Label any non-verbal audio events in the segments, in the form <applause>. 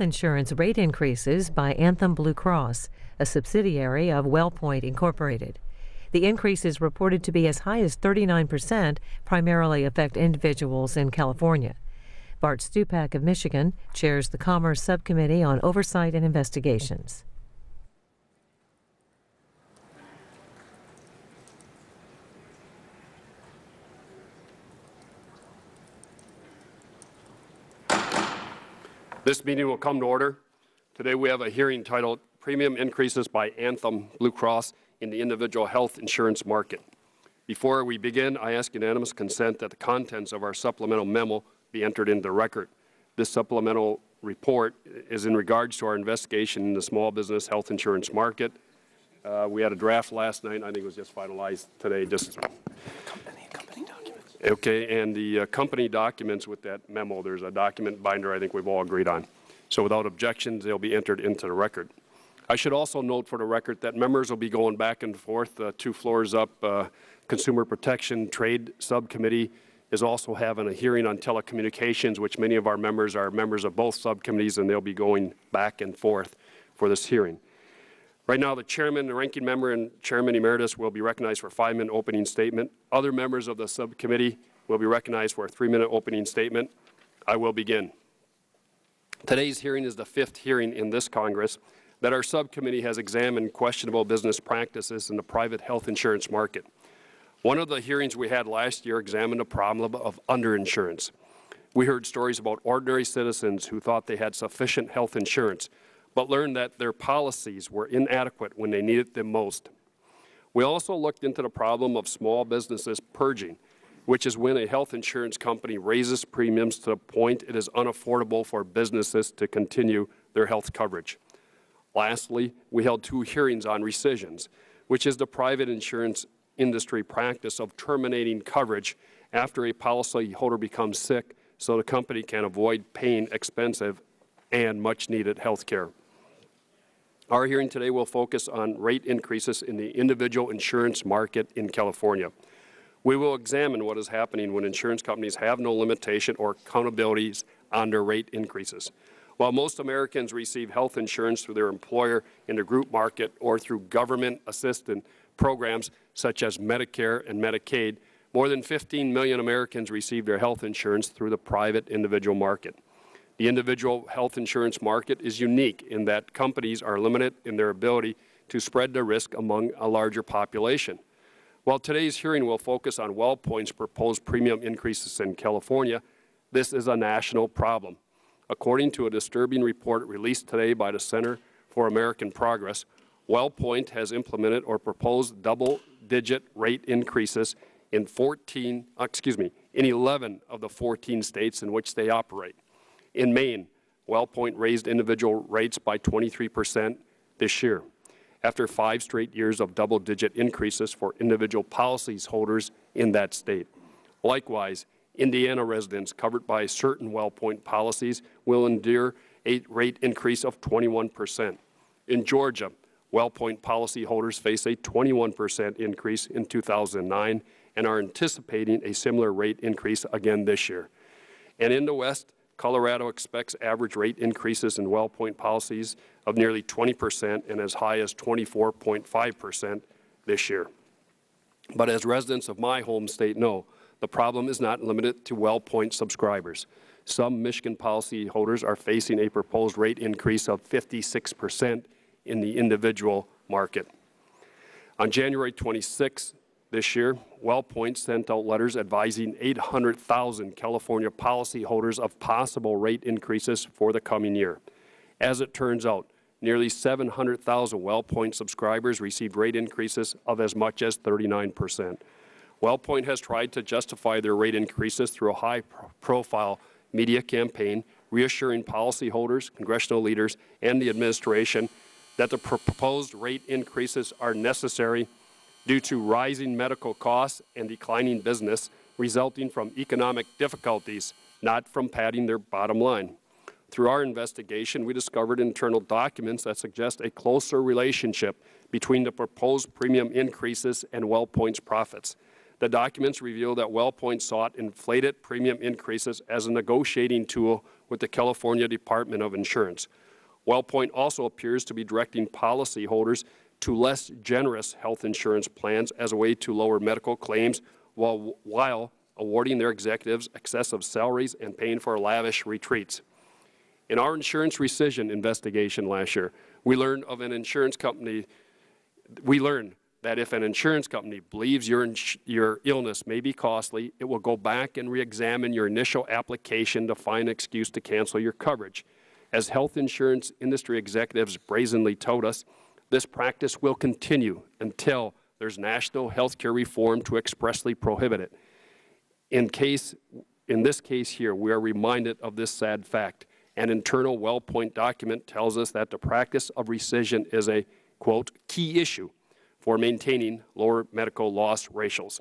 insurance rate increases by Anthem Blue Cross, a subsidiary of WellPoint Incorporated. The increases reported to be as high as 39%, primarily affect individuals in California. Bart Stupak of Michigan chairs the Commerce Subcommittee on Oversight and Investigations. This meeting will come to order. Today we have a hearing titled Premium Increases by Anthem Blue Cross in the Individual Health Insurance Market. Before we begin, I ask unanimous consent that the contents of our supplemental memo be entered into the record. This supplemental report is in regards to our investigation in the small business health insurance market. Uh, we had a draft last night. and I think it was just finalized today. Just Okay, and the uh, company documents with that memo, there's a document binder I think we've all agreed on. So without objections, they'll be entered into the record. I should also note for the record that members will be going back and forth, uh, two floors up. Uh, Consumer Protection Trade Subcommittee is also having a hearing on telecommunications, which many of our members are members of both subcommittees, and they'll be going back and forth for this hearing. Right now, the chairman, the ranking member, and chairman emeritus will be recognized for a five-minute opening statement. Other members of the subcommittee will be recognized for a three-minute opening statement. I will begin. Today's hearing is the fifth hearing in this Congress that our subcommittee has examined questionable business practices in the private health insurance market. One of the hearings we had last year examined the problem of underinsurance. We heard stories about ordinary citizens who thought they had sufficient health insurance but learned that their policies were inadequate when they needed them most. We also looked into the problem of small businesses purging, which is when a health insurance company raises premiums to the point it is unaffordable for businesses to continue their health coverage. Lastly, we held two hearings on rescissions, which is the private insurance industry practice of terminating coverage after a policyholder becomes sick so the company can avoid paying expensive and much needed health care. Our hearing today will focus on rate increases in the individual insurance market in California. We will examine what is happening when insurance companies have no limitation or accountabilities on their rate increases. While most Americans receive health insurance through their employer in the group market or through government assistance programs such as Medicare and Medicaid, more than 15 million Americans receive their health insurance through the private individual market. The individual health insurance market is unique in that companies are limited in their ability to spread the risk among a larger population. While today's hearing will focus on WellPoint's proposed premium increases in California, this is a national problem. According to a disturbing report released today by the Center for American Progress, WellPoint has implemented or proposed double-digit rate increases in 14, excuse me, in 11 of the 14 states in which they operate. In Maine, WellPoint raised individual rates by 23 percent this year, after five straight years of double-digit increases for individual policyholders in that state. Likewise, Indiana residents covered by certain WellPoint policies will endure a rate increase of 21 percent. In Georgia, WellPoint policyholders face a 21 percent increase in 2009 and are anticipating a similar rate increase again this year. And in the West, Colorado expects average rate increases in WellPoint policies of nearly 20 percent and as high as 24.5 percent this year. But as residents of my home state know, the problem is not limited to WellPoint subscribers. Some Michigan policyholders are facing a proposed rate increase of 56 percent in the individual market. On January 26, this year, WellPoint sent out letters advising 800,000 California policyholders of possible rate increases for the coming year. As it turns out, nearly 700,000 WellPoint subscribers received rate increases of as much as 39 percent. WellPoint has tried to justify their rate increases through a high-profile media campaign, reassuring policyholders, congressional leaders, and the administration that the proposed rate increases are necessary due to rising medical costs and declining business resulting from economic difficulties, not from padding their bottom line. Through our investigation, we discovered internal documents that suggest a closer relationship between the proposed premium increases and WellPoint's profits. The documents reveal that WellPoint sought inflated premium increases as a negotiating tool with the California Department of Insurance. WellPoint also appears to be directing policyholders to less generous health insurance plans as a way to lower medical claims while, while awarding their executives excessive salaries and paying for lavish retreats. In our insurance rescission investigation last year, we learned of an insurance company, we learned that if an insurance company believes your, your illness may be costly, it will go back and re-examine your initial application to find an excuse to cancel your coverage. As health insurance industry executives brazenly told us, this practice will continue until there's national health care reform to expressly prohibit it. In, case, in this case here, we are reminded of this sad fact. An internal WellPoint document tells us that the practice of rescission is a, quote, key issue for maintaining lower medical loss ratios.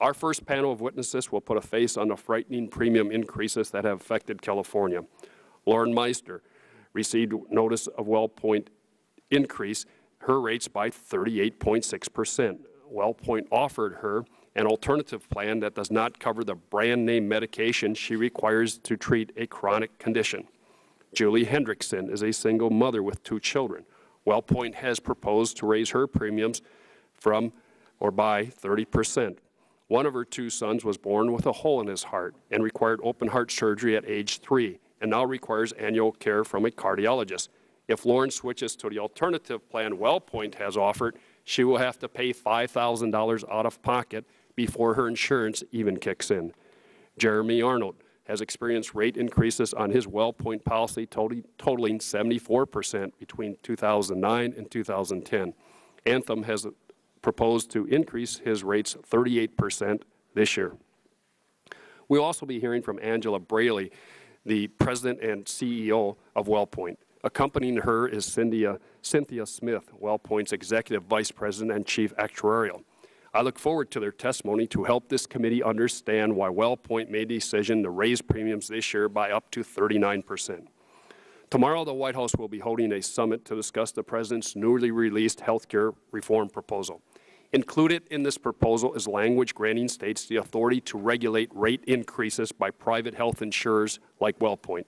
Our first panel of witnesses will put a face on the frightening premium increases that have affected California. Lauren Meister received notice of WellPoint increase her rates by 38.6 percent. WellPoint offered her an alternative plan that does not cover the brand name medication she requires to treat a chronic condition. Julie Hendrickson is a single mother with two children. WellPoint has proposed to raise her premiums from or by 30 percent. One of her two sons was born with a hole in his heart and required open heart surgery at age three and now requires annual care from a cardiologist. If Lauren switches to the alternative plan WellPoint has offered, she will have to pay $5,000 out of pocket before her insurance even kicks in. Jeremy Arnold has experienced rate increases on his WellPoint policy totaling 74 percent between 2009 and 2010. Anthem has proposed to increase his rates 38 percent this year. We'll also be hearing from Angela Braly, the president and CEO of WellPoint. Accompanying her is Cynthia, Cynthia Smith, WellPoint's Executive Vice President and Chief Actuarial. I look forward to their testimony to help this committee understand why WellPoint made the decision to raise premiums this year by up to 39 percent. Tomorrow, the White House will be holding a summit to discuss the President's newly released health care reform proposal. Included in this proposal is language granting states the authority to regulate rate increases by private health insurers like WellPoint.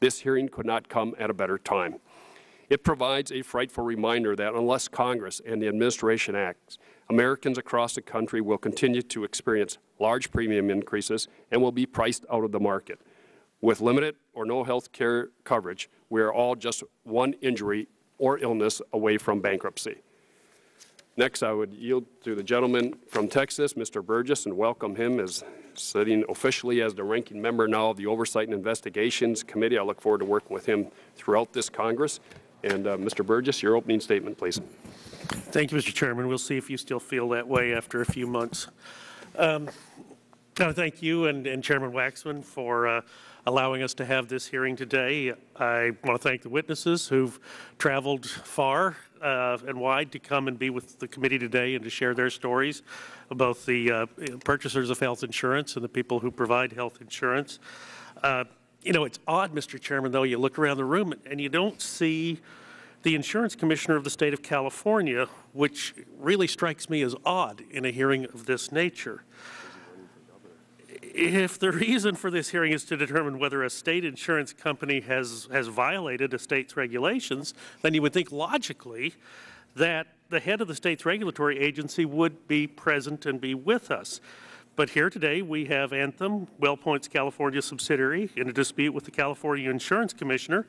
This hearing could not come at a better time. It provides a frightful reminder that unless Congress and the administration acts, Americans across the country will continue to experience large premium increases and will be priced out of the market. With limited or no health care coverage, we are all just one injury or illness away from bankruptcy. Next, I would yield to the gentleman from Texas, Mr. Burgess, and welcome him as sitting officially as the ranking member now of the Oversight and Investigations Committee. I look forward to working with him throughout this Congress. And uh, Mr. Burgess, your opening statement, please. Thank you, Mr. Chairman. We'll see if you still feel that way after a few months. Um, thank you and, and Chairman Waxman for uh, allowing us to have this hearing today. I want to thank the witnesses who've traveled far uh, and wide to come and be with the committee today and to share their stories, both the uh, purchasers of health insurance and the people who provide health insurance. Uh, you know, it's odd, Mr. Chairman, though, you look around the room and you don't see the insurance commissioner of the state of California, which really strikes me as odd in a hearing of this nature. If the reason for this hearing is to determine whether a state insurance company has, has violated a state's regulations, then you would think logically that the head of the state's regulatory agency would be present and be with us. But here today we have Anthem, WellPoint's California subsidiary, in a dispute with the California Insurance Commissioner.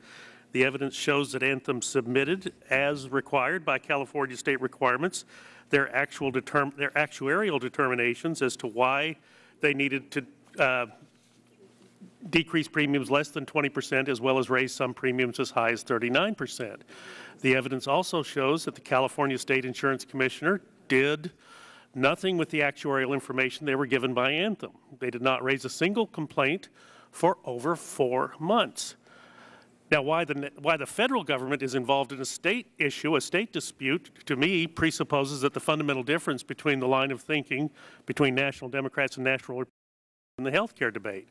The evidence shows that Anthem submitted, as required by California state requirements, their actual their actuarial determinations as to why they needed to uh, decrease premiums less than 20 percent as well as raise some premiums as high as 39 percent. The evidence also shows that the California State Insurance Commissioner did nothing with the actuarial information they were given by Anthem. They did not raise a single complaint for over four months. Now, why the, why the federal government is involved in a state issue, a state dispute, to me presupposes that the fundamental difference between the line of thinking between national Democrats and national in the health care debate.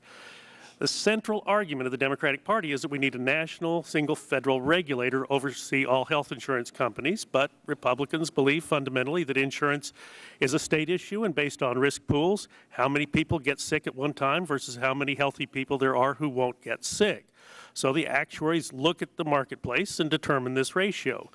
The central argument of the Democratic Party is that we need a national, single federal regulator oversee all health insurance companies, but Republicans believe fundamentally that insurance is a state issue and based on risk pools, how many people get sick at one time versus how many healthy people there are who won't get sick. So the actuaries look at the marketplace and determine this ratio.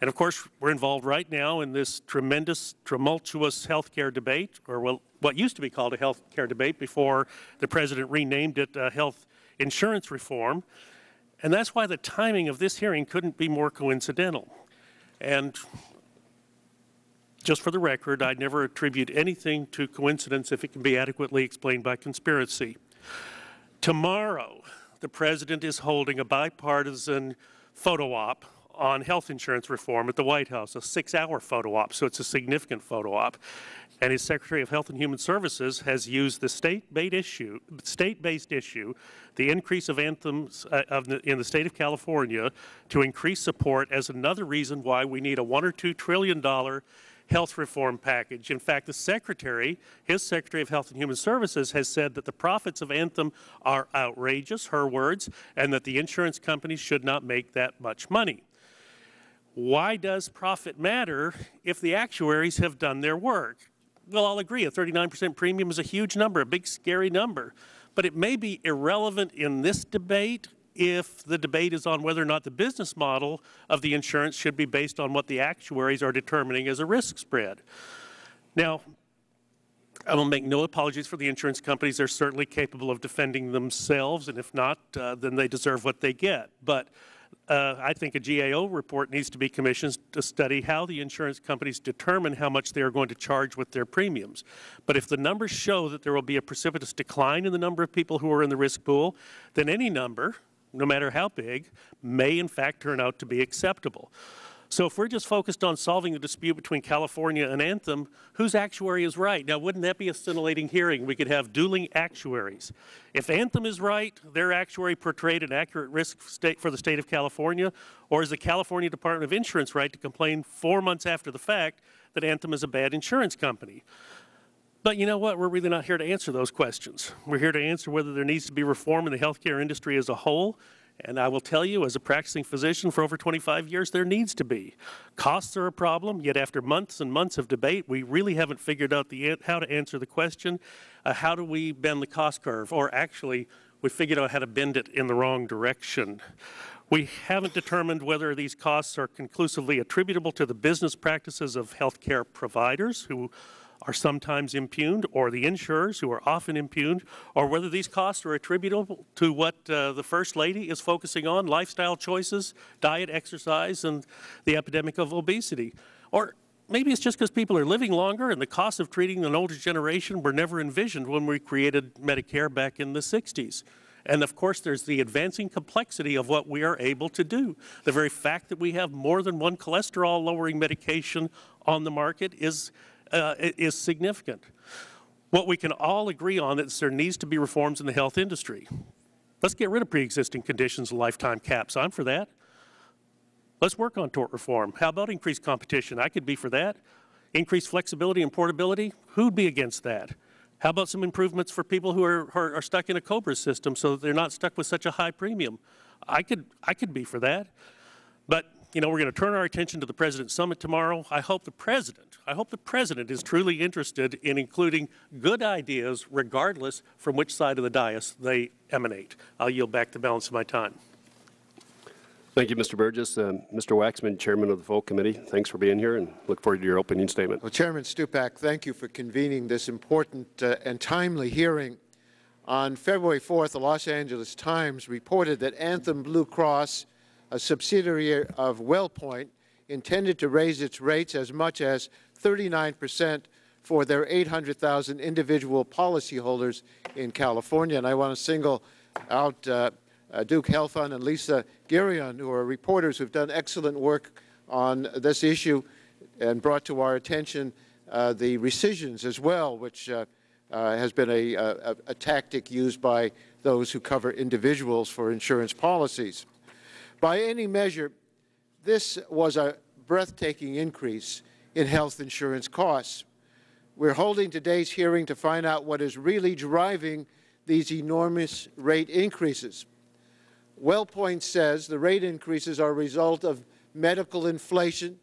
And of course, we're involved right now in this tremendous, tumultuous healthcare debate, or what used to be called a healthcare debate before the president renamed it uh, health insurance reform. And that's why the timing of this hearing couldn't be more coincidental. And just for the record, I'd never attribute anything to coincidence if it can be adequately explained by conspiracy. Tomorrow, the president is holding a bipartisan photo op on health insurance reform at the White House, a six-hour photo op, so it's a significant photo op. And his Secretary of Health and Human Services has used the state-based issue, issue, the increase of anthems uh, of the, in the state of California, to increase support as another reason why we need a one or two trillion dollar health reform package. In fact, the Secretary, his Secretary of Health and Human Services, has said that the profits of Anthem are outrageous, her words, and that the insurance companies should not make that much money. Why does profit matter if the actuaries have done their work? Well, I'll agree, a 39% premium is a huge number, a big scary number. But it may be irrelevant in this debate if the debate is on whether or not the business model of the insurance should be based on what the actuaries are determining as a risk spread. Now, I will make no apologies for the insurance companies. They're certainly capable of defending themselves, and if not, uh, then they deserve what they get. But uh, I think a GAO report needs to be commissioned to study how the insurance companies determine how much they are going to charge with their premiums. But if the numbers show that there will be a precipitous decline in the number of people who are in the risk pool, then any number, no matter how big, may in fact turn out to be acceptable. So if we're just focused on solving the dispute between California and Anthem, whose actuary is right? Now, wouldn't that be a scintillating hearing? We could have dueling actuaries. If Anthem is right, their actuary portrayed an accurate risk state for the state of California, or is the California Department of Insurance right to complain four months after the fact that Anthem is a bad insurance company? But you know what? We're really not here to answer those questions. We're here to answer whether there needs to be reform in the healthcare industry as a whole and I will tell you, as a practicing physician for over 25 years, there needs to be. Costs are a problem, yet after months and months of debate, we really haven't figured out the, how to answer the question, uh, how do we bend the cost curve? Or actually, we figured out how to bend it in the wrong direction. We haven't determined whether these costs are conclusively attributable to the business practices of healthcare providers who are sometimes impugned, or the insurers who are often impugned, or whether these costs are attributable to what uh, the First Lady is focusing on, lifestyle choices, diet, exercise, and the epidemic of obesity. Or maybe it's just because people are living longer and the costs of treating an older generation were never envisioned when we created Medicare back in the 60s. And of course, there's the advancing complexity of what we are able to do. The very fact that we have more than one cholesterol lowering medication on the market is uh, is significant. What we can all agree on is there needs to be reforms in the health industry. Let's get rid of pre-existing conditions and lifetime caps. I'm for that. Let's work on tort reform. How about increased competition? I could be for that. Increased flexibility and portability? Who'd be against that? How about some improvements for people who are, are, are stuck in a COBRA system so that they're not stuck with such a high premium? I could, I could be for that. But you know, we're going to turn our attention to the President's Summit tomorrow. I hope the President, I hope the President is truly interested in including good ideas regardless from which side of the dais they emanate. I'll yield back the balance of my time. Thank you, Mr. Burgess. Uh, Mr. Waxman, Chairman of the Full Committee, thanks for being here and look forward to your opening statement. Well, Chairman Stupak, thank you for convening this important uh, and timely hearing. On February 4th, the Los Angeles Times reported that Anthem Blue Cross a subsidiary of WellPoint, intended to raise its rates as much as 39 percent for their 800,000 individual policyholders in California. And I want to single out uh, uh, Duke Helfand and Lisa Girion, who are reporters who've done excellent work on this issue and brought to our attention uh, the rescissions as well, which uh, uh, has been a, a, a tactic used by those who cover individuals for insurance policies. By any measure, this was a breathtaking increase in health insurance costs. We're holding today's hearing to find out what is really driving these enormous rate increases. WellPoint says the rate increases are a result of medical inflation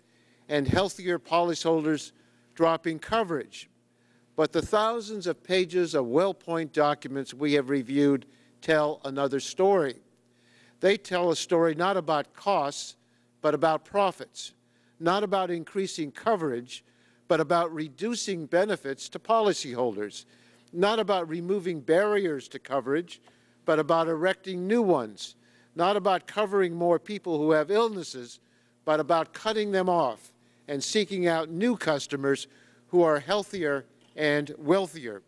and healthier policyholders dropping coverage. But the thousands of pages of WellPoint documents we have reviewed tell another story. They tell a story not about costs, but about profits, not about increasing coverage, but about reducing benefits to policyholders, not about removing barriers to coverage, but about erecting new ones, not about covering more people who have illnesses, but about cutting them off and seeking out new customers who are healthier and wealthier.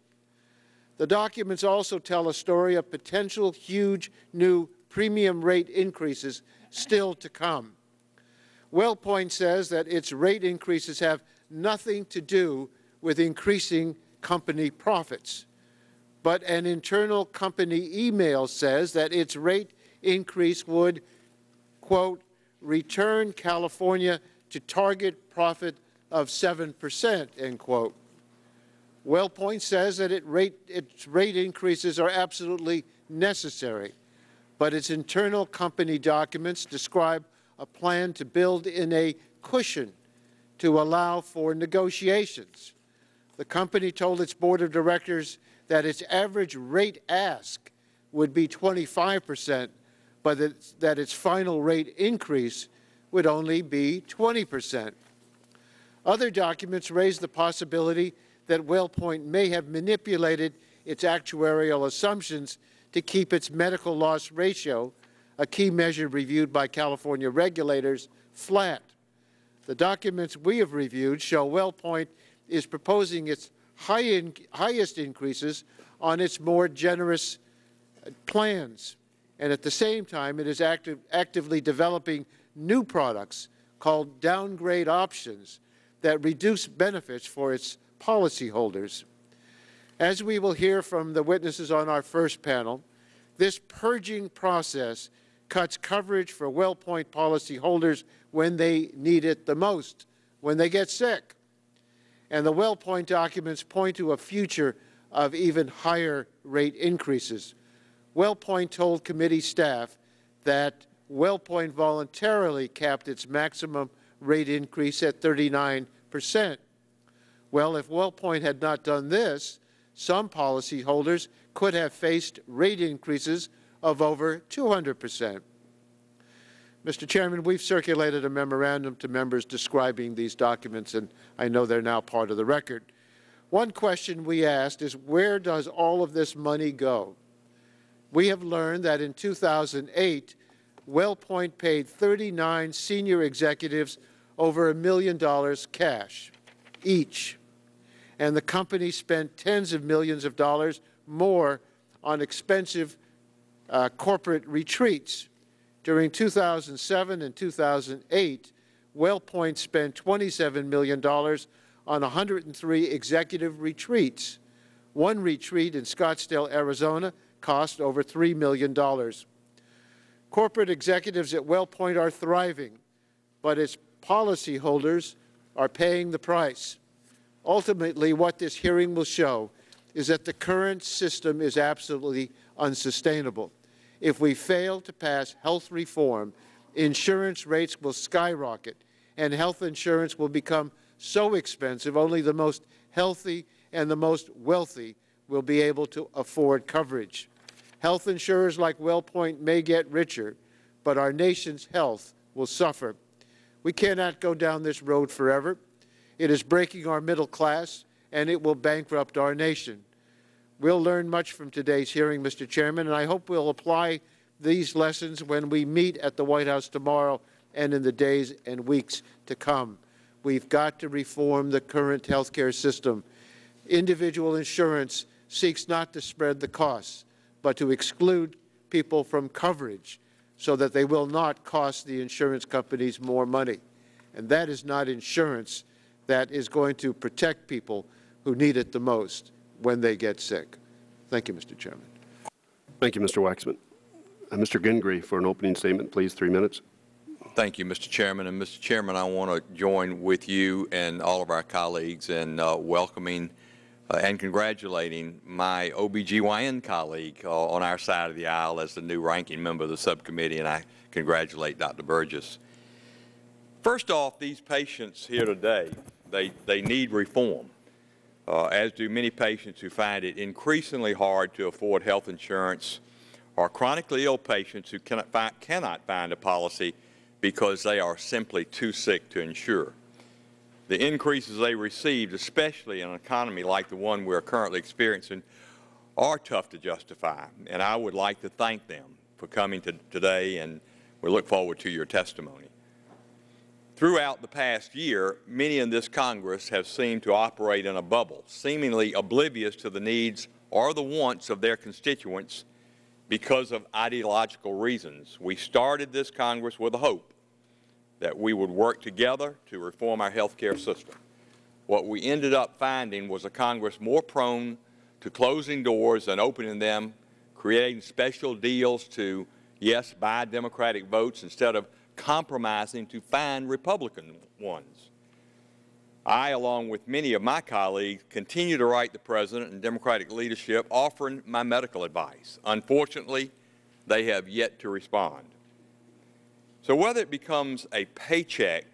The documents also tell a story of potential huge new premium rate increases still to come. WellPoint says that its rate increases have nothing to do with increasing company profits. But an internal company email says that its rate increase would, quote, return California to target profit of 7%, end quote. WellPoint says that it rate, its rate increases are absolutely necessary, but its internal company documents describe a plan to build in a cushion to allow for negotiations. The company told its board of directors that its average rate ask would be 25 percent, but that, its final rate increase would only be 20 percent. Other documents raise the possibility that WellPoint may have manipulated its actuarial assumptions to keep its medical loss ratio, a key measure reviewed by California regulators, flat. The documents we have reviewed show WellPoint is proposing its high in, highest increases on its more generous uh, plans. And at the same time, it is active, actively developing new products called downgrade options that reduce benefits for its policyholders. As we will hear from the witnesses on our first panel, this purging process cuts coverage for WellPoint policyholders when they need it the most, when they get sick. And the WellPoint documents point to a future of even higher rate increases. WellPoint told committee staff that WellPoint voluntarily capped its maximum rate increase at 39 percent. Well, if WellPoint had not done this, some policyholders could have faced rate increases of over 200 percent. Mr. Chairman, we've circulated a memorandum to members describing these documents, and I know they're now part of the record. One question we asked is, where does all of this money go? We have learned that in 2008, WellPoint paid 39 senior executives over a million dollars cash each, and the company spent tens of millions of dollars more on expensive uh, corporate retreats during 2007 and 2008, WellPoint spent $27 million on 103 executive retreats. One retreat in Scottsdale, Arizona cost over $3 million. Corporate executives at WellPoint are thriving, but its policyholders are paying the price. Ultimately, what this hearing will show is that the current system is absolutely unsustainable. If we fail to pass health reform, insurance rates will skyrocket and health insurance will become so expensive only the most healthy and the most wealthy will be able to afford coverage. Health insurers like WellPoint may get richer, but our nation's health will suffer. We cannot go down this road forever. It is breaking our middle class, and it will bankrupt our nation. We'll learn much from today's hearing, Mr. Chairman, and I hope we'll apply these lessons when we meet at the White House tomorrow and in the days and weeks to come. We've got to reform the current health care system. Individual insurance seeks not to spread the costs, but to exclude people from coverage so that they will not cost the insurance companies more money. And that is not insurance that is going to protect people who need it the most when they get sick. Thank you, Mr. Chairman. Thank you, Mr. Waxman. Uh, Mr. Gingrey for an opening statement, please, three minutes. Thank you, Mr. Chairman. And Mr. Chairman, I want to join with you and all of our colleagues in uh, welcoming uh, and congratulating my OBGYN colleague uh, on our side of the aisle as the new ranking member of the subcommittee, and I congratulate Dr. Burgess. First off, these patients here today, they, they need reform, uh, as do many patients who find it increasingly hard to afford health insurance or chronically ill patients who cannot find, cannot find a policy because they are simply too sick to insure. The increases they received, especially in an economy like the one we're currently experiencing, are tough to justify, and I would like to thank them for coming to today, and we look forward to your testimony. Throughout the past year, many in this Congress have seemed to operate in a bubble, seemingly oblivious to the needs or the wants of their constituents because of ideological reasons. We started this Congress with a hope that we would work together to reform our health care system. What we ended up finding was a Congress more prone to closing doors than opening them, creating special deals to, yes, buy Democratic votes instead of compromising to find Republican ones. I, along with many of my colleagues, continue to write the President and Democratic leadership offering my medical advice. Unfortunately, they have yet to respond. So whether it becomes a paycheck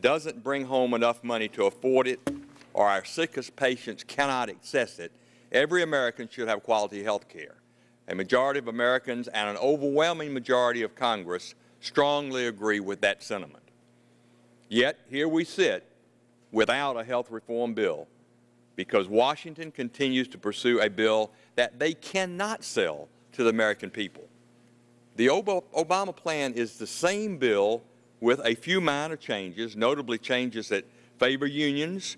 doesn't bring home enough money to afford it or our sickest patients cannot access it, every American should have quality health care. A majority of Americans and an overwhelming majority of Congress strongly agree with that sentiment. Yet, here we sit without a health reform bill because Washington continues to pursue a bill that they cannot sell to the American people. The Obama plan is the same bill with a few minor changes, notably changes that favor unions,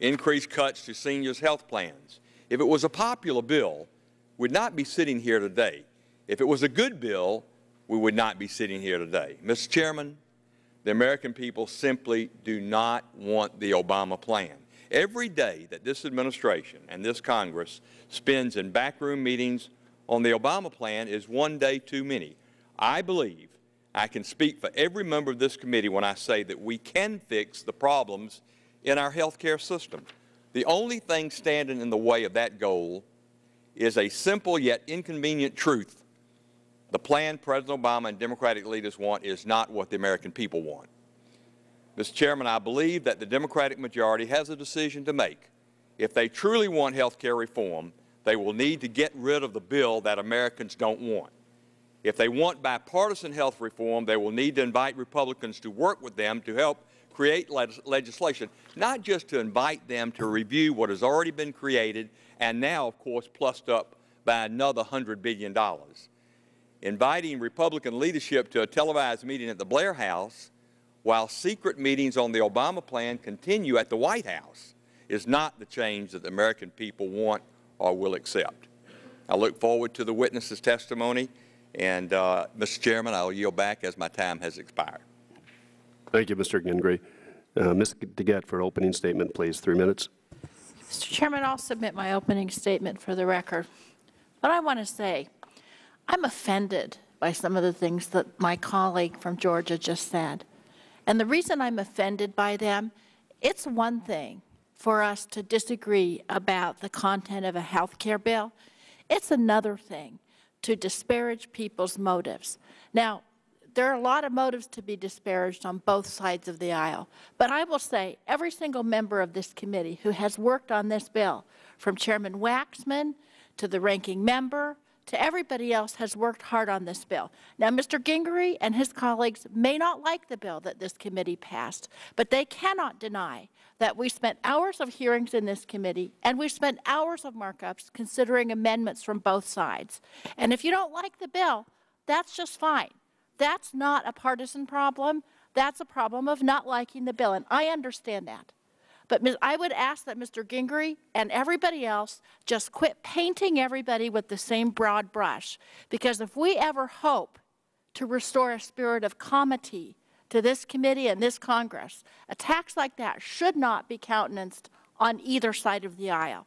increase cuts to seniors' health plans. If it was a popular bill, we'd not be sitting here today. If it was a good bill, we would not be sitting here today. Mr. Chairman, the American people simply do not want the Obama plan. Every day that this administration and this Congress spends in backroom meetings on the Obama plan is one day too many. I believe I can speak for every member of this committee when I say that we can fix the problems in our health care system. The only thing standing in the way of that goal is a simple yet inconvenient truth the plan President Obama and Democratic leaders want is not what the American people want. Mr. Chairman, I believe that the Democratic majority has a decision to make. If they truly want health care reform, they will need to get rid of the bill that Americans don't want. If they want bipartisan health reform, they will need to invite Republicans to work with them to help create legislation, not just to invite them to review what has already been created and now, of course, plussed up by another $100 billion inviting Republican leadership to a televised meeting at the Blair House while secret meetings on the Obama plan continue at the White House is not the change that the American people want or will accept. I look forward to the witness's testimony, and uh, Mr. Chairman, I'll yield back as my time has expired. Thank you, Mr. Gingrey. Uh, Ms. DeGette for an opening statement, please. Three minutes. Mr. Chairman, I'll submit my opening statement for the record. What I want to say I'm offended by some of the things that my colleague from Georgia just said. And the reason I'm offended by them, it's one thing for us to disagree about the content of a health care bill. It's another thing to disparage people's motives. Now, there are a lot of motives to be disparaged on both sides of the aisle. But I will say every single member of this committee who has worked on this bill, from Chairman Waxman to the ranking member to everybody else has worked hard on this bill. Now, Mr. Gingrey and his colleagues may not like the bill that this committee passed, but they cannot deny that we spent hours of hearings in this committee and we spent hours of markups considering amendments from both sides. And if you don't like the bill, that's just fine. That's not a partisan problem. That's a problem of not liking the bill, and I understand that. But I would ask that Mr. Gingrey and everybody else just quit painting everybody with the same broad brush. Because if we ever hope to restore a spirit of comity to this committee and this Congress, attacks like that should not be countenanced on either side of the aisle.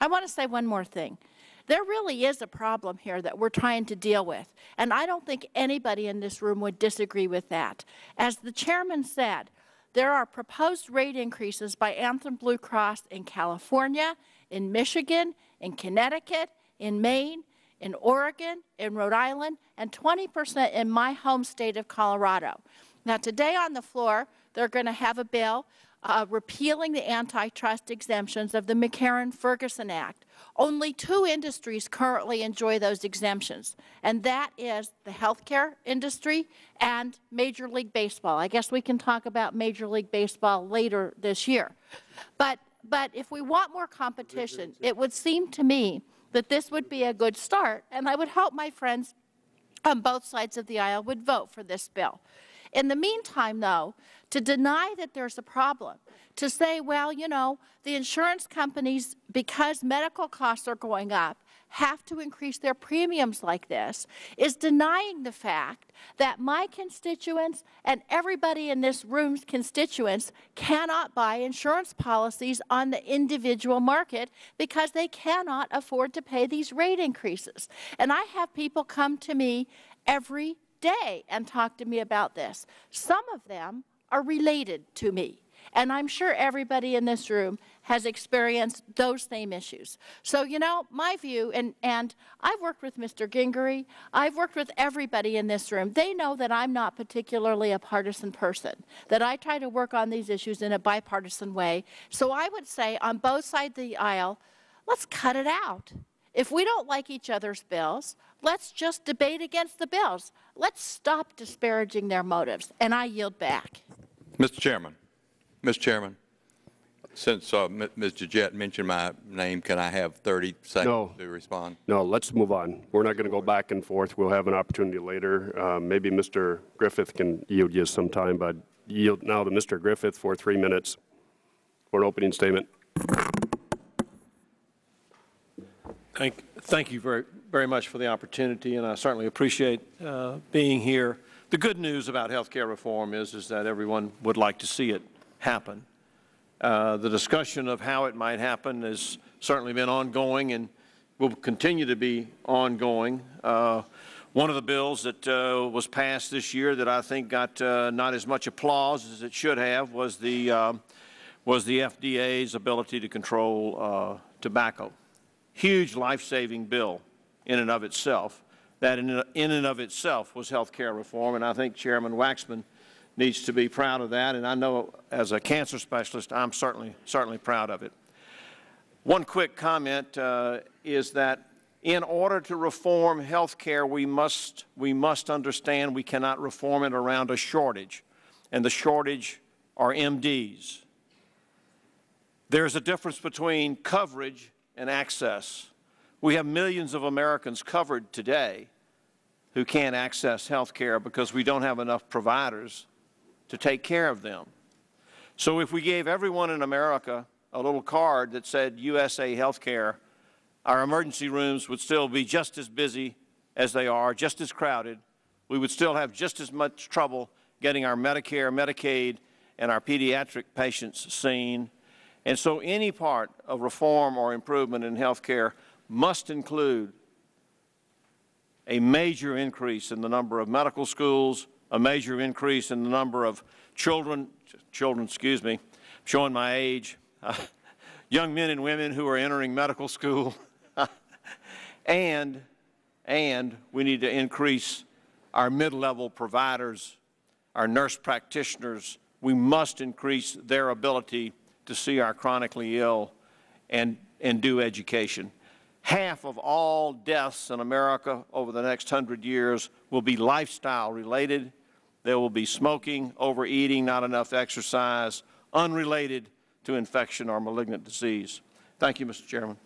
I want to say one more thing. There really is a problem here that we're trying to deal with, and I don't think anybody in this room would disagree with that. As the chairman said, there are proposed rate increases by Anthem Blue Cross in California, in Michigan, in Connecticut, in Maine, in Oregon, in Rhode Island, and 20% in my home state of Colorado. Now, today on the floor, they're going to have a bill uh, repealing the antitrust exemptions of the McCarran-Ferguson Act. Only two industries currently enjoy those exemptions, and that is the healthcare industry and Major League Baseball. I guess we can talk about Major League Baseball later this year. But, but if we want more competition, it would seem to me that this would be a good start, and I would hope my friends on both sides of the aisle would vote for this bill. In the meantime, though, to deny that there's a problem, to say, well, you know, the insurance companies, because medical costs are going up, have to increase their premiums like this is denying the fact that my constituents and everybody in this room's constituents cannot buy insurance policies on the individual market because they cannot afford to pay these rate increases. And I have people come to me every day and talk to me about this. Some of them are related to me. And I'm sure everybody in this room has experienced those same issues. So, you know, my view, and, and I've worked with Mr. Gingrey, I've worked with everybody in this room. They know that I'm not particularly a partisan person, that I try to work on these issues in a bipartisan way. So I would say on both sides of the aisle, let's cut it out. If we don't like each other's bills, let's just debate against the bills. Let's stop disparaging their motives. And I yield back. Mr. Chairman. Mr. Chairman, since uh, Ms. DeGette mentioned my name, can I have 30 seconds No. to respond? No, let's move on. We're not going to go back and forth. We'll have an opportunity later. Uh, Maybe Mr. Griffith can yield you some time, but yield now to Mr. Griffith for three minutes for an opening statement. Thank, thank you very, very much for the opportunity, and I certainly appreciate uh, being here. The good news about health care reform is, is that everyone would like to see it happen. Uh, the discussion of how it might happen has certainly been ongoing and will continue to be ongoing. Uh, one of the bills that uh, was passed this year that I think got uh, not as much applause as it should have was the, uh, was the FDA's ability to control uh, tobacco huge life-saving bill in and of itself. That in, and of itself was health care reform, and I think Chairman Waxman needs to be proud of that, and I know as a cancer specialist, I'm certainly, certainly proud of it. One quick comment uh, is that in order to reform health care, we must, we must understand we cannot reform it around a shortage, and the shortage are MDs. There's a difference between coverage and access. We have millions of Americans covered today who can't access health care because we don't have enough providers to take care of them. So if we gave everyone in America a little card that said USA Healthcare, our emergency rooms would still be just as busy as they are, just as crowded. We would still have just as much trouble getting our Medicare, Medicaid, and our pediatric patients seen. And so any part of reform or improvement in health care must include a major increase in the number of medical schools, a major increase in the number of children, children, excuse me, showing my age, uh, <laughs> young men and women who are entering medical school, <laughs> and, and we need to increase our mid-level providers, our nurse practitioners. We must increase their ability to see our chronically ill and, and do education. Half of all deaths in America over the next hundred years will be lifestyle related. There will be smoking, overeating, not enough exercise, unrelated to infection or malignant disease. Thank you, Mr. Chairman.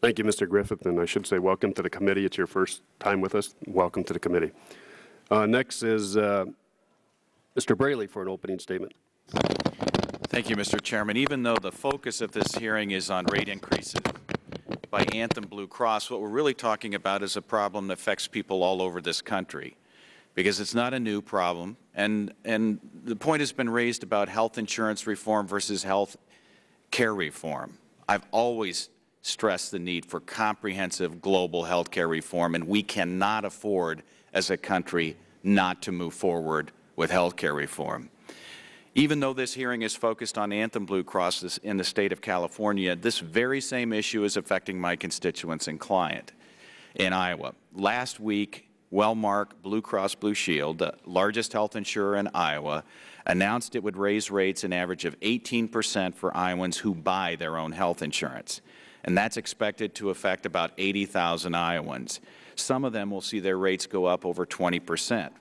Thank you, Mr. Griffith, and I should say welcome to the committee. It's your first time with us. Welcome to the committee. Uh, next is uh, Mr. Braley for an opening statement. Thank you, Mr. Chairman. Even though the focus of this hearing is on rate increases by Anthem Blue Cross, what we're really talking about is a problem that affects people all over this country because it's not a new problem. And, and the point has been raised about health insurance reform versus health care reform. I've always stressed the need for comprehensive global health care reform, and we cannot afford as a country not to move forward with health care reform. Even though this hearing is focused on Anthem Blue Cross in the state of California, this very same issue is affecting my constituents and client in Iowa. Last week, Wellmark Blue Cross Blue Shield, the largest health insurer in Iowa, announced it would raise rates an average of 18 percent for Iowans who buy their own health insurance. And that's expected to affect about 80,000 Iowans. Some of them will see their rates go up over 20 percent.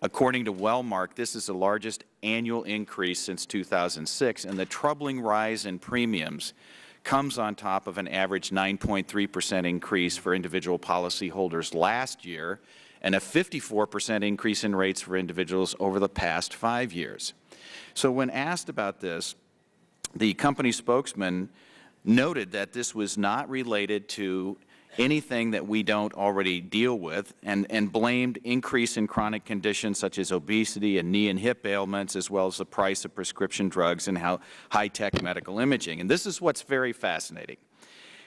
According to Wellmark, this is the largest annual increase since 2006, and the troubling rise in premiums comes on top of an average 9.3 percent increase for individual policyholders last year and a 54 percent increase in rates for individuals over the past five years. So when asked about this, the company spokesman noted that this was not related to anything that we don't already deal with and, and blamed increase in chronic conditions such as obesity and knee and hip ailments as well as the price of prescription drugs and how high-tech medical imaging. And this is what's very fascinating.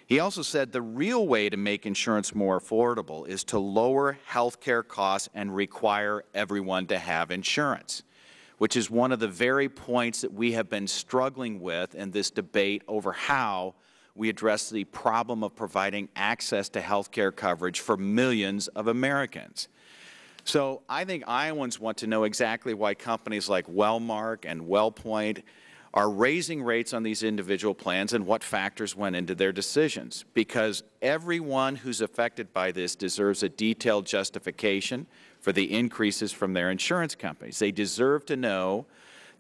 He also said the real way to make insurance more affordable is to lower health care costs and require everyone to have insurance, which is one of the very points that we have been struggling with in this debate over how we address the problem of providing access to health care coverage for millions of Americans. So I think Iowans want to know exactly why companies like Wellmark and WellPoint are raising rates on these individual plans and what factors went into their decisions. Because everyone who's affected by this deserves a detailed justification for the increases from their insurance companies. They deserve to know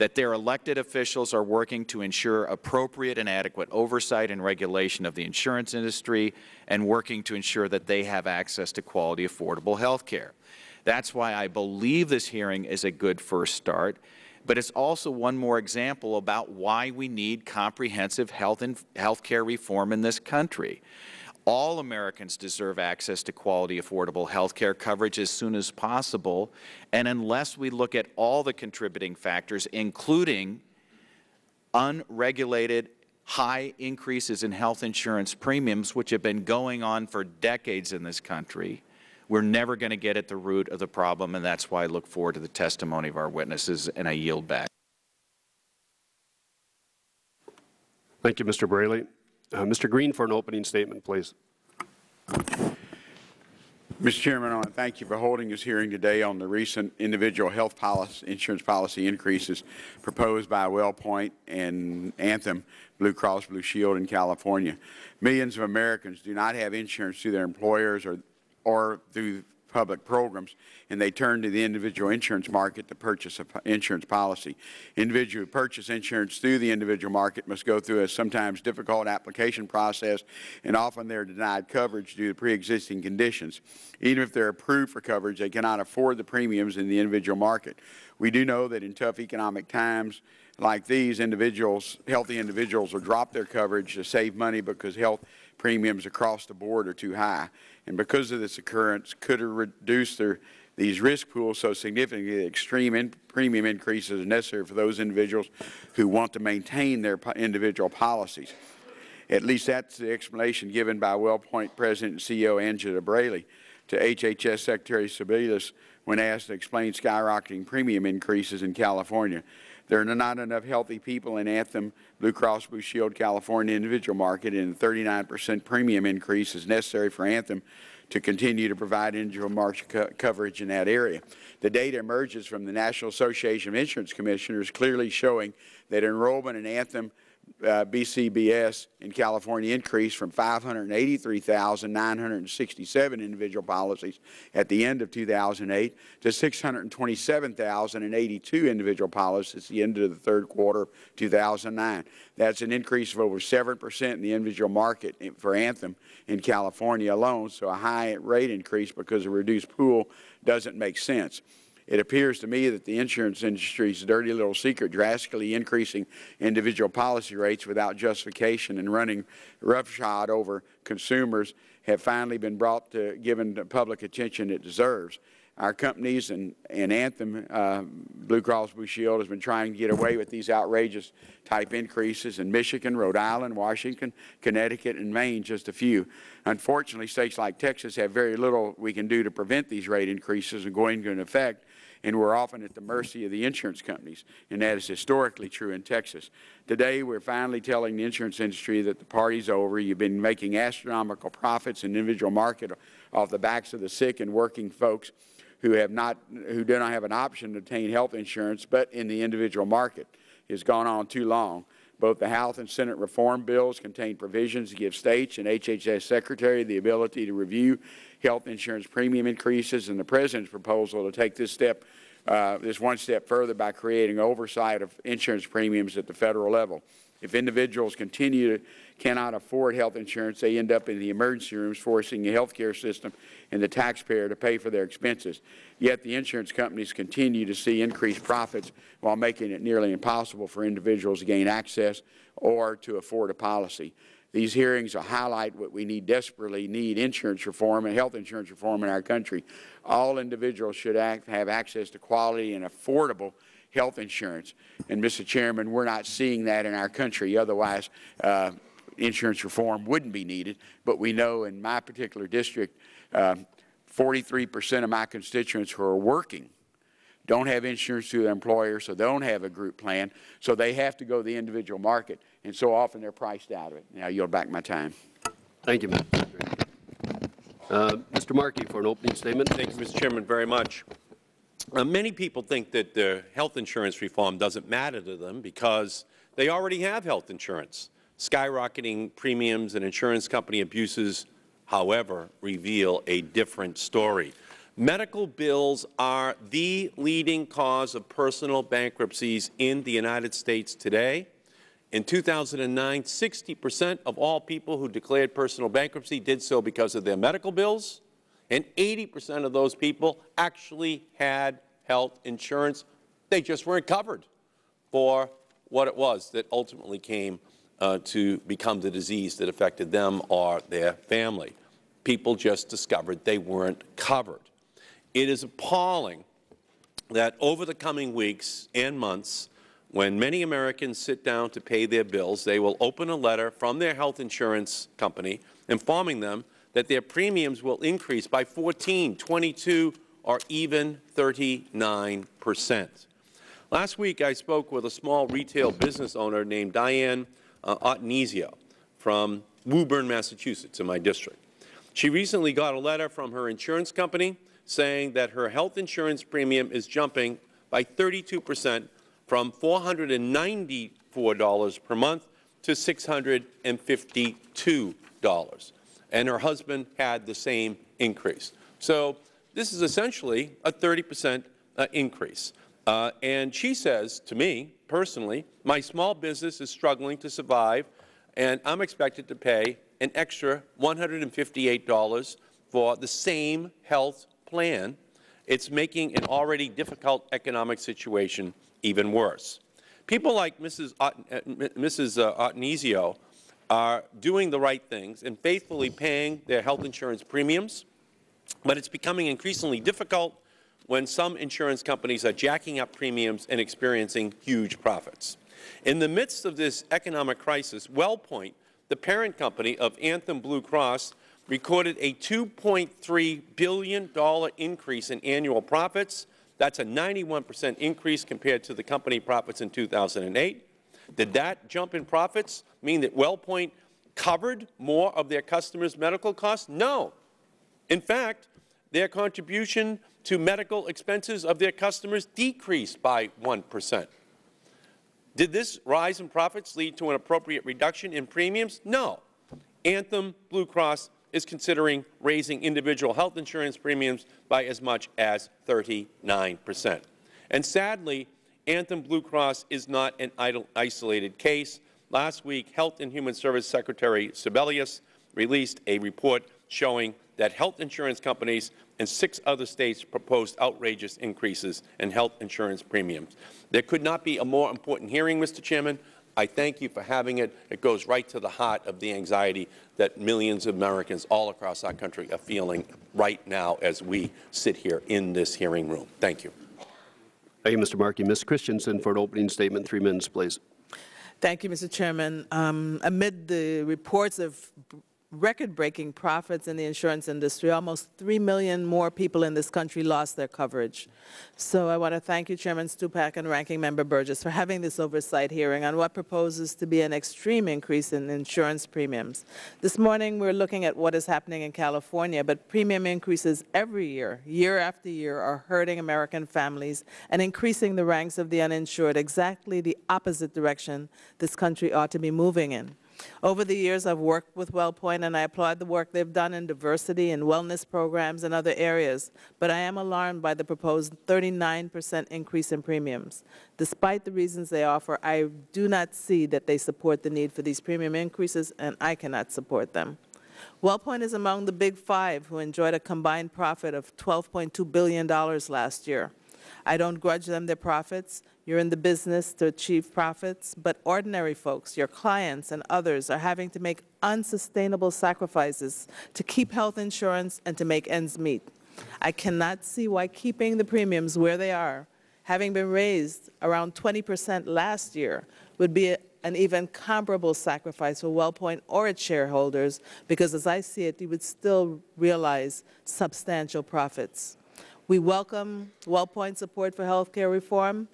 that their elected officials are working to ensure appropriate and adequate oversight and regulation of the insurance industry and working to ensure that they have access to quality, affordable health care. That's why I believe this hearing is a good first start, but it's also one more example about why we need comprehensive health and health care reform in this country. All Americans deserve access to quality, affordable health care coverage as soon as possible. And unless we look at all the contributing factors, including unregulated high increases in health insurance premiums, which have been going on for decades in this country, we're never going to get at the root of the problem, and that's why I look forward to the testimony of our witnesses, and I yield back. Thank you, Mr. Braley. Uh, Mr. Green for an opening statement, please. Mr. Chairman, I want to thank you for holding this hearing today on the recent individual health policy, insurance policy increases proposed by WellPoint and Anthem Blue Cross Blue Shield in California. Millions of Americans do not have insurance through their employers or, or through public programs, and they turn to the individual insurance market to purchase an insurance policy. Individuals who purchase insurance through the individual market must go through a sometimes difficult application process, and often they're denied coverage due to pre-existing conditions. Even if they're approved for coverage, they cannot afford the premiums in the individual market. We do know that in tough economic times, like these, individuals, healthy individuals will drop their coverage to save money because health premiums across the board are too high. And because of this occurrence, could have reduced their, these risk pools so significantly that extreme in premium increases are necessary for those individuals who want to maintain their individual policies. At least that's the explanation given by WellPoint President and CEO Angela Braly to HHS Secretary Sebelius when asked to explain skyrocketing premium increases in California. There are not enough healthy people in Anthem, Blue Cross Blue Shield, California individual market, and a 39 percent premium increase is necessary for Anthem to continue to provide individual market co coverage in that area. The data emerges from the National Association of Insurance Commissioners clearly showing that enrollment in Anthem uh, BCBS in California increased from 583,967 individual policies at the end of 2008 to 627,082 individual policies at the end of the third quarter of 2009. That's an increase of over 7% in the individual market for Anthem in California alone, so a high rate increase because of a reduced pool doesn't make sense. It appears to me that the insurance industry's dirty little secret, drastically increasing individual policy rates without justification and running roughshod over consumers, have finally been brought to given the public attention it deserves. Our companies and, and Anthem, uh, Blue Cross Blue Shield, has been trying to get away with these outrageous type increases in Michigan, Rhode Island, Washington, Connecticut, and Maine, just a few. Unfortunately, states like Texas have very little we can do to prevent these rate increases and going into effect and we're often at the mercy of the insurance companies, and that is historically true in Texas. Today, we're finally telling the insurance industry that the party's over. You've been making astronomical profits in the individual market off the backs of the sick and working folks who have not, who do not have an option to obtain health insurance, but in the individual market. It's gone on too long. Both the House and Senate reform bills contain provisions to give states and HHS Secretary the ability to review health insurance premium increases, and the President's proposal to take this step, uh, this one step further by creating oversight of insurance premiums at the federal level. If individuals continue to cannot afford health insurance, they end up in the emergency rooms, forcing the health care system and the taxpayer to pay for their expenses. Yet the insurance companies continue to see increased profits while making it nearly impossible for individuals to gain access or to afford a policy. These hearings will highlight what we need desperately need insurance reform and health insurance reform in our country. All individuals should act, have access to quality and affordable health insurance. And, Mr. Chairman, we're not seeing that in our country. Otherwise, uh, insurance reform wouldn't be needed. But we know in my particular district, 43% um, of my constituents who are working don't have insurance through their employer, so they don't have a group plan, so they have to go to the individual market, and so often they're priced out of it. Now, yield back my time. Thank you, Mr. Uh, Mr. Markey for an opening statement. Thank you, Mr. Chairman, very much. Uh, many people think that the health insurance reform doesn't matter to them because they already have health insurance. Skyrocketing premiums and insurance company abuses, however, reveal a different story. Medical bills are the leading cause of personal bankruptcies in the United States today. In 2009, 60 percent of all people who declared personal bankruptcy did so because of their medical bills and 80 percent of those people actually had health insurance. They just weren't covered for what it was that ultimately came uh, to become the disease that affected them or their family. People just discovered they weren't covered. It is appalling that over the coming weeks and months, when many Americans sit down to pay their bills, they will open a letter from their health insurance company informing them that their premiums will increase by 14, 22, or even 39 percent. Last week, I spoke with a small retail business owner named Diane uh, from Woburn, Massachusetts, in my district. She recently got a letter from her insurance company saying that her health insurance premium is jumping by 32 percent from $494 per month to $652 and her husband had the same increase. So this is essentially a 30 percent uh, increase. Uh, and she says to me, personally, my small business is struggling to survive, and I'm expected to pay an extra $158 for the same health plan. It's making an already difficult economic situation even worse. People like Mrs. Ot uh, Mrs. Uh, Otnezio are doing the right things and faithfully paying their health insurance premiums, but it's becoming increasingly difficult when some insurance companies are jacking up premiums and experiencing huge profits. In the midst of this economic crisis, WellPoint, the parent company of Anthem Blue Cross, recorded a $2.3 billion increase in annual profits. That's a 91 percent increase compared to the company profits in 2008. Did that jump in profits mean that WellPoint covered more of their customers' medical costs? No. In fact, their contribution to medical expenses of their customers decreased by 1 percent. Did this rise in profits lead to an appropriate reduction in premiums? No. Anthem Blue Cross is considering raising individual health insurance premiums by as much as 39 percent. And sadly, Anthem Blue Cross is not an isolated case. Last week, Health and Human Service Secretary Sebelius released a report showing that health insurance companies in six other states proposed outrageous increases in health insurance premiums. There could not be a more important hearing, Mr. Chairman. I thank you for having it. It goes right to the heart of the anxiety that millions of Americans all across our country are feeling right now as we sit here in this hearing room. Thank you. Thank you, Mr. Markey. Ms. Christensen for an opening statement. Three minutes, please. Thank you, Mr. Chairman. Um, amid the reports of record-breaking profits in the insurance industry. Almost 3 million more people in this country lost their coverage. So I want to thank you, Chairman Stupak and Ranking Member Burgess, for having this oversight hearing on what proposes to be an extreme increase in insurance premiums. This morning, we're looking at what is happening in California, but premium increases every year, year after year, are hurting American families and increasing the ranks of the uninsured, exactly the opposite direction this country ought to be moving in. Over the years, I've worked with WellPoint, and I applaud the work they've done in diversity and wellness programs and other areas, but I am alarmed by the proposed 39% increase in premiums. Despite the reasons they offer, I do not see that they support the need for these premium increases, and I cannot support them. WellPoint is among the big five who enjoyed a combined profit of $12.2 billion last year. I don't grudge them their profits. You're in the business to achieve profits, but ordinary folks, your clients and others, are having to make unsustainable sacrifices to keep health insurance and to make ends meet. I cannot see why keeping the premiums where they are, having been raised around 20 percent last year, would be an even comparable sacrifice for WellPoint or its shareholders, because as I see it, you would still realize substantial profits. We welcome WellPoint support for health care reform.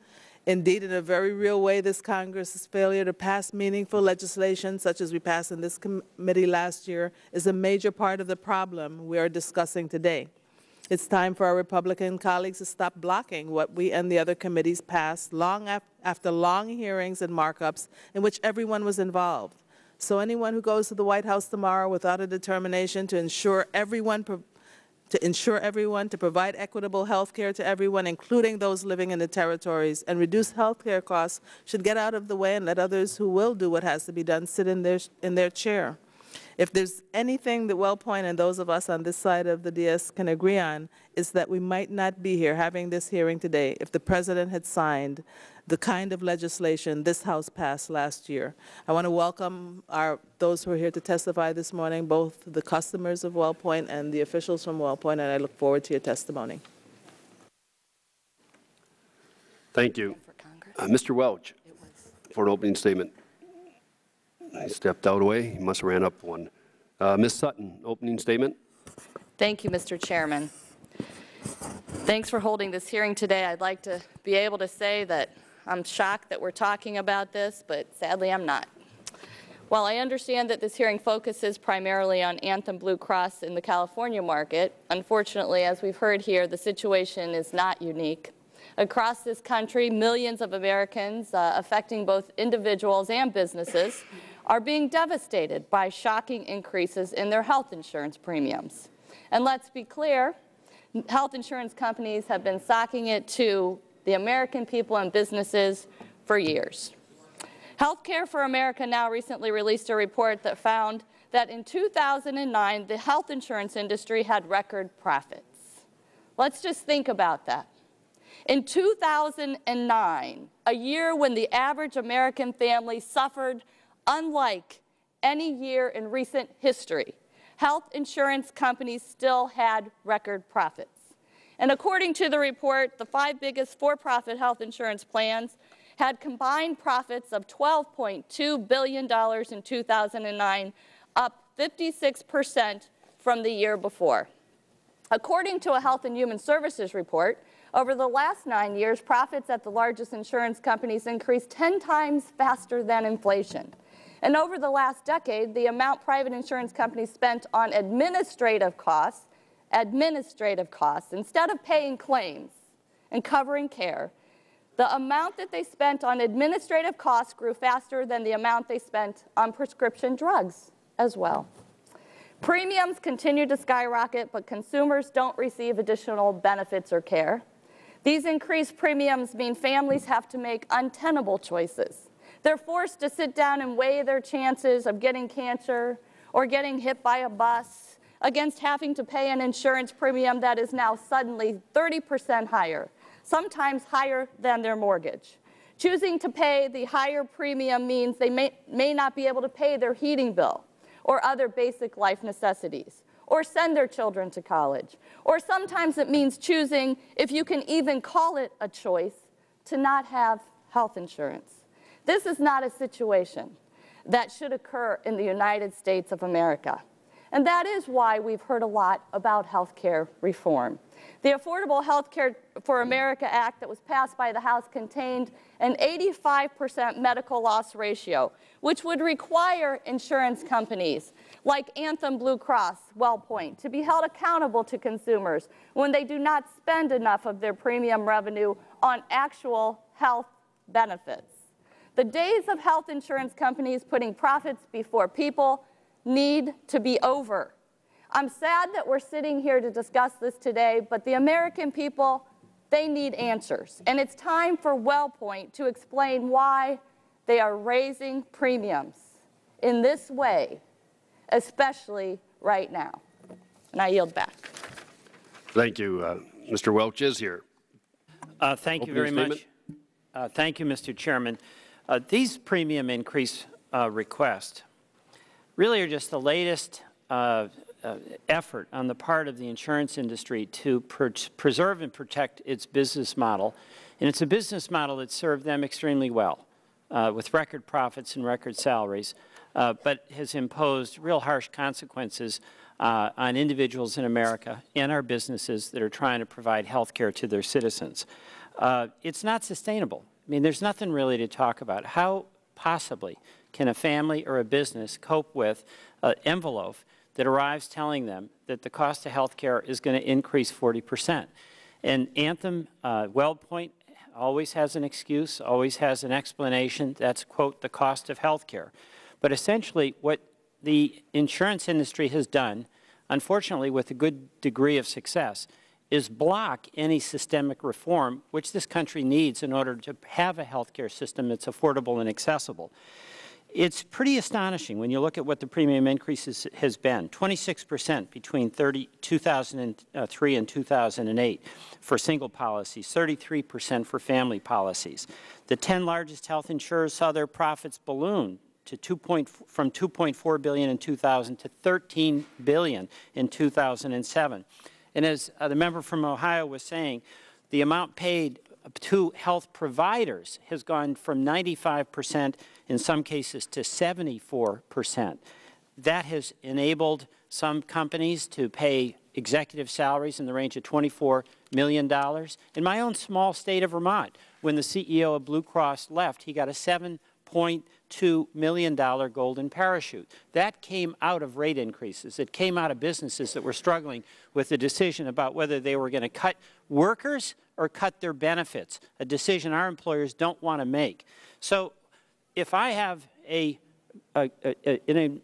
Indeed, in a very real way, this Congress's failure to pass meaningful legislation, such as we passed in this committee last year, is a major part of the problem we are discussing today. It's time for our Republican colleagues to stop blocking what we and the other committees passed long af after long hearings and markups in which everyone was involved. So anyone who goes to the White House tomorrow without a determination to ensure everyone to ensure everyone, to provide equitable health care to everyone, including those living in the territories, and reduce health care costs should get out of the way and let others who will do what has to be done sit in their, in their chair. If there's anything that WellPoint and those of us on this side of the DS can agree on, is that we might not be here having this hearing today if the President had signed the kind of legislation this House passed last year. I want to welcome our, those who are here to testify this morning, both the customers of WellPoint and the officials from WellPoint, and I look forward to your testimony. Thank you. Uh, Mr. Welch, for an opening statement. He stepped out away. He must have ran up one. Uh, Ms. Sutton, opening statement. Thank you, Mr. Chairman. Thanks for holding this hearing today. I'd like to be able to say that I'm shocked that we're talking about this, but sadly I'm not. While I understand that this hearing focuses primarily on Anthem Blue Cross in the California market, unfortunately, as we've heard here, the situation is not unique. Across this country, millions of Americans, uh, affecting both individuals and businesses, are being devastated by shocking increases in their health insurance premiums. And let's be clear, health insurance companies have been socking it to the American people and businesses for years. Healthcare for America Now recently released a report that found that in 2009, the health insurance industry had record profits. Let's just think about that. In 2009, a year when the average American family suffered unlike any year in recent history, health insurance companies still had record profits. And according to the report, the five biggest for-profit health insurance plans had combined profits of $12.2 billion in 2009, up 56 percent from the year before. According to a Health and Human Services report, over the last nine years, profits at the largest insurance companies increased 10 times faster than inflation. And over the last decade, the amount private insurance companies spent on administrative costs administrative costs, instead of paying claims and covering care, the amount that they spent on administrative costs grew faster than the amount they spent on prescription drugs as well. Premiums continue to skyrocket, but consumers don't receive additional benefits or care. These increased premiums mean families have to make untenable choices. They're forced to sit down and weigh their chances of getting cancer or getting hit by a bus against having to pay an insurance premium that is now suddenly 30% higher, sometimes higher than their mortgage. Choosing to pay the higher premium means they may, may not be able to pay their heating bill or other basic life necessities or send their children to college. Or sometimes it means choosing, if you can even call it a choice, to not have health insurance. This is not a situation that should occur in the United States of America. And that is why we've heard a lot about health care reform. The Affordable Health Care for America Act that was passed by the House contained an 85% medical loss ratio, which would require insurance companies like Anthem Blue Cross, WellPoint, to be held accountable to consumers when they do not spend enough of their premium revenue on actual health benefits. The days of health insurance companies putting profits before people need to be over. I'm sad that we're sitting here to discuss this today, but the American people, they need answers. And it's time for WellPoint to explain why they are raising premiums in this way, especially right now. And I yield back. Thank you. Uh, Mr. Welch is here. Uh, thank Opening you very much. Uh, thank you, Mr. Chairman. Uh, these premium increase uh, requests really are just the latest uh, uh, effort on the part of the insurance industry to preserve and protect its business model. And it's a business model that served them extremely well uh, with record profits and record salaries, uh, but has imposed real harsh consequences on individuals in America and our businesses that are trying to provide health care to their citizens. It's not sustainable. I mean, there's nothing really to talk about. How possibly can a family or a business cope with an envelope that arrives telling them that the cost of health care is going to increase 40 percent? And Anthem, uh, WellPoint always has an excuse, always has an explanation. That's, quote, the cost of health care. But essentially, what the insurance industry has done, unfortunately with a good degree of success, is block any systemic reform which this country needs in order to have a health care system that's affordable and accessible. It's pretty astonishing when you look at what the premium increases has been, 26 percent between 30, 2003 and 2008 for single policies, 33 percent for family policies. The 10 largest health insurers saw their profits balloon to 2 point, from 2.4 billion in 2000 to 13 billion in 2007. And as uh, the member from Ohio was saying, the amount paid to health providers has gone from 95 percent in some cases to 74 percent. That has enabled some companies to pay executive salaries in the range of $24 million. In my own small state of Vermont, when the CEO of Blue Cross left, he got a $7.2 million golden parachute. That came out of rate increases. It came out of businesses that were struggling with the decision about whether they were going to cut workers or cut their benefits, a decision our employers don't want to make. So if I have a, a,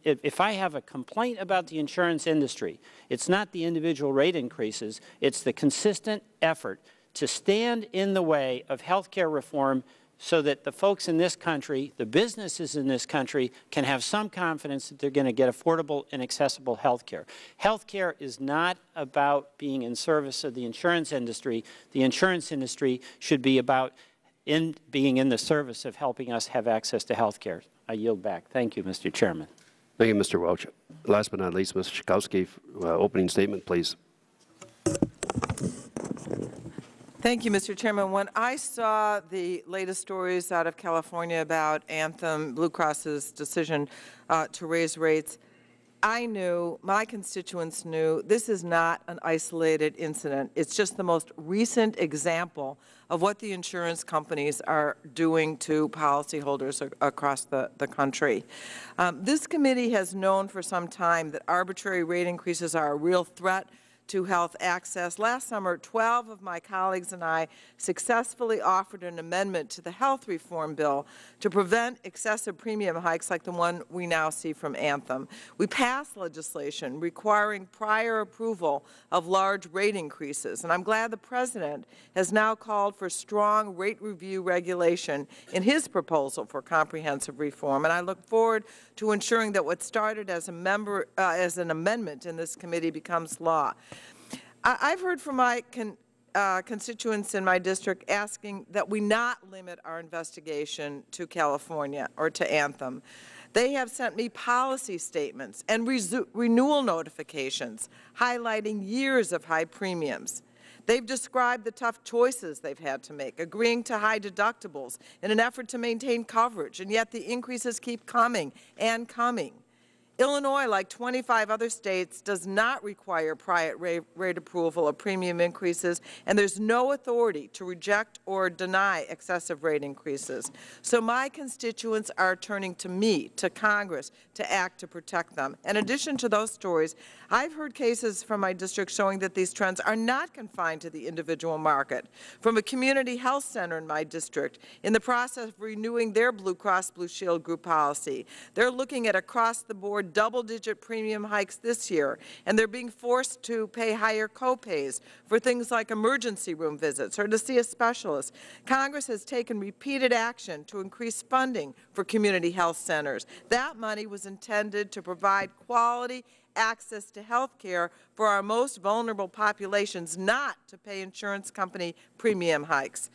if I have a complaint about the insurance industry, it's not the individual rate increases, it's the consistent effort to stand in the way of health care reform so that the folks in this country, the businesses in this country, can have some confidence that they're going to get affordable and accessible health care. Health care is not about being in service of the insurance industry. The insurance industry should be about in being in the service of helping us have access to health care. I yield back. Thank you, Mr. Chairman. Thank you, Mr. Welch. Last but not least, Ms. Schakowsky, uh, opening statement, please. Thank you, Mr. Chairman. When I saw the latest stories out of California about Anthem Blue Cross's decision uh, to raise rates, I knew, my constituents knew, this is not an isolated incident. It's just the most recent example of what the insurance companies are doing to policyholders across the, the country. Um, this committee has known for some time that arbitrary rate increases are a real threat to health access. Last summer, 12 of my colleagues and I successfully offered an amendment to the health reform bill to prevent excessive premium hikes like the one we now see from Anthem. We passed legislation requiring prior approval of large rate increases, and I'm glad the President has now called for strong rate review regulation in his proposal for comprehensive reform, and I look forward to ensuring that what started as a member uh, as an amendment in this committee becomes law. I, have heard from my con, uh, constituents in my district asking that we not limit our investigation to California or to Anthem. They have sent me policy statements and renewal notifications highlighting years of high premiums. They've described the tough choices they've had to make, agreeing to high deductibles in an effort to maintain coverage, and yet the increases keep coming and coming. Illinois, like 25 other states, does not require prior rate approval of premium increases, and there's no authority to reject or deny excessive rate increases. So my constituents are turning to me, to Congress, to act to protect them. In addition to those stories, I've heard cases from my district showing that these trends are not confined to the individual market. From a community health center in my district, in the process of renewing their Blue Cross Blue Shield group policy, they're looking at across-the-board double-digit premium hikes this year, and they're being forced to pay higher copays for things like emergency room visits or to see a specialist. Congress has taken repeated action to increase funding for community health centers. That money was intended to provide quality access to health care for our most vulnerable populations, not to pay insurance company premium hikes.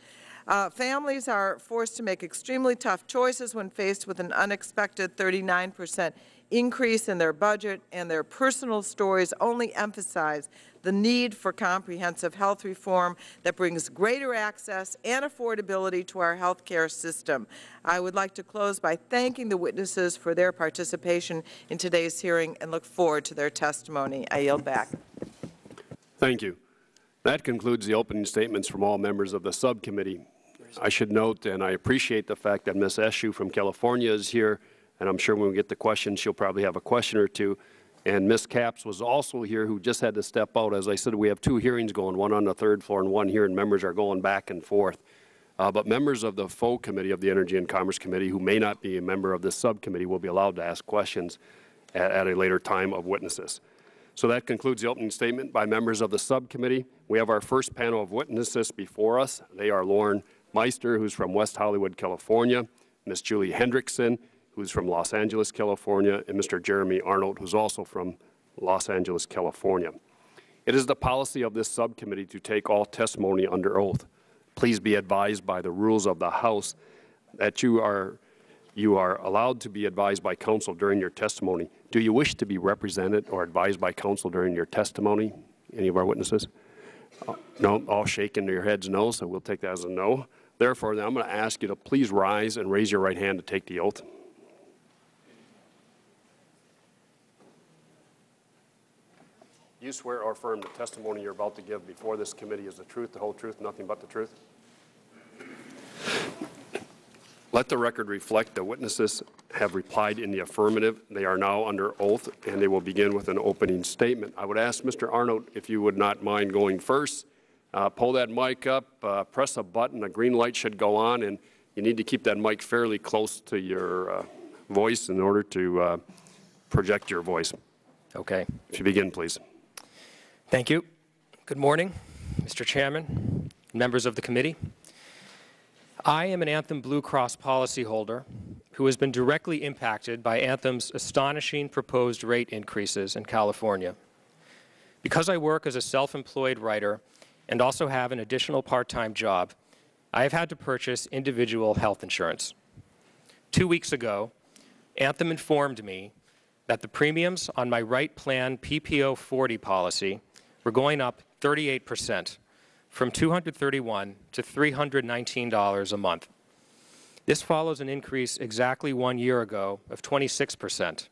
Uh, families are forced to make extremely tough choices when faced with an unexpected 39 percent increase in their budget, and their personal stories only emphasize the need for comprehensive health reform that brings greater access and affordability to our health care system. I would like to close by thanking the witnesses for their participation in today's hearing and look forward to their testimony. I yield back. Thank you. That concludes the opening statements from all members of the subcommittee. I should note, and I appreciate the fact that Ms. Eshoo from California is here and I'm sure when we get the questions, she'll probably have a question or two. And Ms. Capps was also here, who just had to step out. As I said, we have two hearings going, one on the third floor and one here, and members are going back and forth. Uh, but members of the full committee of the Energy and Commerce Committee who may not be a member of this subcommittee will be allowed to ask questions at, at a later time of witnesses. So that concludes the opening statement by members of the subcommittee. We have our first panel of witnesses before us. They are Lauren Meister, who's from West Hollywood, California, Ms. Julie Hendrickson, who's from Los Angeles, California, and Mr. Jeremy Arnold, who's also from Los Angeles, California. It is the policy of this subcommittee to take all testimony under oath. Please be advised by the rules of the House that you are, you are allowed to be advised by counsel during your testimony. Do you wish to be represented or advised by counsel during your testimony? Any of our witnesses? Uh, no, all shaking their heads no, so we'll take that as a no. Therefore, then I'm going to ask you to please rise and raise your right hand to take the oath. You swear or affirm the testimony you're about to give before this committee is the truth, the whole truth, nothing but the truth? Let the record reflect the witnesses have replied in the affirmative. They are now under oath, and they will begin with an opening statement. I would ask Mr. Arnold if you would not mind going first. Uh, pull that mic up, uh, press a button, a green light should go on, and you need to keep that mic fairly close to your uh, voice in order to uh, project your voice. Okay. If you begin, please. Thank you. Good morning, Mr. Chairman, members of the committee. I am an Anthem Blue Cross policyholder who has been directly impacted by Anthem's astonishing proposed rate increases in California. Because I work as a self-employed writer and also have an additional part-time job, I have had to purchase individual health insurance. Two weeks ago, Anthem informed me that the premiums on my Right Plan PPO 40 policy we're going up 38 percent, from 231 to $319 a month. This follows an increase exactly one year ago of 26 percent,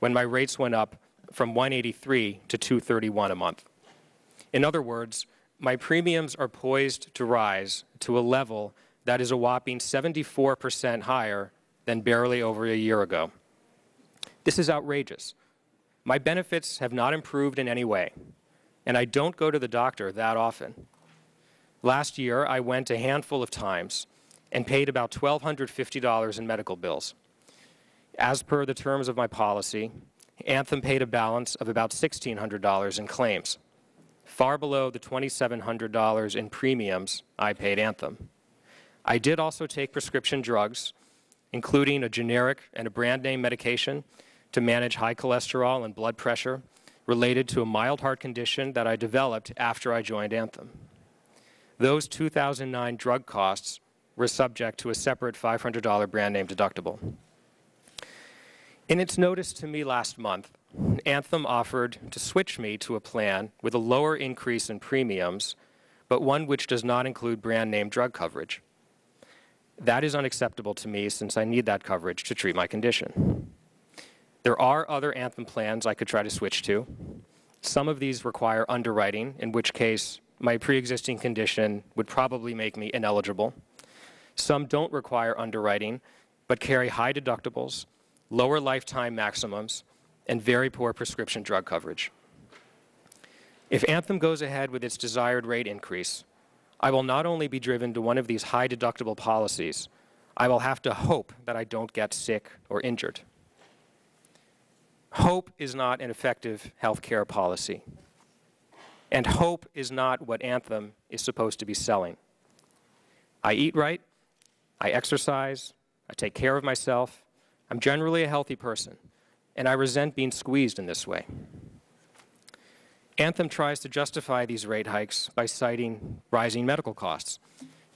when my rates went up from 183 to 231 a month. In other words, my premiums are poised to rise to a level that is a whopping 74 percent higher than barely over a year ago. This is outrageous. My benefits have not improved in any way and I don't go to the doctor that often. Last year, I went a handful of times and paid about $1,250 in medical bills. As per the terms of my policy, Anthem paid a balance of about $1,600 in claims, far below the $2,700 in premiums I paid Anthem. I did also take prescription drugs, including a generic and a brand name medication to manage high cholesterol and blood pressure related to a mild heart condition that I developed after I joined Anthem. Those 2009 drug costs were subject to a separate $500 brand name deductible. In its notice to me last month, Anthem offered to switch me to a plan with a lower increase in premiums, but one which does not include brand name drug coverage. That is unacceptable to me since I need that coverage to treat my condition. There are other Anthem plans I could try to switch to. Some of these require underwriting, in which case my pre-existing condition would probably make me ineligible. Some don't require underwriting, but carry high deductibles, lower lifetime maximums, and very poor prescription drug coverage. If Anthem goes ahead with its desired rate increase, I will not only be driven to one of these high deductible policies, I will have to hope that I don't get sick or injured. Hope is not an effective health care policy. And hope is not what Anthem is supposed to be selling. I eat right, I exercise, I take care of myself, I'm generally a healthy person, and I resent being squeezed in this way. Anthem tries to justify these rate hikes by citing rising medical costs.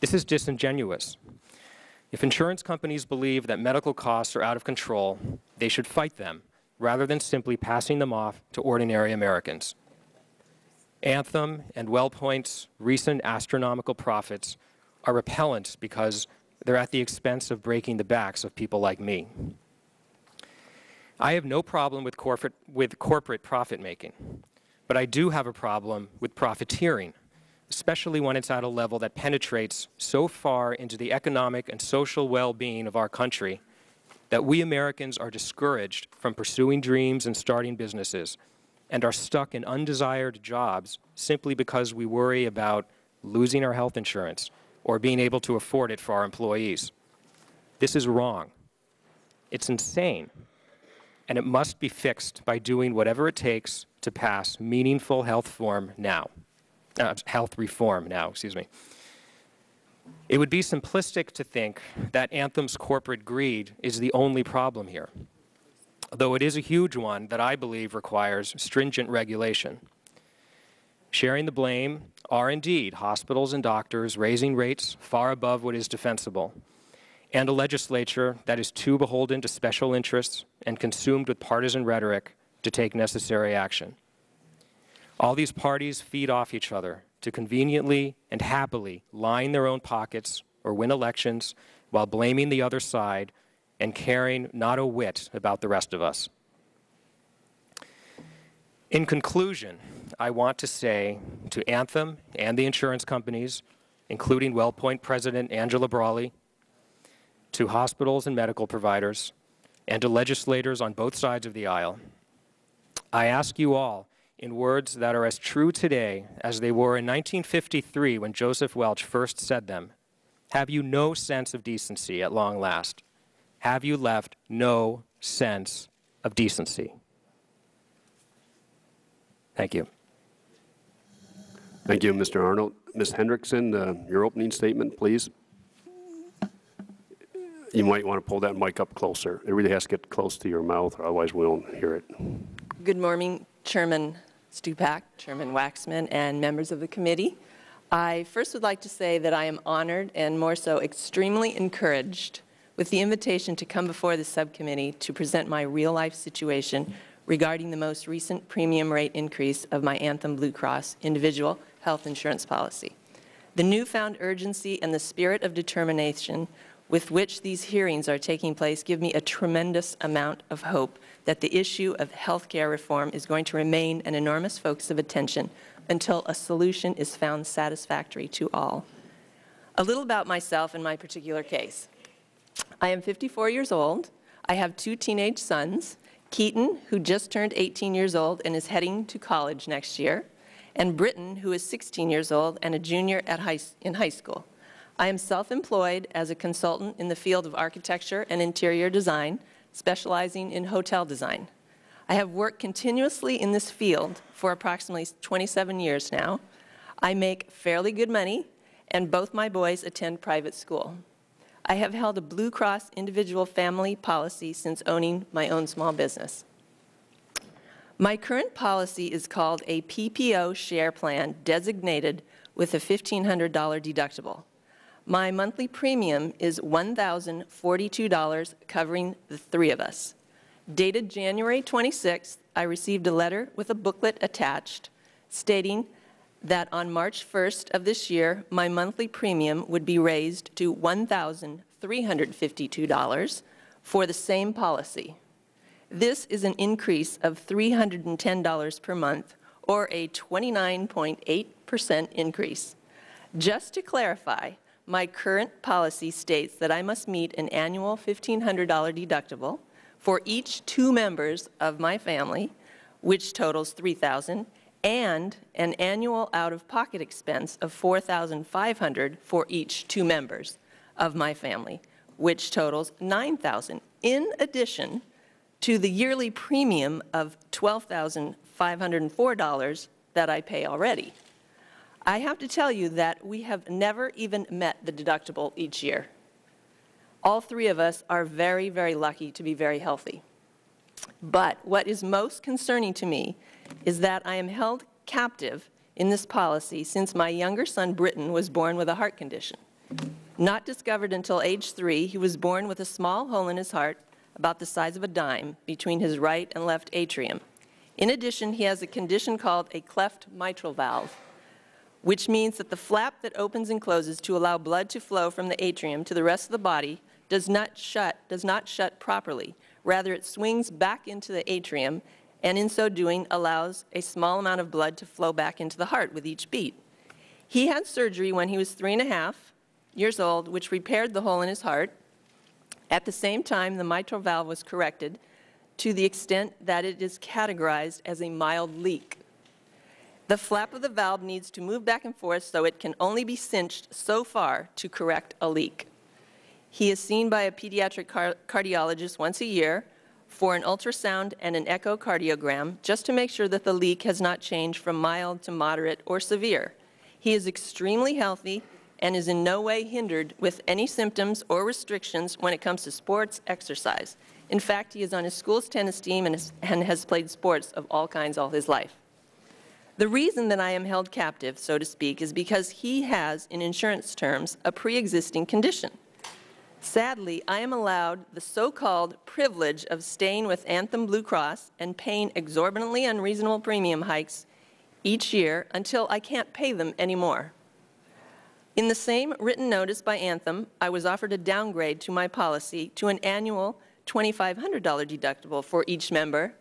This is disingenuous. If insurance companies believe that medical costs are out of control, they should fight them rather than simply passing them off to ordinary Americans. Anthem and WellPoint's recent astronomical profits are repellent because they're at the expense of breaking the backs of people like me. I have no problem with corporate, with corporate profit making. But I do have a problem with profiteering, especially when it's at a level that penetrates so far into the economic and social well-being of our country that we Americans are discouraged from pursuing dreams and starting businesses and are stuck in undesired jobs simply because we worry about losing our health insurance or being able to afford it for our employees. This is wrong. It's insane. And it must be fixed by doing whatever it takes to pass meaningful health form now, uh, health reform now, excuse me. It would be simplistic to think that Anthem's corporate greed is the only problem here, though it is a huge one that I believe requires stringent regulation. Sharing the blame are indeed hospitals and doctors raising rates far above what is defensible, and a legislature that is too beholden to special interests and consumed with partisan rhetoric to take necessary action. All these parties feed off each other to conveniently and happily line their own pockets or win elections while blaming the other side and caring not a whit about the rest of us. In conclusion, I want to say to Anthem and the insurance companies, including WellPoint President Angela Braly, to hospitals and medical providers, and to legislators on both sides of the aisle, I ask you all, in words that are as true today as they were in 1953 when Joseph Welch first said them, have you no sense of decency at long last? Have you left no sense of decency? Thank you. Thank you, Mr. Arnold. Ms. Hendrickson, uh, your opening statement, please. You might want to pull that mic up closer. It really has to get close to your mouth, otherwise we won't hear it. Good morning, Chairman Stupak, Chairman Waxman, and members of the committee. I first would like to say that I am honored and more so extremely encouraged with the invitation to come before the subcommittee to present my real-life situation regarding the most recent premium rate increase of my Anthem Blue Cross individual health insurance policy. The newfound urgency and the spirit of determination with which these hearings are taking place give me a tremendous amount of hope that the issue of health care reform is going to remain an enormous focus of attention until a solution is found satisfactory to all. A little about myself and my particular case. I am 54 years old. I have two teenage sons, Keaton, who just turned 18 years old and is heading to college next year, and Britton, who is 16 years old and a junior at high, in high school. I am self-employed as a consultant in the field of architecture and interior design, specializing in hotel design. I have worked continuously in this field for approximately 27 years now. I make fairly good money, and both my boys attend private school. I have held a Blue Cross individual family policy since owning my own small business. My current policy is called a PPO share plan designated with a $1,500 deductible. My monthly premium is $1,042 covering the three of us. Dated January 26th, I received a letter with a booklet attached stating that on March 1st of this year, my monthly premium would be raised to $1,352 for the same policy. This is an increase of $310 per month, or a 29.8% increase. Just to clarify, my current policy states that I must meet an annual $1,500 deductible for each two members of my family, which totals 3,000, and an annual out-of-pocket expense of 4,500 for each two members of my family, which totals 9,000. in addition to the yearly premium of $12,504 that I pay already. I have to tell you that we have never even met the deductible each year. All three of us are very, very lucky to be very healthy. But what is most concerning to me is that I am held captive in this policy since my younger son, Britton, was born with a heart condition. Not discovered until age three, he was born with a small hole in his heart about the size of a dime between his right and left atrium. In addition, he has a condition called a cleft mitral valve, which means that the flap that opens and closes to allow blood to flow from the atrium to the rest of the body does not shut, does not shut properly. Rather, it swings back into the atrium and in so doing allows a small amount of blood to flow back into the heart with each beat. He had surgery when he was three and a half years old, which repaired the hole in his heart. At the same time, the mitral valve was corrected to the extent that it is categorized as a mild leak. The flap of the valve needs to move back and forth so it can only be cinched so far to correct a leak. He is seen by a pediatric car cardiologist once a year for an ultrasound and an echocardiogram just to make sure that the leak has not changed from mild to moderate or severe. He is extremely healthy and is in no way hindered with any symptoms or restrictions when it comes to sports exercise. In fact, he is on his school's tennis team and, and has played sports of all kinds all his life. The reason that I am held captive, so to speak, is because he has, in insurance terms, a pre-existing condition. Sadly, I am allowed the so-called privilege of staying with Anthem Blue Cross and paying exorbitantly unreasonable premium hikes each year until I can't pay them anymore. In the same written notice by Anthem, I was offered a downgrade to my policy to an annual $2,500 deductible for each member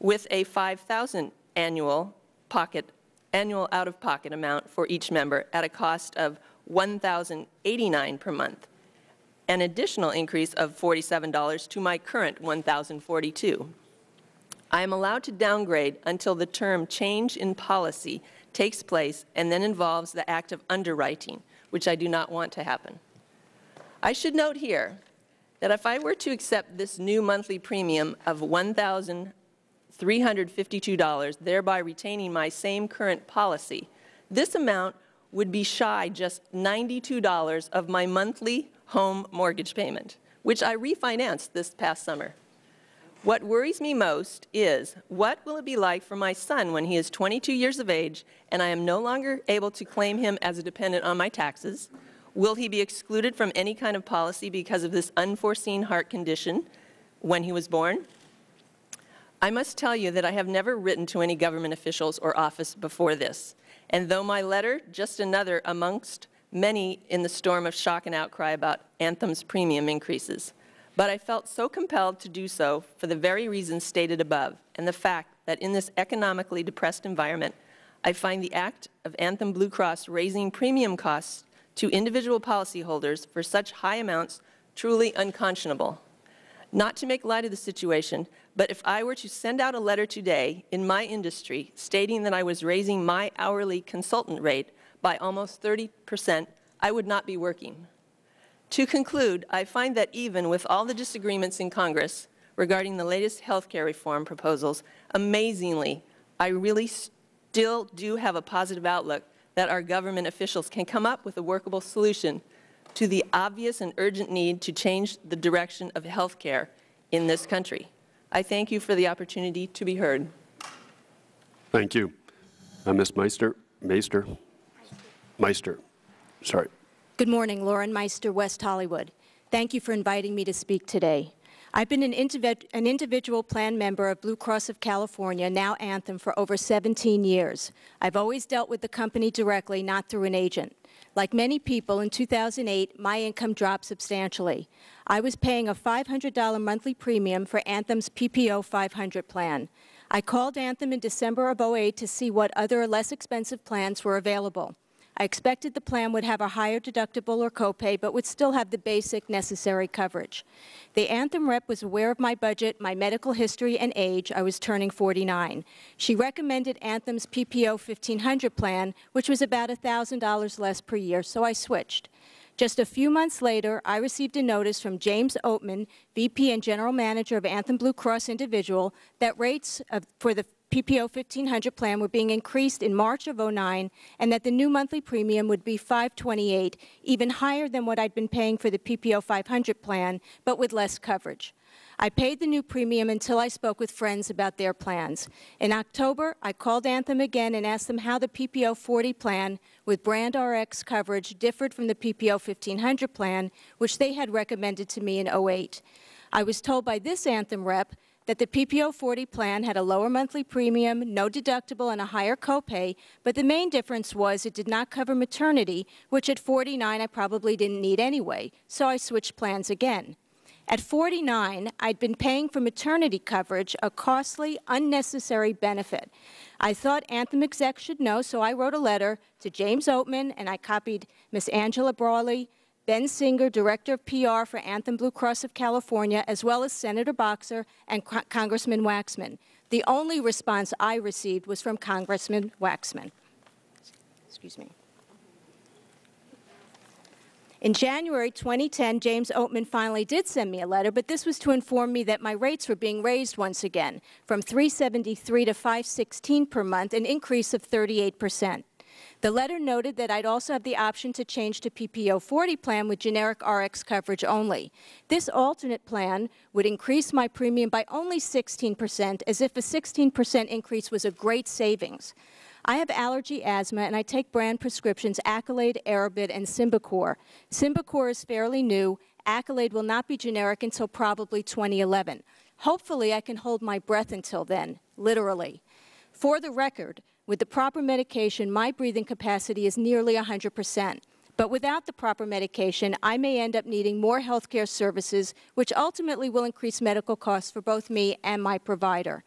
with a 5,000 dollars annual pocket, annual out-of-pocket amount for each member at a cost of 1,089 per month, an additional increase of $47 to my current 1,042. I am allowed to downgrade until the term change in policy takes place and then involves the act of underwriting, which I do not want to happen. I should note here that if I were to accept this new monthly premium of 1,000 $352, thereby retaining my same current policy. This amount would be shy just $92 of my monthly home mortgage payment, which I refinanced this past summer. What worries me most is what will it be like for my son when he is 22 years of age and I am no longer able to claim him as a dependent on my taxes? Will he be excluded from any kind of policy because of this unforeseen heart condition when he was born? I must tell you that I have never written to any government officials or office before this. And though my letter, just another amongst many in the storm of shock and outcry about Anthem's premium increases. But I felt so compelled to do so for the very reasons stated above, and the fact that in this economically depressed environment, I find the act of Anthem Blue Cross raising premium costs to individual policyholders for such high amounts truly unconscionable. Not to make light of the situation, but if I were to send out a letter today in my industry stating that I was raising my hourly consultant rate by almost 30 percent, I would not be working. To conclude, I find that even with all the disagreements in Congress regarding the latest health care reform proposals, amazingly, I really still do have a positive outlook that our government officials can come up with a workable solution to the obvious and urgent need to change the direction of health care in this country. I thank you for the opportunity to be heard. Thank you. Uh, Ms. Meister, Meister, Meister, sorry. Good morning, Lauren Meister, West Hollywood. Thank you for inviting me to speak today. I've been an, an, individual plan member of Blue Cross of California, now Anthem, for over 17 years. I've always dealt with the company directly, not through an agent. Like many people, in 2008, my income dropped substantially. I was paying a $500 monthly premium for Anthem's PPO 500 plan. I called Anthem in December of 08 to see what other less expensive plans were available. I expected the plan would have a higher deductible or copay, but would still have the basic necessary coverage. The Anthem rep was aware of my budget, my medical history, and age. I was turning 49. She recommended Anthem's PPO 1500 plan, which was about $1,000 less per year, so I switched. Just a few months later, I received a notice from James Oatman, VP and General Manager of Anthem Blue Cross Individual, that rates of, for the PPO 1500 plan were being increased in March of 09 and that the new monthly premium would be 528, even higher than what I'd been paying for the PPO 500 plan, but with less coverage. I paid the new premium until I spoke with friends about their plans. In October, I called Anthem again and asked them how the PPO 40 plan with Brand RX coverage differed from the PPO 1500 plan, which they had recommended to me in 08. I was told by this Anthem rep that the PPO 40 plan had a lower monthly premium, no deductible, and a higher copay, but the main difference was it did not cover maternity, which at 49 I probably didn't need anyway, so I switched plans again. At 49, I'd been paying for maternity coverage, a costly, unnecessary benefit. I thought Anthem exec should know, so I wrote a letter to James Oatman, and I copied Miss Angela Braly, Ben Singer, Director of PR for Anthem Blue Cross of California, as well as Senator Boxer and Co Congressman Waxman. The only response I received was from Congressman Waxman. Excuse me. In January 2010, James Oatman finally did send me a letter, but this was to inform me that my rates were being raised once again, from 373 to 516 per month, an increase of 38 percent. The letter noted that I'd also have the option to change to PPO 40 plan with generic RX coverage only. This alternate plan would increase my premium by only 16 percent, as if a 16 percent increase was a great savings. I have allergy asthma, and I take brand prescriptions Accolate, Arabid, and Symbicort. Symbicort is fairly new. Accolate will not be generic until probably 2011. Hopefully, I can hold my breath until then, literally. For the record, with the proper medication, my breathing capacity is nearly 100 percent. But without the proper medication, I may end up needing more health care services, which ultimately will increase medical costs for both me and my provider.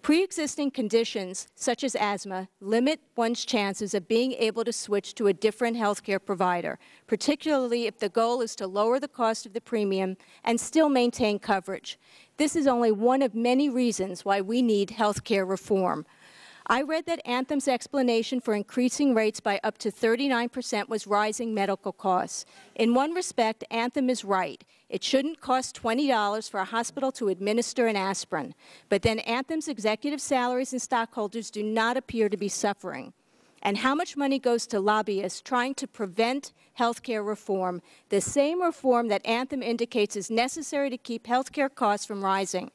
Pre-existing conditions, such as asthma, limit one's chances of being able to switch to a different health care provider, particularly if the goal is to lower the cost of the premium and still maintain coverage. This is only one of many reasons why we need health care reform. I read that Anthem's explanation for increasing rates by up to 39 percent was rising medical costs. In one respect, Anthem is right. It shouldn't cost $20 for a hospital to administer an aspirin. But then Anthem's executive salaries and stockholders do not appear to be suffering. And how much money goes to lobbyists trying to prevent health care reform, the same reform that Anthem indicates is necessary to keep health care costs from rising.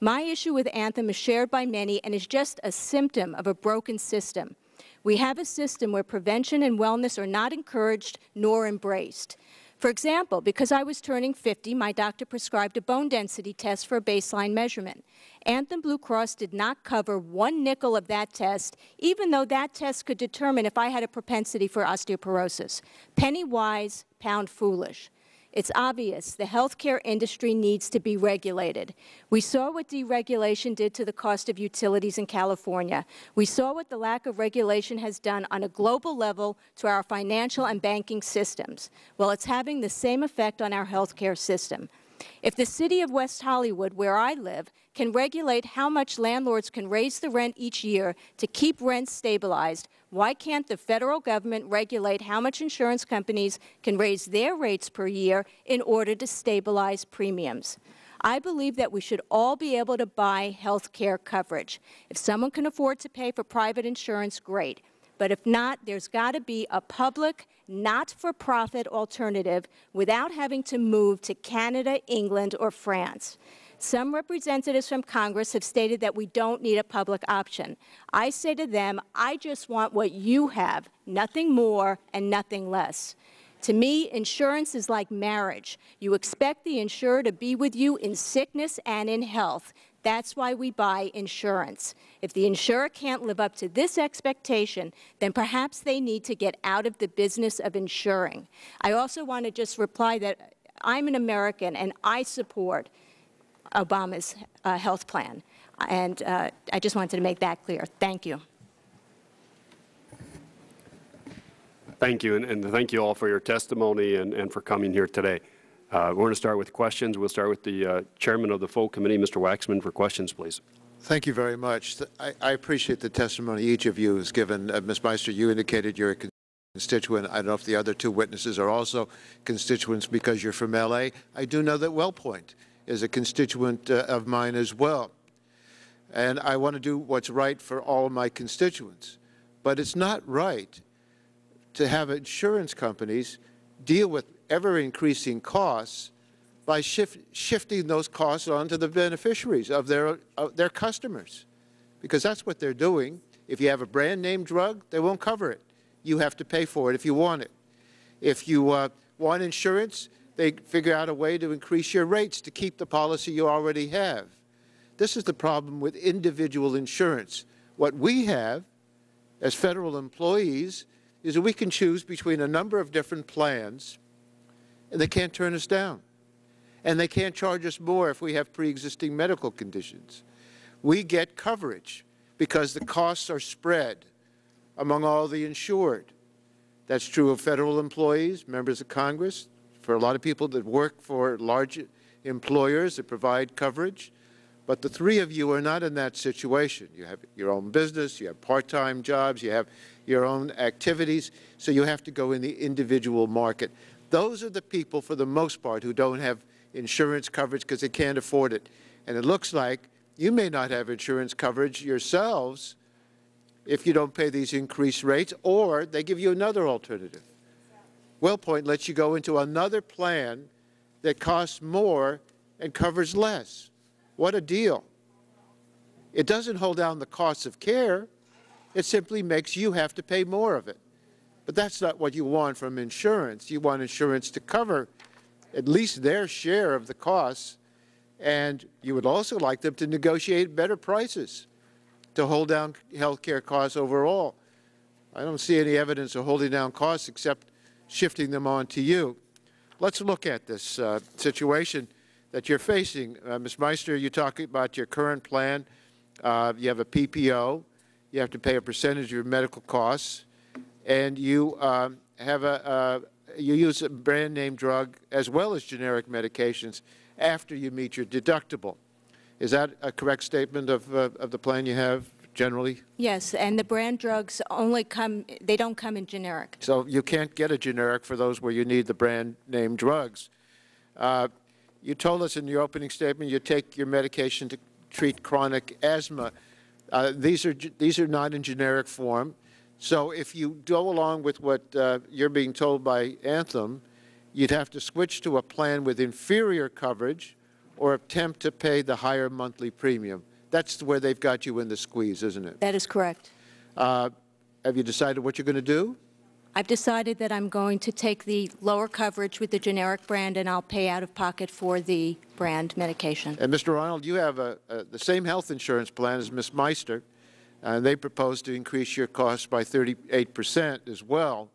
My issue with Anthem is shared by many and is just a symptom of a broken system. We have a system where prevention and wellness are not encouraged nor embraced. For example, because I was turning 50, my doctor prescribed a bone density test for a baseline measurement. Anthem Blue Cross did not cover one nickel of that test, even though that test could determine if I had a propensity for osteoporosis. Penny wise, pound foolish. It's obvious the healthcare industry needs to be regulated. We saw what deregulation did to the cost of utilities in California. We saw what the lack of regulation has done on a global level to our financial and banking systems. Well, it's having the same effect on our healthcare system. If the city of West Hollywood, where I live, can regulate how much landlords can raise the rent each year to keep rents stabilized, why can't the federal government regulate how much insurance companies can raise their rates per year in order to stabilize premiums? I believe that we should all be able to buy health care coverage. If someone can afford to pay for private insurance, great. But if not, there's got to be a public, not-for-profit alternative without having to move to Canada, England, or France. Some representatives from Congress have stated that we don't need a public option. I say to them, I just want what you have, nothing more and nothing less. To me, insurance is like marriage. You expect the insurer to be with you in sickness and in health. That's why we buy insurance. If the insurer can't live up to this expectation, then perhaps they need to get out of the business of insuring. I also want to just reply that I'm an American and I support Obama's uh, health plan. And uh, I just wanted to make that clear. Thank you. Thank you, and, and thank you all for your testimony and, and for coming here today. Uh, we're going to start with questions. We'll start with the uh, chairman of the full committee, Mr. Waxman, for questions, please. Thank you very much. I, I appreciate the testimony each of you has given. Uh, Ms. Meister, you indicated you're a constituent. I don't know if the other two witnesses are also constituents because you're from L.A. I do know that WellPoint is a constituent uh, of mine as well. And I want to do what's right for all my constituents. But it's not right to have insurance companies deal with ever-increasing costs by shift, shifting those costs onto the beneficiaries of their, of their customers, because that's what they're doing. If you have a brand-name drug, they won't cover it. You have to pay for it if you want it. If you uh, want insurance, they figure out a way to increase your rates to keep the policy you already have. This is the problem with individual insurance. What we have as federal employees is that we can choose between a number of different plans, and they can't turn us down. And they can't charge us more if we have pre-existing medical conditions. We get coverage because the costs are spread among all the insured. That's true of federal employees, members of Congress, for a lot of people that work for large employers that provide coverage. But the three of you are not in that situation. You have your own business, you have part-time jobs, you have your own activities, so you have to go in the individual market. Those are the people, for the most part, who don't have insurance coverage because they can't afford it. And it looks like you may not have insurance coverage yourselves if you don't pay these increased rates, or they give you another alternative. WellPoint lets you go into another plan that costs more and covers less. What a deal. It doesn't hold down the costs of care. It simply makes you have to pay more of it. But that's not what you want from insurance. You want insurance to cover at least their share of the costs, and you would also like them to negotiate better prices to hold down health care costs overall. I don't see any evidence of holding down costs except shifting them on to you. Let's look at this uh, situation that you're facing. Uh, Ms. Meister, you talk about your current plan. Uh, you have a PPO. You have to pay a percentage of your medical costs. And you um, have a, uh, you use a brand name drug as well as generic medications after you meet your deductible. Is that a correct statement of, uh, of the plan you have generally? Yes, and the brand drugs only come, they don't come in generic. So you can't get a generic for those where you need the brand name drugs. Uh, you told us in your opening statement you take your medication to treat chronic asthma. Uh, these, are, these are not in generic form. So if you go along with what uh, you're being told by Anthem, you'd have to switch to a plan with inferior coverage or attempt to pay the higher monthly premium. That's where they've got you in the squeeze, isn't it? That is correct. Uh, have you decided what you're going to do? I've decided that I'm going to take the lower coverage with the generic brand and I'll pay out of pocket for the brand medication. And Mr. Arnold, you have a, a, the same health insurance plan as Ms. Meister, and they propose to increase your costs by 38 percent as well.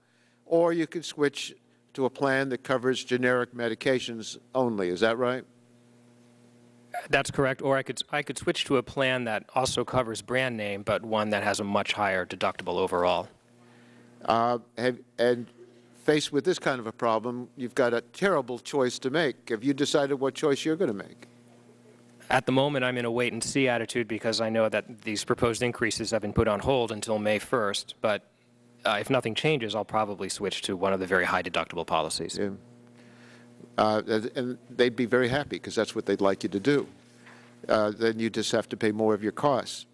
Or you could switch to a plan that covers generic medications only. Is that right? That's correct. Or I could I could switch to a plan that also covers brand name, but one that has a much higher deductible overall. Uh, have, and faced with this kind of a problem, you've got a terrible choice to make. Have you decided what choice you're going to make? At the moment, I'm in a wait-and-see attitude because I know that these proposed increases have been put on hold until May 1st. But uh, if nothing changes, I'll probably switch to one of the very high deductible policies. Yeah. Uh, and they'd be very happy because that's what they'd like you to do. Uh, then you just have to pay more of your costs.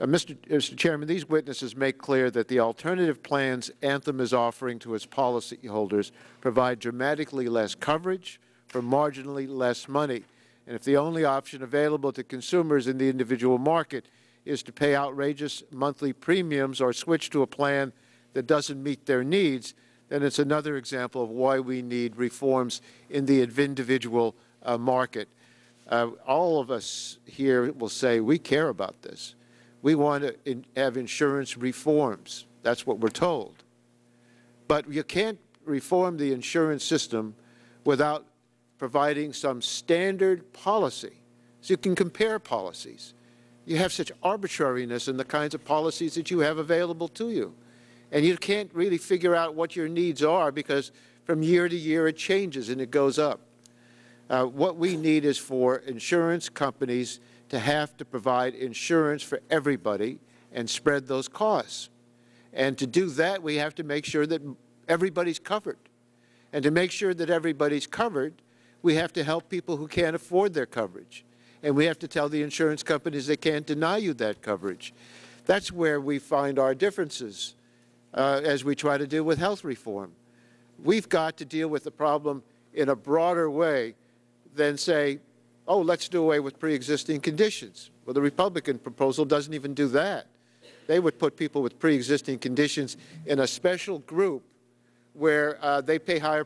Uh, Mr. Mr. Chairman, these witnesses make clear that the alternative plans Anthem is offering to its policyholders provide dramatically less coverage for marginally less money. And if the only option available to consumers in the individual market is to pay outrageous monthly premiums or switch to a plan that doesn't meet their needs, then it's another example of why we need reforms in the individual uh, market. uh, all of us here will say we care about this. We want to in, have insurance reforms. That's what we're told. But you can't reform the insurance system without providing some standard policy so you can compare policies. You have such arbitrariness in the kinds of policies that you have available to you. And you can't really figure out what your needs are because from year to year it changes and it goes up. Uh, what we need is for insurance companies to have to provide insurance for everybody and spread those costs. And to do that, we have to make sure that everybody's covered. And to make sure that everybody's covered, we have to help people who can't afford their coverage. And we have to tell the insurance companies they can't deny you that coverage. That's where we find our differences uh, as we try to deal with health reform. We've got to deal with the problem in a broader way than say, oh, let's do away with pre-existing conditions. Well, the Republican proposal doesn't even do that. They would put people with pre-existing conditions in a special group where uh, they pay higher,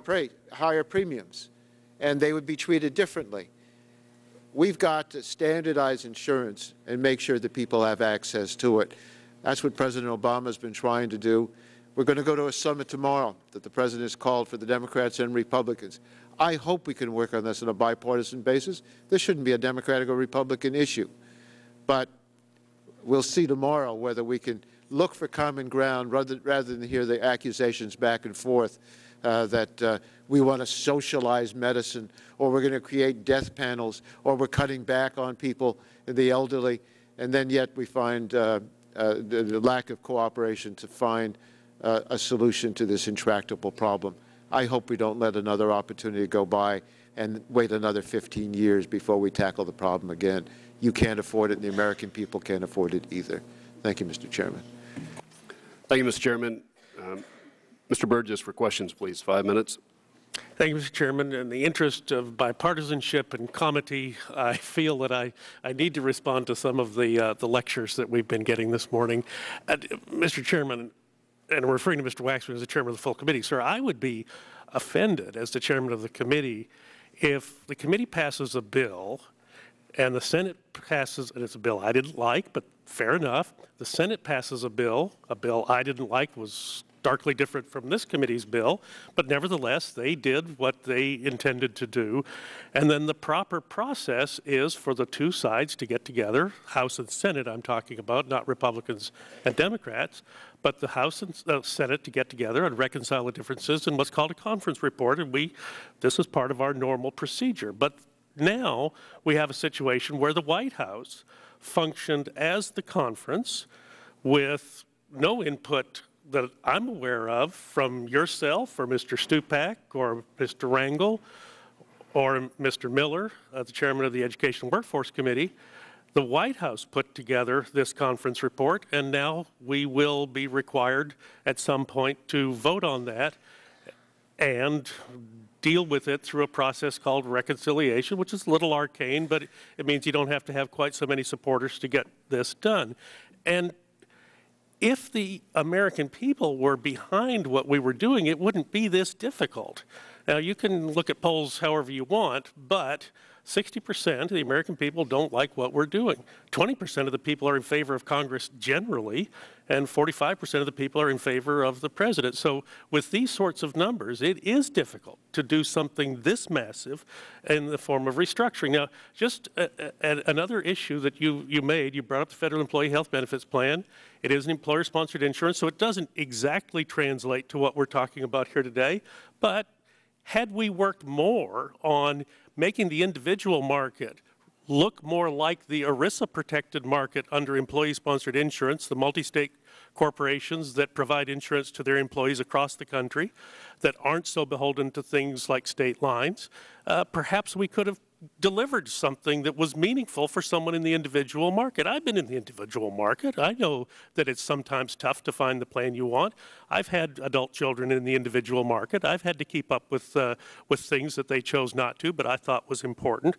higher premiums, and they would be treated differently. We've got to standardize insurance and make sure that people have access to it. That's what President Obama has been trying to do. We're going to go to a summit tomorrow that the President has called for the Democrats and Republicans. I hope we can work on this on a bipartisan basis. This shouldn't be a Democratic or Republican issue. But we'll see tomorrow whether we can look for common ground rather, rather than hear the accusations back and forth uh, that uh, we want to socialize medicine or we're going to create death panels or we're cutting back on people, the elderly, and then yet we find uh, uh the, the, lack of cooperation to find uh, a solution to this intractable problem. I hope we don't let another opportunity go by and wait another 15 years before we tackle the problem again. You can't afford it, and the American people can't afford it either. Thank you, Mr. Chairman. Thank you, Mr. Chairman. Um, Mr. Burgess, for questions, please. Five minutes. Thank you, Mr. Chairman. In the interest of bipartisanship and comity, I feel that I, I need to respond to some of the, uh, the lectures that we've been getting this morning. Uh, Mr. Chairman, and referring to Mr. Waxman as the chairman of the full committee, sir, I would be offended as the chairman of the committee if the committee passes a bill and the Senate passes, and it's a bill I didn't like, but fair enough. The Senate passes a bill, a bill I didn't like was darkly different from this committee's bill, but nevertheless, they did what they intended to do. And then the proper process is for the two sides to get together, House and Senate I'm talking about, not Republicans and Democrats, but the House and uh, Senate to get together and reconcile the differences in what's called a conference report, and we, this is part of our normal procedure. But now we have a situation where the White House functioned as the conference with no input that I'm aware of from yourself or Mr. Stupak or Mr. Rangel or Mr. Miller, uh, the chairman of the Education Workforce Committee, the White House put together this conference report, and now we will be required at some point to vote on that and deal with it through a process called reconciliation, which is a little arcane, but it means you don't have to have quite so many supporters to get this done. And if the American people were behind what we were doing, it wouldn't be this difficult. Now, you can look at polls however you want, but 60% of the American people don't like what we're doing. 20% of the people are in favor of Congress generally, and 45% of the people are in favor of the president. So with these sorts of numbers, it is difficult to do something this massive in the form of restructuring. Now, just a, a, another issue that you, you made, you brought up the Federal Employee Health Benefits Plan. It is an employer-sponsored insurance, so it doesn't exactly translate to what we're talking about here today, but had we worked more on making the individual market look more like the ERISA protected market under employee-sponsored insurance, the multi-state corporations that provide insurance to their employees across the country that aren't so beholden to things like state lines, uh, perhaps we could have delivered something that was meaningful for someone in the individual market. I've been in the individual market. I know that it's sometimes tough to find the plan you want. I've had adult children in the individual market. I've had to keep up with, uh, with things that they chose not to, but I thought was important.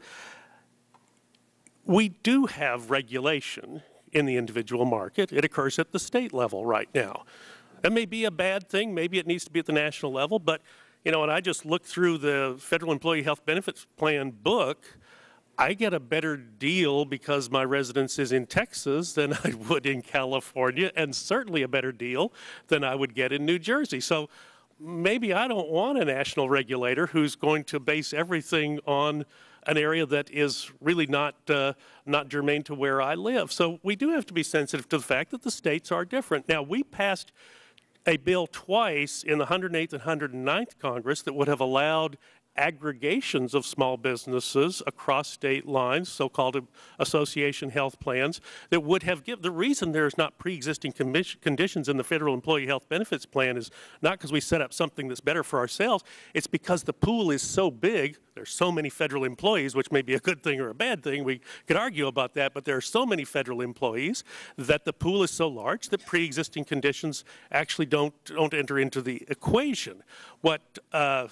We do have regulation in the individual market. It occurs at the state level right now. That may be a bad thing. Maybe it needs to be at the national level, but you know, and I just looked through the Federal Employee Health Benefits Plan book, I get a better deal because my residence is in Texas than <laughs> I would in California, and certainly a better deal than I would get in New Jersey. So maybe I don't want a national regulator who's going to base everything on an area that is really not, uh, not germane to where I live. So we do have to be sensitive to the fact that the states are different. Now, we passed a bill twice in the 108th and 109th Congress that would have allowed aggregations of small businesses across state lines, so-called association health plans, that would have given, the reason there's not pre-existing conditions in the federal employee health benefits plan is not because we set up something that's better for ourselves, it's because the pool is so big, there's so many federal employees, which may be a good thing or a bad thing, we could argue about that, but there are so many federal employees that the pool is so large that pre-existing conditions actually don't, don't enter into the equation. What uh,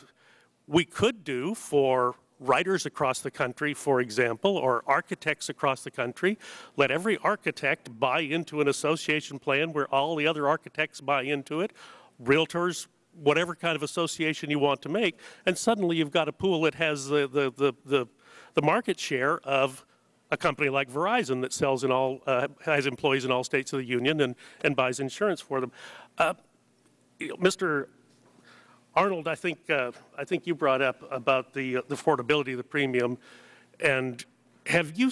we could do for writers across the country, for example, or architects across the country. Let every architect buy into an association plan where all the other architects buy into it. Realtors, whatever kind of association you want to make, and suddenly you've got a pool that has the, the, the, the, the market share of a company like Verizon that sells in all, uh, has employees in all states of the union and, and buys insurance for them. Uh, Mr. Arnold, I think, uh, I think you brought up about the, uh, the affordability of the premium. And have you,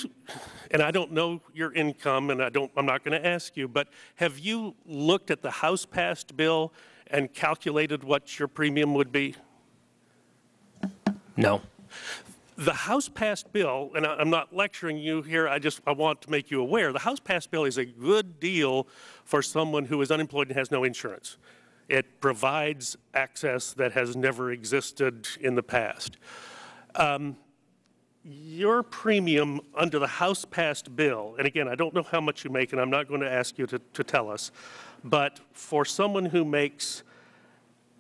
and I don't know your income, and I don't, I'm not going to ask you, but have you looked at the House passed bill and calculated what your premium would be? No. The House passed bill, and I'm not lecturing you here, I just I want to make you aware, the House passed bill is a good deal for someone who is unemployed and has no insurance. It provides access that has never existed in the past. Um, your premium under the House passed bill, and again, I don't know how much you make, and I'm not going to ask you to, to tell us, but for someone who makes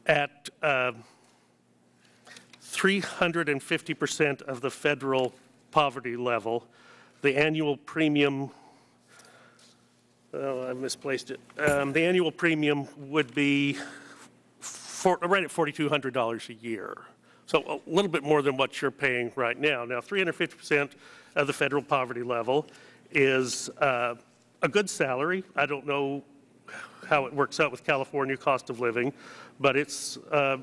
at 350% uh, of the federal poverty level, the annual premium oh, I misplaced it. Um, the annual premium would be for, right at $4,200 a year. So a little bit more than what you're paying right now. Now, 350% of the federal poverty level is uh, a good salary. I don't know how it works out with California cost of living, but it's uh,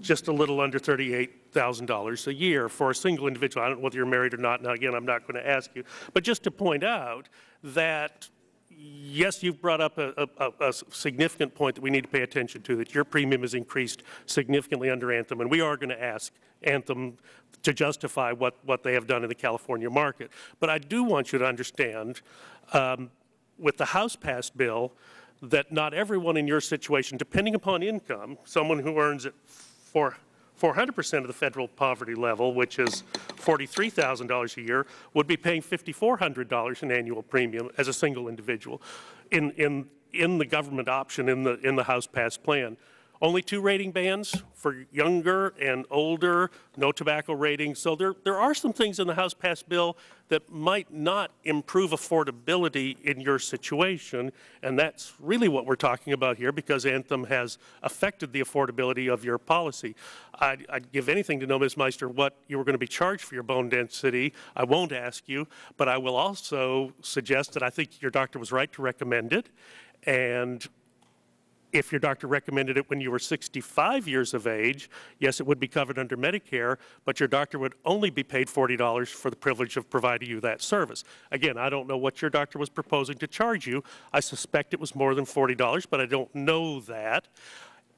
just a little under $38,000 a year for a single individual. I don't know whether you're married or not. Now, again, I'm not going to ask you. But just to point out that yes, you've brought up a, a, a, significant point that we need to pay attention to, that your premium has increased significantly under Anthem, and we are going to ask Anthem to justify what, what they have done in the California market. But I do want you to understand, um, with the House passed bill, that not everyone in your situation, depending upon income, someone who earns it for 400% of the federal poverty level, which is $43,000 a year, would be paying $5,400 in annual premium as a single individual in, in, in the government option in the, in the House passed plan. Only two rating bands for younger and older, no tobacco rating. So there, there are some things in the House passed bill that might not improve affordability in your situation. And that's really what we're talking about here because Anthem has affected the affordability of your policy. I'd, I'd give anything to know, Ms. Meister, what you were going to be charged for your bone density. I won't ask you, but I will also suggest that I think your doctor was right to recommend it. And if your doctor recommended it when you were 65 years of age, yes, it would be covered under Medicare, but your doctor would only be paid $40 for the privilege of providing you that service. Again, I don't know what your doctor was proposing to charge you. I suspect it was more than $40, but I don't know that.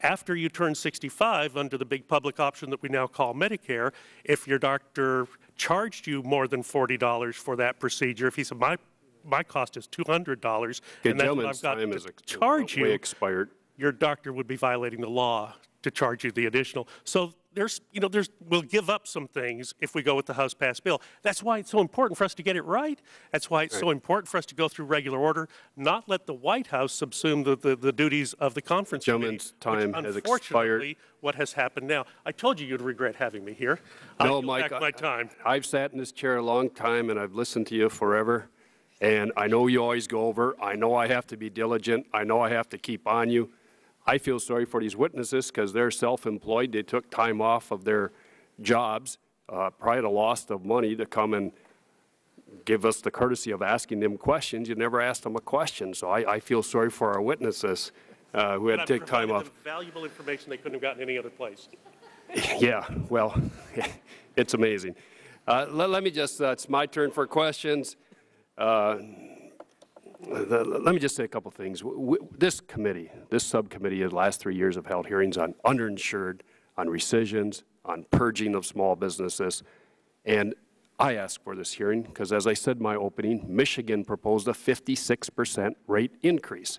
After you turn 65, under the big public option that we now call Medicare, if your doctor charged you more than $40 for that procedure, if he said, my my cost is $200, and that's what I've got to charge you. expired your doctor would be violating the law to charge you the additional. So there's, you know, there's, we'll give up some things if we go with the House passed bill. That's why it's so important for us to get it right. That's why it's right. so important for us to go through regular order, not let the White House subsume the, the, the duties of the conference Gentleman's committee, time has expired. what has happened now. I told you you'd regret having me here. No, Mike, my time. I've sat in this chair a long time, and I've listened to you forever. And I know you always go over. I know I have to be diligent. I know I have to keep on you. I feel sorry for these witnesses because they're self-employed. They took time off of their jobs uh, probably at a loss of money to come and give us the courtesy of asking them questions. You never asked them a question. So I, I feel sorry for our witnesses uh, who had to take time off. Valuable information they couldn't have gotten any other place. <laughs> Yeah, well, <laughs> it's amazing. Uh, let, let me just, uh, it's my turn for questions. Let me just say a couple things. This committee, this subcommittee, the last three years have held hearings on underinsured, on rescissions, on purging of small businesses. And I asked for this hearing because, as I said in my opening, Michigan proposed a 56% rate increase.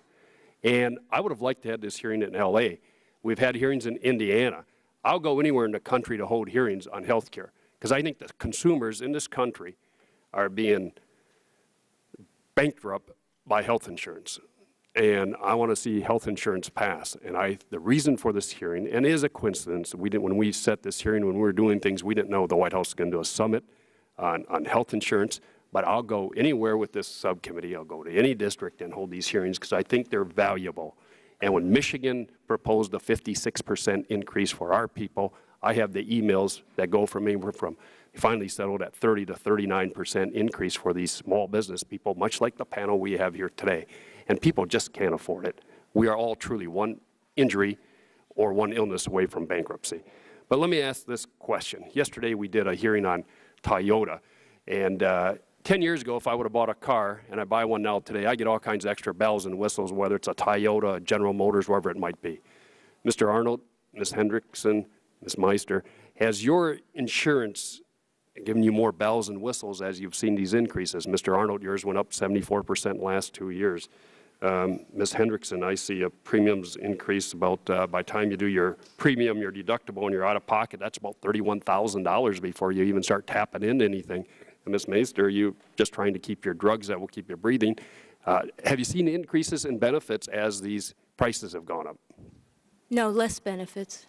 And I would have liked to have this hearing in LA. We've had hearings in Indiana. I'll go anywhere in the country to hold hearings on health care because I think the consumers in this country are being bankrupt by health insurance. And I want to see health insurance pass. And I, the reason for this hearing, and it is a coincidence, we didn't, when we set this hearing, when we were doing things, we didn't know the White House was going to do a summit on, on health insurance. But I'll go anywhere with this subcommittee. I'll go to any district and hold these hearings because I think they're valuable. And when Michigan proposed a 56% increase for our people, I have the emails that go from anywhere from finally settled at 30 to 39% increase for these small business people, much like the panel we have here today. And people just can't afford it. We are all truly one injury or one illness away from bankruptcy. But let me ask this question. Yesterday we did a hearing on Toyota, and uh, 10 years ago, if I would have bought a car and I buy one now today, I get all kinds of extra bells and whistles, whether it's a Toyota, a General Motors, wherever it might be. Mr. Arnold, Ms. Hendrickson, Ms. Meister, has your insurance given you more bells and whistles as you've seen these increases? Mr. Arnold, yours went up 74% last two years. Um, Ms. Hendrickson, I see a premiums increase about, uh, by the time you do your premium, your deductible, and your out-of-pocket, that's about $31,000 before you even start tapping into anything. And Ms. Meister, you just trying to keep your drugs that will keep you breathing. Uh, have you seen increases in benefits as these prices have gone up? No, less benefits.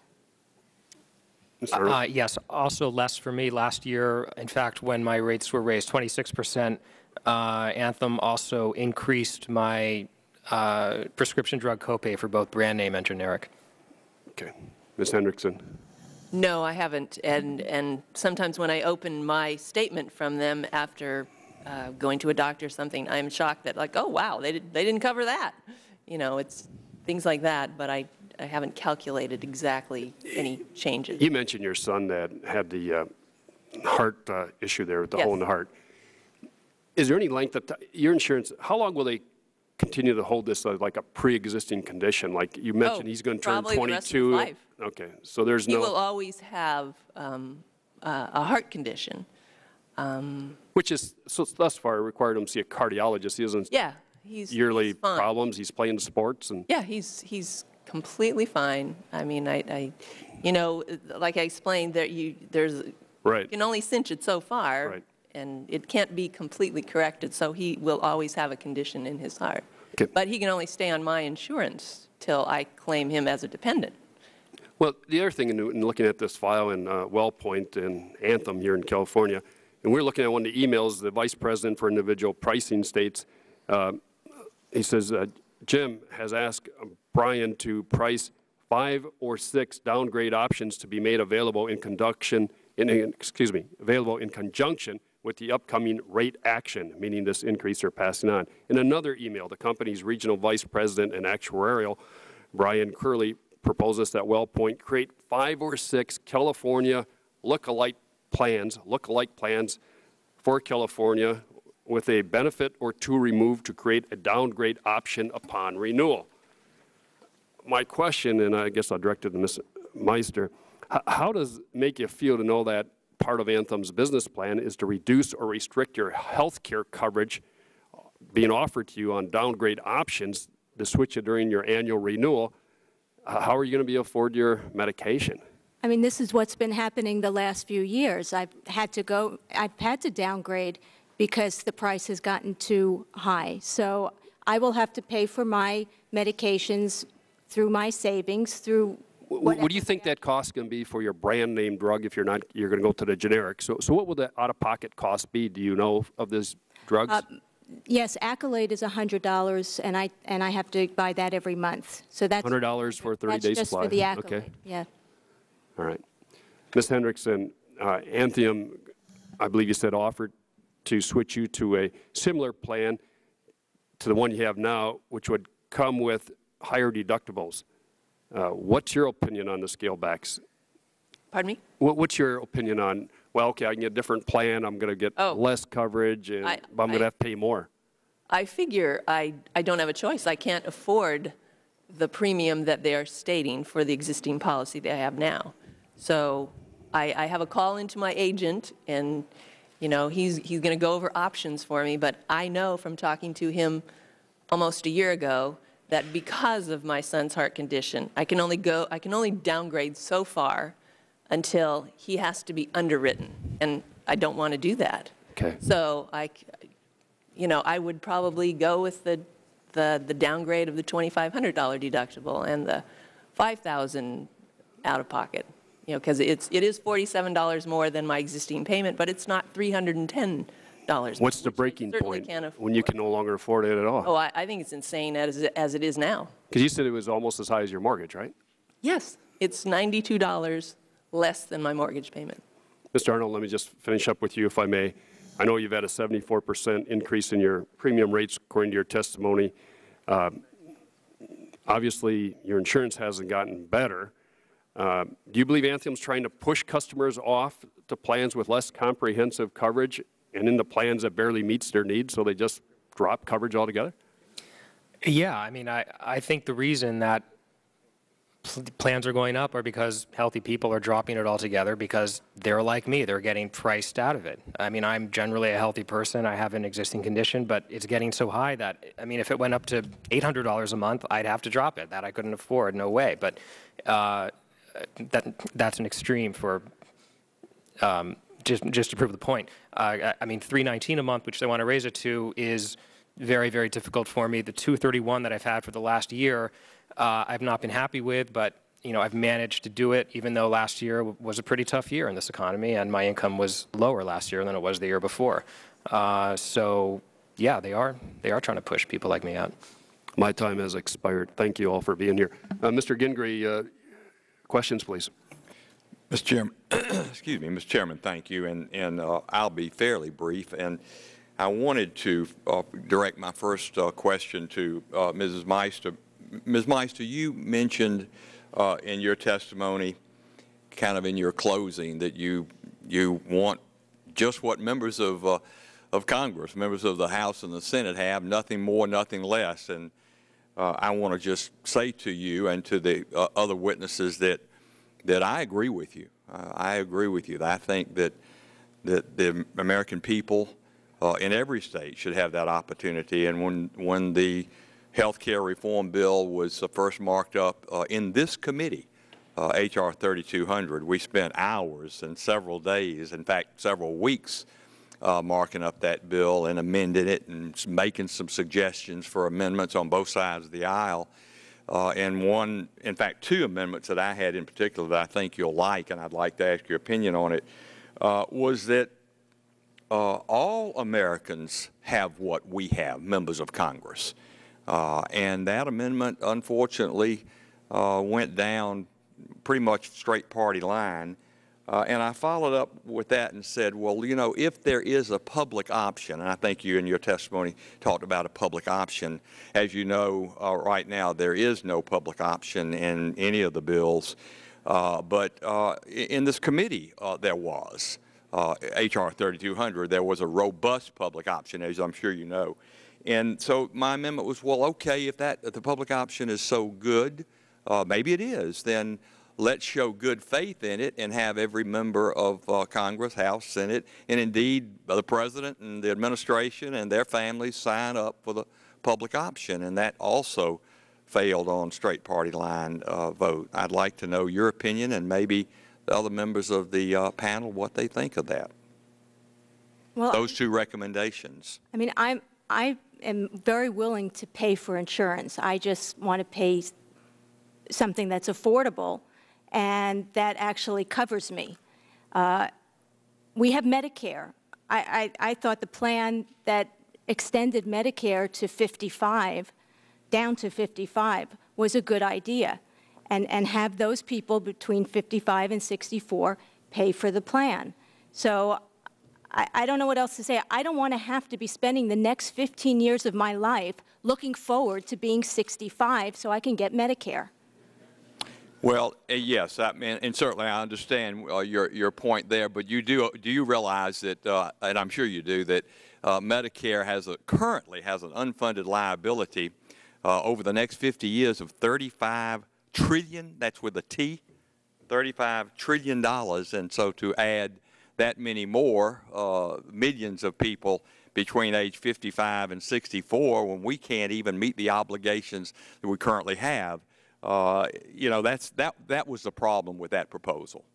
Mr. Uh, Yes, also less for me. Last year, in fact, when my rates were raised 26%, uh, Anthem also increased my uh, prescription drug copay for both brand name and generic. Okay. Ms. Hendrickson? No, I haven't. And, and sometimes when I open my statement from them after uh, going to a doctor or something, I'm shocked that like, oh, wow, they, did, they didn't cover that. You know, it's things like that, but I, I haven't calculated exactly any changes. You mentioned your son that had the uh, heart uh, issue there with the Yes. hole in the heart. Is there any length of, ti- your insurance, how long will they continue to hold this as like a pre-existing condition? Like you mentioned, Oh, he's going to turn probably the 22. rest of his life. Okay, so there's no. He will always have um, uh, a heart condition. Um, which is, so thus far required him to see a cardiologist. He doesn't yeah, he's yearly he's problems. He's playing sports and, Yeah, he's he's completely fine. I mean, I, I you know, like I explained, there you there's Right. You can only cinch it so far, Right. and it can't be completely corrected. So he will always have a condition in his heart. Okay. But he can only stay on my insurance till I claim him as a dependent. Well, the other thing in, in looking at this file in uh, WellPoint and Anthem here in California, and we're looking at one of the emails the vice president for individual pricing states. Uh, he says uh, Jim has asked uh, Brian to price five or six downgrade options to be made available in conduction. In, in- excuse me, available in conjunction with the upcoming rate action, meaning this increase they're passing on. In another email, the company's regional vice president and actuarial, Brian Curley, proposes that WellPoint create five or six California look-alike plans, look-alike plans for California with a benefit or two removed to create a downgrade option upon renewal. My question, and I guess I'll direct it to Ms. Meister, how does it make you feel to know that part of Anthem's business plan is to reduce or restrict your health care coverage being offered to you on downgrade options to switch it during your annual renewal? How are you going to be afford your medication? I mean, this is what's been happening the last few years. I've had to go, I've had to downgrade because the price has gotten too high. So I will have to pay for my medications through my savings, through What, what do you think that cost going to be for your brand name drug if you're not, you're going to go to the generic? So, so what will the out-of-pocket cost be? Do you know of these drugs? Uh, Yes, Accolate is $100, and I, and I have to buy that every month. So that's. $100 for a 30-day That's just supply? for the <laughs> Accolate. Okay. Yeah. All right. Ms. Hendrickson, uh, Anthem, I believe you said, offered to switch you to a similar plan to the one you have now, which would come with higher deductibles. Uh, what's your opinion on the scale backs? Pardon me? What, what's your opinion on, well, okay, I can get a different plan, I'm going to get Oh. less coverage, and, I- but I'm going to have to pay more? I figure I, I don't have a choice. I can't afford the premium that they are stating for the existing policy they I have now. So I, I have a call into my agent, and, you know, he's, he's going to go over options for me, but I know from talking to him almost a year ago that because of my son's heart condition, I can only go, I can only downgrade so far until he has to be underwritten, and I don't want to do that. Okay. So I, you know, I would probably go with the, the, the downgrade of the $2,500 deductible and the 5,000 out of pocket. You know, because it's, it is $47 more than my existing payment, but it's not $310. What's the breaking point when you can no longer afford it at all? Oh, I, I think it's insane as, as it is now. Because you said it was almost as high as your mortgage, right? Yes, it's $92 less than my mortgage payment. Mr. Arnold, let me just finish up with you, if I may. I know you've had a 74% increase in your premium rates, according to your testimony. Uh, Obviously, your insurance hasn't gotten better. Uh, Do you believe Anthem's trying to push customers off to plans with less comprehensive coverage and into plans that barely meets their needs, so they just drop coverage altogether? Yeah, I mean, I, I think the reason that pl- plans are going up are because healthy people are dropping it altogether because they're like me. They're getting priced out of it. I mean, I'm generally a healthy person. I have an existing condition, but it's getting so high that, I mean, if it went up to $800 a month, I'd have to drop it. That I couldn't afford, no way. But uh, that, that's an extreme for um, just, just to prove the point, uh, I- mean, 319 a month, which they want to raise it to, is very, very difficult for me. The 231 that I've had for the last year, uh, I've not been happy with, but you know, I've managed to do it, even though last year was a pretty tough year in this economy, and my income was lower last year than it was the year before. Uh, so, yeah, they are they are trying to push people like me out. My time has expired. Thank you all for being here. Uh, Mr. Gingrey, uh, questions, please. Mr. Chairman, <clears throat> excuse me, Mr. Chairman, thank you, and, and uh, I'll be fairly brief. And I wanted to uh, direct my first uh, question to uh, Mrs. Meister. Ms. Meister, you mentioned uh, in your testimony, kind of in your closing, that you you want just what members of uh, of Congress, members of the House and the Senate have, nothing more, nothing less. And uh, I want to just say to you and to the uh, other witnesses that that I agree with you. Uh, I agree with you. I think that that the American people uh, in every state should have that opportunity. And when when the health care reform bill was uh, first marked up uh, in this committee, H.R. 3200, we spent hours and several days, in fact, several weeks, uh, marking up that bill and amending it and making some suggestions for amendments on both sides of the aisle. Uh, and one, in fact, two amendments that I had in particular that I think you'll like, and I'd like to ask your opinion on it, uh, was that uh, all Americans have what we have, members of Congress. Uh, and that amendment, unfortunately, uh, went down pretty much straight party line. Uh, and I followed up with that and said, well, you know, if there is a public option, and I think you in your testimony talked about a public option. As you know, uh, right now, there is no public option in any of the bills. Uh, but uh, in this committee, uh, there was. Uh, H.R. 3200, there was a robust public option, as I'm sure you know. And so my amendment was, well, okay, if that, if the public option is so good, uh, maybe it is, then let's show good faith in it and have every member of uh, Congress, House, Senate, and indeed the President and the administration and their families sign up for the public option. And that also failed on straight party line uh, vote. I'd like to know your opinion and maybe the other members of the uh, panel what they think of that. Well, Those two recommendations. I mean, I'm, I am very willing to pay for insurance. I just want to pay something that's affordable and that actually covers me. Uh, We have Medicare. I, I, I thought the plan that extended Medicare to 55, down to 55, was a good idea. And, and have those people between 55 and 64 pay for the plan. So I, I don't know what else to say. I don't want to have to be spending the next 15 years of my life looking forward to being 65 so I can get Medicare. Well, uh, yes, I mean, and certainly I understand uh, your your point there. But you do do you realize that, uh, and I'm sure you do, that uh, Medicare has a, currently has an unfunded liability uh, over the next 50 years of 35 trillion. That's with a T, 35 trillion dollars. And so to add that many more uh, millions of people between age 55 and 64, when we can't even meet the obligations that we currently have uh, you know, that's, that, that was the problem with that proposal.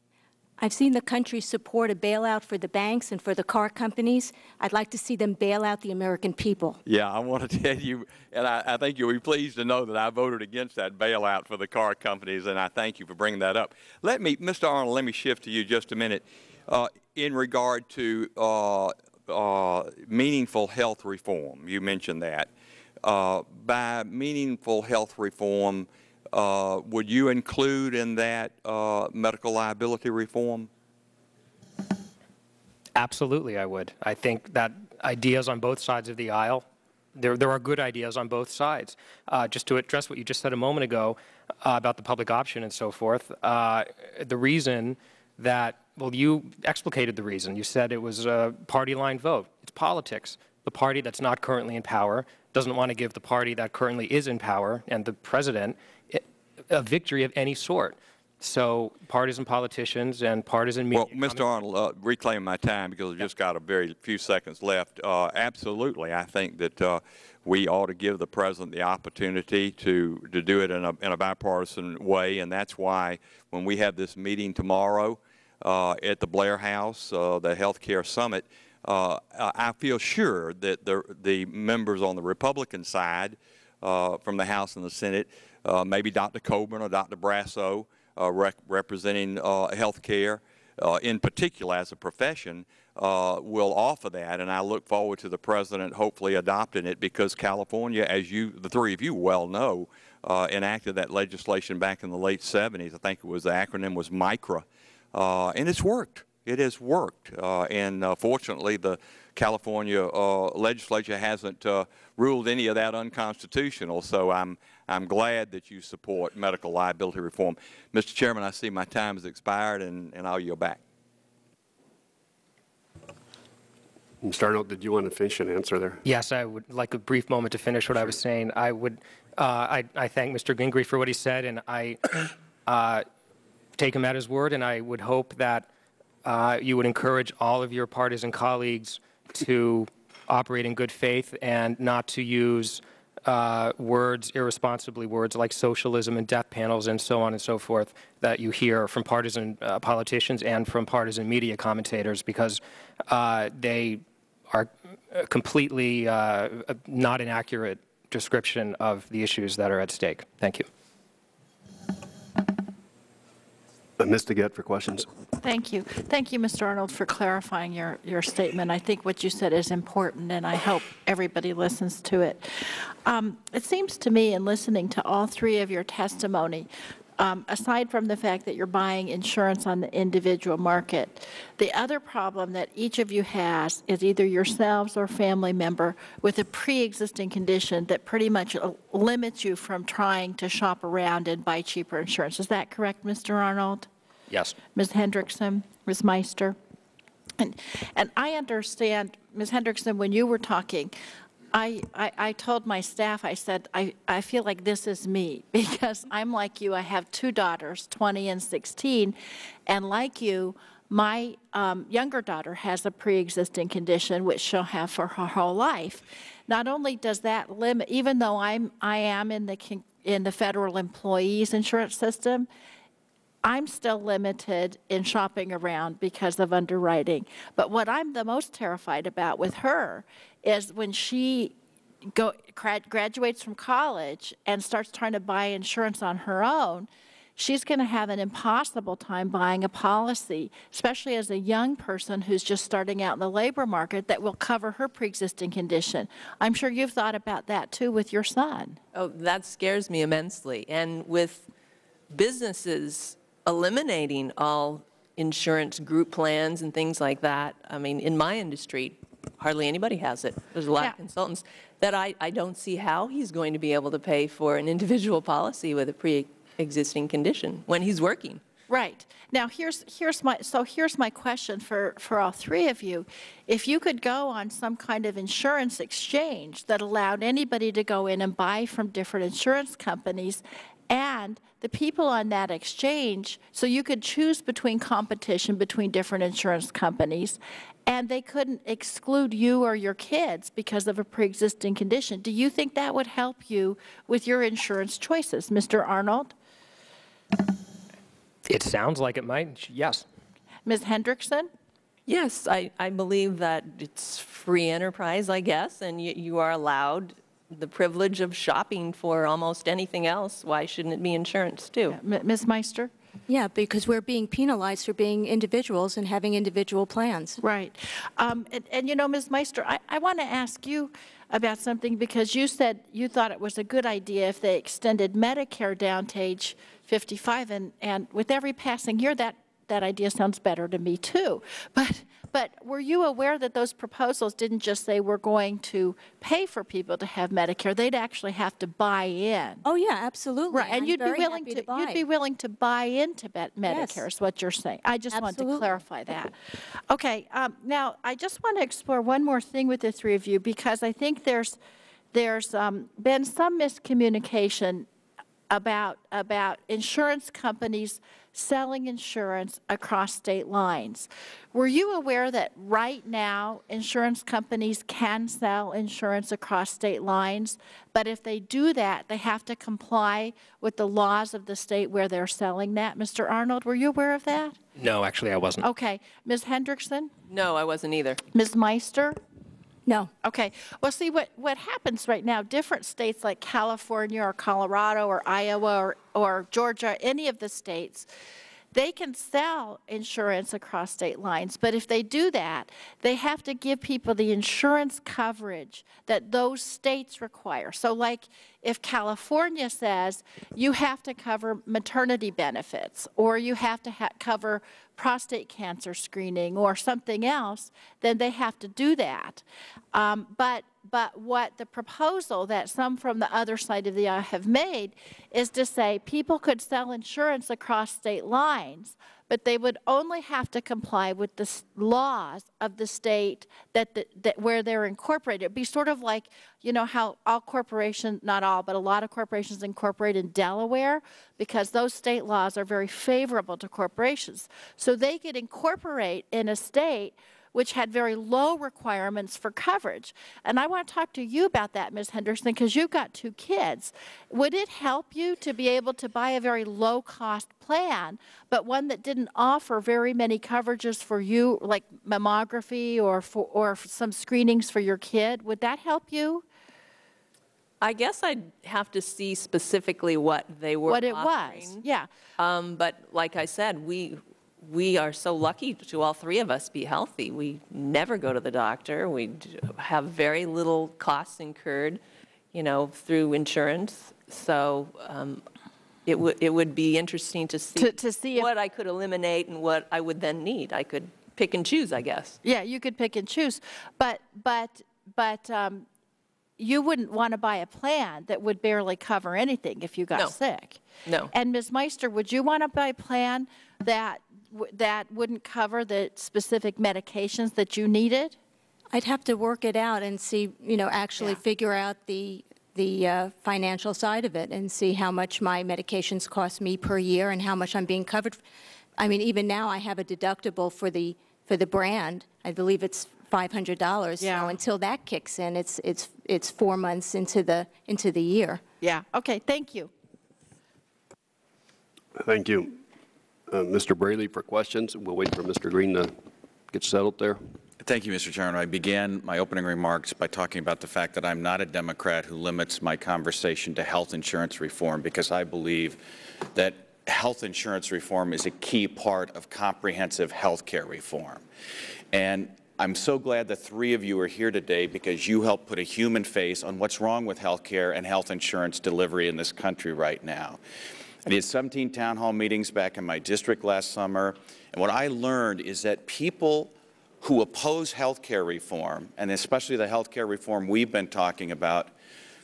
I've seen the country support a bailout for the banks and for the car companies. I'd like to see them bail out the American people. Yeah, I want to <laughs> tell you, and I, I, think you'll be pleased to know that I voted against that bailout for the car companies, and I thank you for bringing that up. Let me, Mr. Arnold, let me shift to you just a minute. Uh, in regard to uh, uh, meaningful health reform, you mentioned that. Uh, by meaningful health reform, uh, would you include in that uh, medical liability reform? Absolutely, I would. I think that ideas on both sides of the aisle, there, there are good ideas on both sides. Uh, just to address what you just said a moment ago uh, about the public option and so forth, uh, the reason that, well, you explicated the reason. You said it was a party line vote. It's politics. The party that's not currently in power doesn't want to give the party that currently is in power and the president a victory of any sort. So partisan politicians and partisan media. Well, Mr. Arnold, uh, reclaim my time because I've just got a very few seconds left. Uh, absolutely, I think that uh, we ought to give the president the opportunity to to do it in a in a bipartisan way, and that's why when we have this meeting tomorrow uh, at the Blair House, uh, the Health Care Summit. Uh, I feel sure that the the members on the Republican side from the House and the Senate maybe Dr. Coburn or Dr. Barrasso uh, rec representing uh, health care uh, in particular as a profession uh, will offer that. And I look forward to the President hopefully adopting it because California, as you, the three of you well know, uh, enacted that legislation back in the late 70s. I think it was, the acronym was MICRA. and it's worked. It has worked. and fortunately, the California legislature hasn't ruled any of that unconstitutional. So I'm, I'm glad that you support medical liability reform. Mr. Chairman, I see my time has expired, and, and I'll yield back. Mr. Arnold, did you want to finish an answer there? Yes, I would like a brief moment to finish what sure. I was saying. I would, uh, I, I, thank Mr. Gingrey for what he said, and I <coughs> uh, take him at his word, and I would hope that uh, you would encourage all of your partisan colleagues to operate in good faith and not to use uh, words, irresponsibly words like socialism and death panels and so on and so forth that you hear from partisan uh, politicians and from partisan media commentators because uh, they are completely uh, not an accurate description of the issues that are at stake. Thank you. Ms. DeGette for questions. Thank you. Thank you, Mr. Arnold, for clarifying your, your statement. I think what you said is important, and I hope everybody listens to it. Um, it seems to me, in listening to all three of your testimony, um, aside from the fact that you're buying insurance on the individual market, the other problem that each of you has is either yourselves or family member with a pre-existing condition that pretty much limits you from trying to shop around and buy cheaper insurance. Is that correct, Mr. Arnold? Yes. Ms. Hendrickson, Ms. Meister? And, and I understand, Ms. Hendrickson, when you were talking, I, I, I, told my staff, I said, I, I feel like this is me <laughs> because I'm like you. I have two daughters, 20 and 16, and like you, my um, younger daughter has a pre-existing condition which she'll have for her whole life. Not only does that limit, even though I'm, I am in the, in the federal employees insurance system, I'm still limited in shopping around because of underwriting. But what I'm the most terrified about with her is when she go, graduates from college and starts trying to buy insurance on her own, she's going to have an impossible time buying a policy, especially as a young person who's just starting out in the labor market that will cover her pre-existing condition. I'm sure you've thought about that too with your son. Oh, that scares me immensely. And with businesses eliminating all insurance group plans and things like that. I mean, in my industry, hardly anybody has it. There's a lot Yeah. of consultants that I, I don't see how he's going to be able to pay for an individual policy with a pre-existing condition when he's working. Right. Now, here's, here's my, so here's my question for, for all three of you. If you could go on some kind of insurance exchange that allowed anybody to go in and buy from different insurance companies, and the people on that exchange, so you could choose between competition between different insurance companies, and they couldn't exclude you or your kids because of a pre-existing condition. Do you think that would help you with your insurance choices, Mr. Arnold? It sounds like it might, yes. Ms. Hendrickson? Yes, I, I believe that it's free enterprise, I guess, and you, you are allowed the privilege of shopping for almost anything else. Why shouldn't it be insurance, too? Ms. Meister? Yeah, because we're being penalized for being individuals and having individual plans. Right. Um, and, and, you know, Ms. Meister, I, I want to ask you about something because you said you thought it was a good idea if they extended Medicare down to age 55, and, and with every passing year, that, that idea sounds better to me too. But, but were you aware that those proposals didn't just say we're going to pay for people to have Medicare? They'd actually have to buy in. Oh, yeah, absolutely. Right, and I'm you'd be willing to, to buy. you'd be willing to buy into Bet- Yes. Medicare is what you're saying. I just wanted to clarify that. Okay, um, now, I just want to explore one more thing with the three of you because I think there's, there's um, been some miscommunication about, about insurance companies selling insurance across state lines. Were you aware that right now, insurance companies can sell insurance across state lines, but if they do that, they have to comply with the laws of the state where they're selling that? Mr. Arnold, were you aware of that? No, actually, I wasn't. Okay. Ms. Hendrickson? No, I wasn't either. Ms. Meister? No. Okay. Well, see, what, what happens right now, different states like California or Colorado or Iowa or, or Georgia, any of the states, they can sell insurance across state lines, but if they do that, they have to give people the insurance coverage that those states require. So, like if California says you have to cover maternity benefits or you have to ha- cover prostate cancer screening or something else, then they have to do that. Um, but but what the proposal that some from the other side of the aisle have made is to say people could sell insurance across state lines, but they would only have to comply with the laws of the state that, the, that where they're incorporated. It'd be sort of like, you know, how all corporations, not all, but a lot of corporations incorporate in Delaware because those state laws are very favorable to corporations. So they could incorporate in a state which had very low requirements for coverage. And I want to talk to you about that, Ms. Henderson, because you've got two kids. Would it help you to be able to buy a very low cost plan, but one that didn't offer very many coverages for you, like mammography or, for, or some screenings for your kid? Would that help you? I guess I'd have to see specifically what they were What it was, yeah. Um, but like I said, we, we are so lucky to all three of us be healthy. We never go to the doctor. We have very little costs incurred, you know, through insurance. So um, it would, it would be interesting to see, To- to see what I could eliminate and what I would then need. I could pick and choose, I guess. Yeah, you could pick and choose, but, but, but um, you wouldn't want to buy a plan that would barely cover anything if you got No. sick. No. And Ms. Meister, would you want to buy a plan that, that wouldn't cover the specific medications that you needed? I'd have to work it out and see, you know, actually figure out the, the uh, financial side of it and see how much my medications cost me per year and how much I'm being covered. I mean, even now, I have a deductible for the, for the brand. I believe it's $500. Yeah. So until that kicks in, it's, it's, it's four months into the, into the year. Yeah, okay, thank you. Thank you. Uh, Mr. Braley for questions. We'll wait for Mr. Green to get settled there. Thank you, Mr. Chairman. I began my opening remarks by talking about the fact that I'm not a Democrat who limits my conversation to health insurance reform because I believe that health insurance reform is a key part of comprehensive health care reform. And I'm so glad the three of you are here today because you help put a human face on what's wrong with health care and health insurance delivery in this country right now. I did 17 town hall meetings back in my district last summer, and what I learned is that people who oppose health care reform, and especially the health care reform we've been talking about,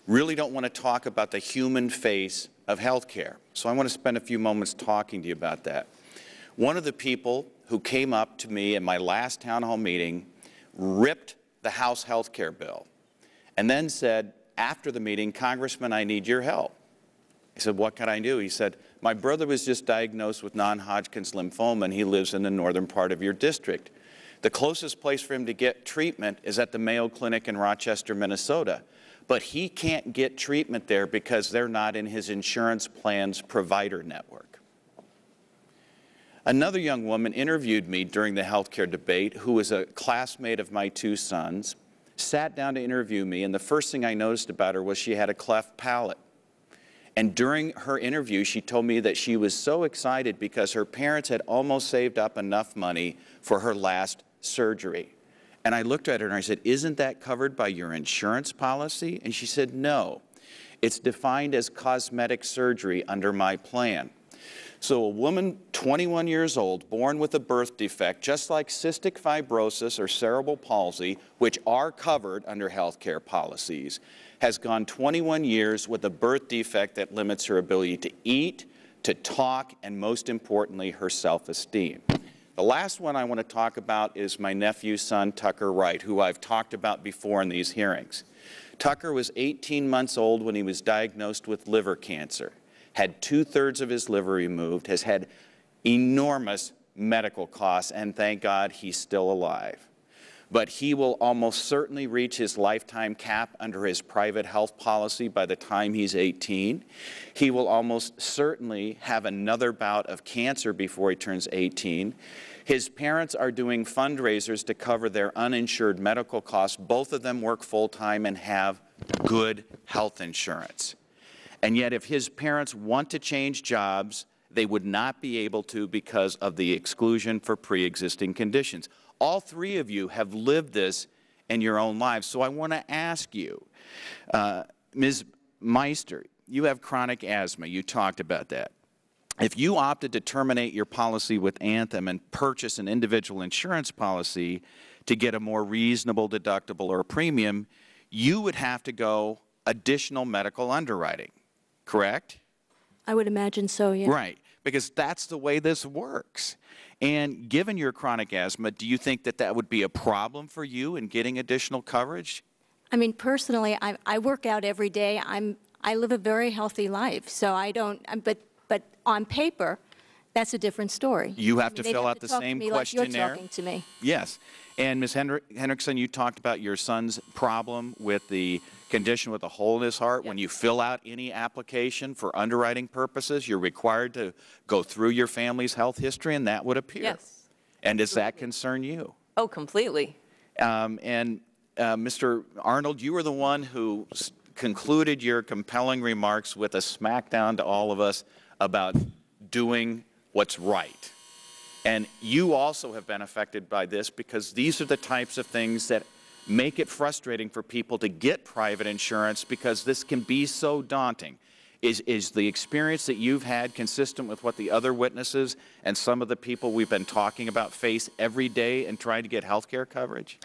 really don't want to talk about the human face of health care. So I want to spend a few moments talking to you about that. One of the people who came up to me in my last town hall meeting ripped the House health care bill and then said, after the meeting, Congressman, I need your help. I said, what can I do? He said, my brother was just diagnosed with non-Hodgkin's lymphoma and he lives in the northern part of your district. The closest place for him to get treatment is at the Mayo Clinic in Rochester, Minnesota. But he can't get treatment there because they're not in his insurance plan's provider network. Another young woman interviewed me during the healthcare debate who was a classmate of my two sons, sat down to interview me, and the first thing I noticed about her was she had a cleft palate. And during her interview, she told me that she was so excited because her parents had almost saved up enough money for her last surgery. And I looked at her and I said, Isn't that covered by your insurance policy? And she said, No. It's defined as cosmetic surgery under my plan. So a woman 21 years old, born with a birth defect, just like cystic fibrosis or cerebral palsy, which are covered under health care policies, has gone 21 years with a birth defect that limits her ability to eat, to talk, and most importantly, her self-esteem. The last one I want to talk about is my nephew's son, Tucker Wright, who I've talked about before in these hearings. Tucker was 18 months old when he was diagnosed with liver cancer had two-thirds of his liver removed, has had enormous medical costs, and thank God he's still alive. But he will almost certainly reach his lifetime cap under his private health policy by the time he's 18. He will almost certainly have another bout of cancer before he turns 18. His parents are doing fundraisers to cover their uninsured medical costs. Both of them work full-time and have good health insurance. And yet, if his parents want to change jobs, they would not be able to because of the exclusion for pre-existing conditions. All three of you have lived this in your own lives. So I want to ask you, uh, Ms. Meister, you have chronic asthma. You talked about that. If you opted to terminate your policy with Anthem and purchase an individual insurance policy to get a more reasonable deductible or premium, you would have to go additional medical underwriting correct? I would imagine so, yeah. Right, because that's the way this works. And given your chronic asthma, do you think that that would be a problem for you in getting additional coverage? I mean, personally, I, I work out every day. I'm, I live a very healthy life, so I don't, but, but on paper, that's a different story. You have to They'd fill have out to the same to me like questionnaire. you're talking to me. Yes. And Ms. Hendrickson, you talked about your son's problem with the condition with a hole in his heart. When you fill out any application for underwriting purposes, you're required to go through your family's health history, and that would appear. Yes. And does that concern you? Oh, completely. Um, and uh, Mr. Arnold, you were the one who concluded your compelling remarks with a smackdown to all of us about doing what's right. And you also have been affected by this because these are the types of things that make it frustrating for people to get private insurance because this can be so daunting. Is, is the experience that you've had consistent with what the other witnesses and some of the people we've been talking about face every day in trying to get health care coverage?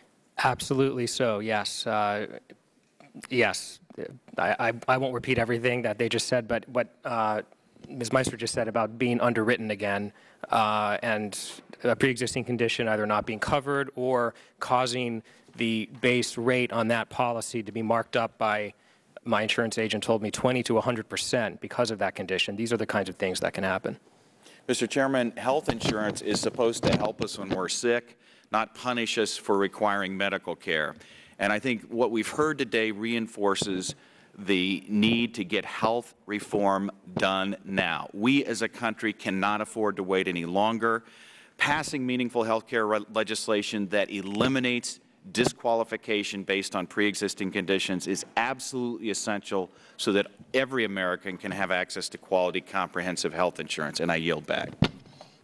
Absolutely so, yes. Uh, yes. I, I, I, won't repeat everything that they just said, but what uh, Ms. Meister just said about being underwritten again uh, and a pre-existing condition either not being covered or causing the base rate on that policy to be marked up by my insurance agent told me 20 to 100 percent because of that condition. These are the kinds of things that can happen. Mr. Chairman, health insurance is supposed to help us when we're sick, not punish us for requiring medical care. And I think what we've heard today reinforces the need to get health reform done now. We as a country cannot afford to wait any longer. Passing meaningful health care legislation that eliminates disqualification based on pre-existing conditions is absolutely essential so that every American can have access to quality, comprehensive health insurance. And I yield back.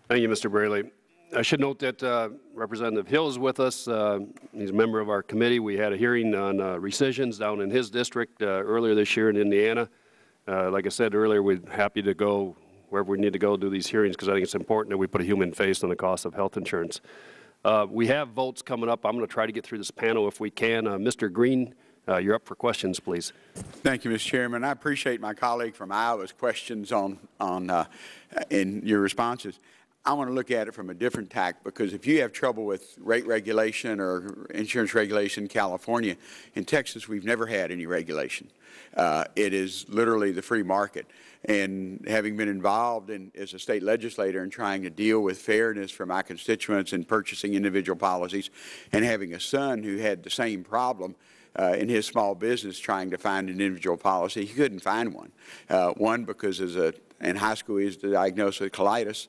Thank you, Mr. Braley. I should note that uh, Representative Hill is with us. Uh, he's a member of our committee. We had a hearing on uh, rescissions down in his district uh, earlier this year in Indiana. Uh, like I said earlier, we're happy to go wherever we need to go to do these hearings because I think it's important that we put a human face on the cost of health insurance. Uh, we have votes coming up. I'm going to try to get through this panel if we can. Mr. Green, you're up for questions, please. Thank you, Mr. Chairman. I appreciate my colleague from Iowa's questions on, on in your responses. I want to look at it from a different tack because if you have trouble with rate regulation or insurance regulation in California, in Texas we've never had any regulation. Uh, it is literally the free market. And having been involved in, as a state legislator in trying to deal with fairness for my constituents in purchasing individual policies, and having a son who had the same problem, uh, in his small business trying to find an individual policy. He couldn't find one. Uh, one, because as a, in high school he was diagnosed with colitis,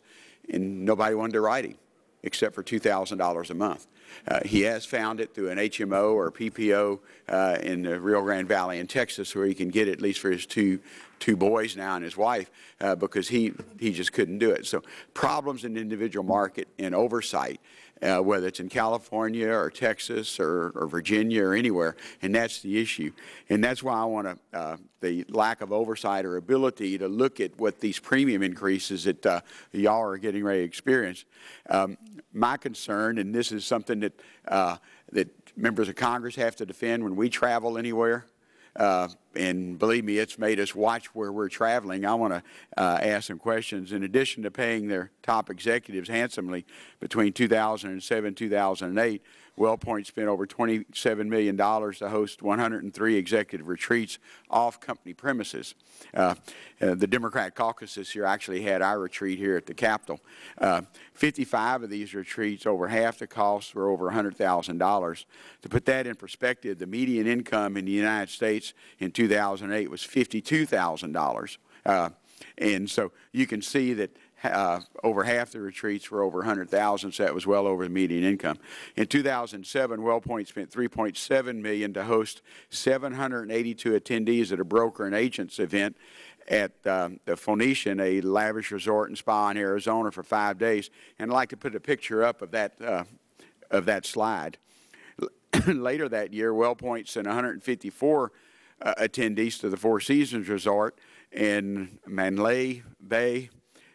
and nobody wanted to write him except for $2,000 a month. Uh, he has found it through an HMO or PPO uh, in the Rio Grande Valley in Texas where he can get it at least for his two, two boys now and his wife uh, because he, he just couldn't do it. So problems in the individual market and oversight uh, whether it's in California or Texas or, or, Virginia or anywhere, and that's the issue. And that's why I want to, uh, the lack of oversight or ability to look at what these premium increases that uh, y'all are getting ready to experience. Um, my concern, and this is something that, uh, that members of Congress have to defend when we travel anywhere, uh, and believe me, it's made us watch where we're traveling. I want to uh, ask some questions. In addition to paying their top executives handsomely between 2007 and 2008, WellPoint spent over $27 million to host 103 executive retreats off company premises. Uh, uh, the Democrat caucus this year actually had our retreat here at the Capitol. Uh, 55 of these retreats, over half the costs were over $100,000. To put that in perspective, the median income in the United States in 2008 was $52,000. Uh, and so you can see that uh, over half the retreats were over 100,000, so that was well over the median income. In 2007, WellPoint spent 3.7 million to host 782 attendees at a broker and agents event at um, the Phoenician, a lavish resort and spa in Arizona for five days. And I'd like to put a picture up of that, uh, of that slide. <clears throat> Later that year, WellPoint sent 154 uh, attendees to the Four Seasons Resort in Mandalay Bay,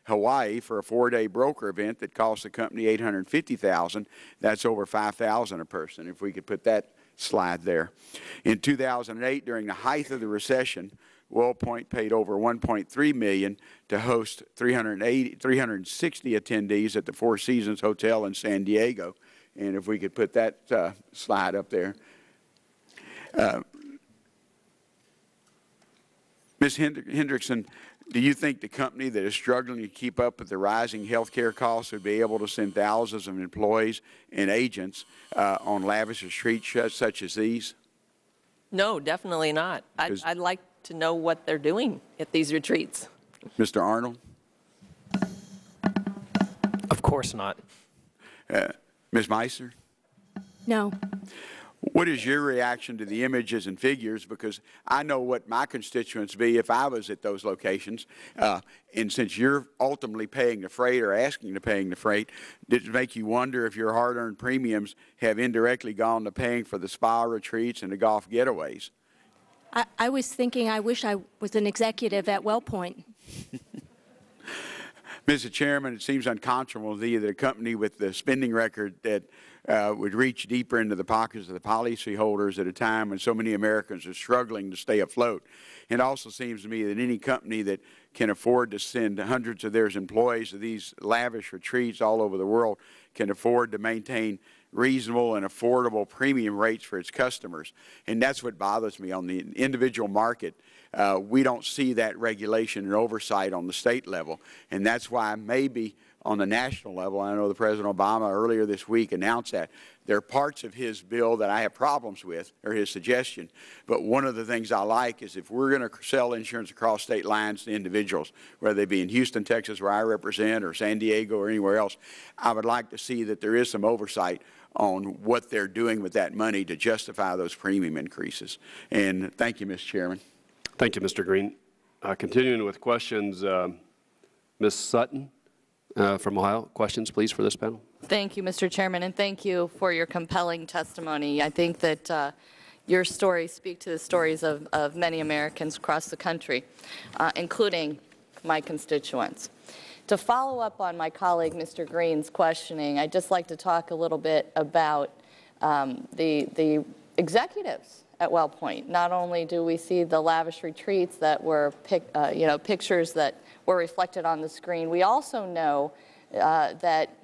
Hawaii for a four-day broker event that cost the company 850000 That's over 5000 a person, if we could put that slide there. In 2008, during the height of the recession, WellPoint paid over 1.3 million to host 380, 360 attendees at the Four Seasons Hotel in San Diego. And if we could put that uh, slide up there. Uh, Ms. Hendrickson, do you think the company that is struggling to keep up with the rising health care costs would be able to send thousands of employees and agents uh, on lavish retreats such as these? No, definitely not. I'd, I'd like to know what they're doing at these retreats. Mr. Arnold? Of course not. Uh, Ms. Meissner? No. What is your reaction to the images and figures? Because I know what my constituents be if I was at those locations. Uh, and since you're ultimately paying the freight or asking to paying the freight, did it make you wonder if your hard-earned premiums have indirectly gone to paying for the spa retreats and the golf getaways? I, I was thinking I wish I was an executive at WellPoint. <laughs> Mr. Chairman, it seems unconscionable to you that a company with the spending record that uh, would reach deeper into the pockets of the policyholders at a time when so many Americans are struggling to stay afloat. It also seems to me that any company that can afford to send hundreds of their employees to these lavish retreats all over the world can afford to maintain reasonable and affordable premium rates for its customers. And that's what bothers me on the individual market. Uh, we don't see that regulation and oversight on the state level. And that's why maybe on the national level. I know the President Obama earlier this week announced that. There are parts of his bill that I have problems with, or his suggestion. But one of the things I like is if we're going to sell insurance across state lines to individuals, whether they be in Houston, Texas, where I represent, or San Diego, or anywhere else, I would like to see that there is some oversight on what they're doing with that money to justify those premium increases. And thank you, Mr. Chairman. Thank you, Mr. Green. Uh, continuing with questions, uh, Ms. Sutton uh, from Ohio. Questions, please, for this panel? Thank you, Mr. Chairman, and thank you for your compelling testimony. I think that uh, your stories speak to the stories of, of many Americans across the country, uh, including my constituents. To follow up on my colleague Mr. Green's questioning, I'd just like to talk a little bit about um, the, the executives at WellPoint. Not only do we see the lavish retreats that were, pic, uh, you know, pictures that were reflected on the screen, we also know uh, that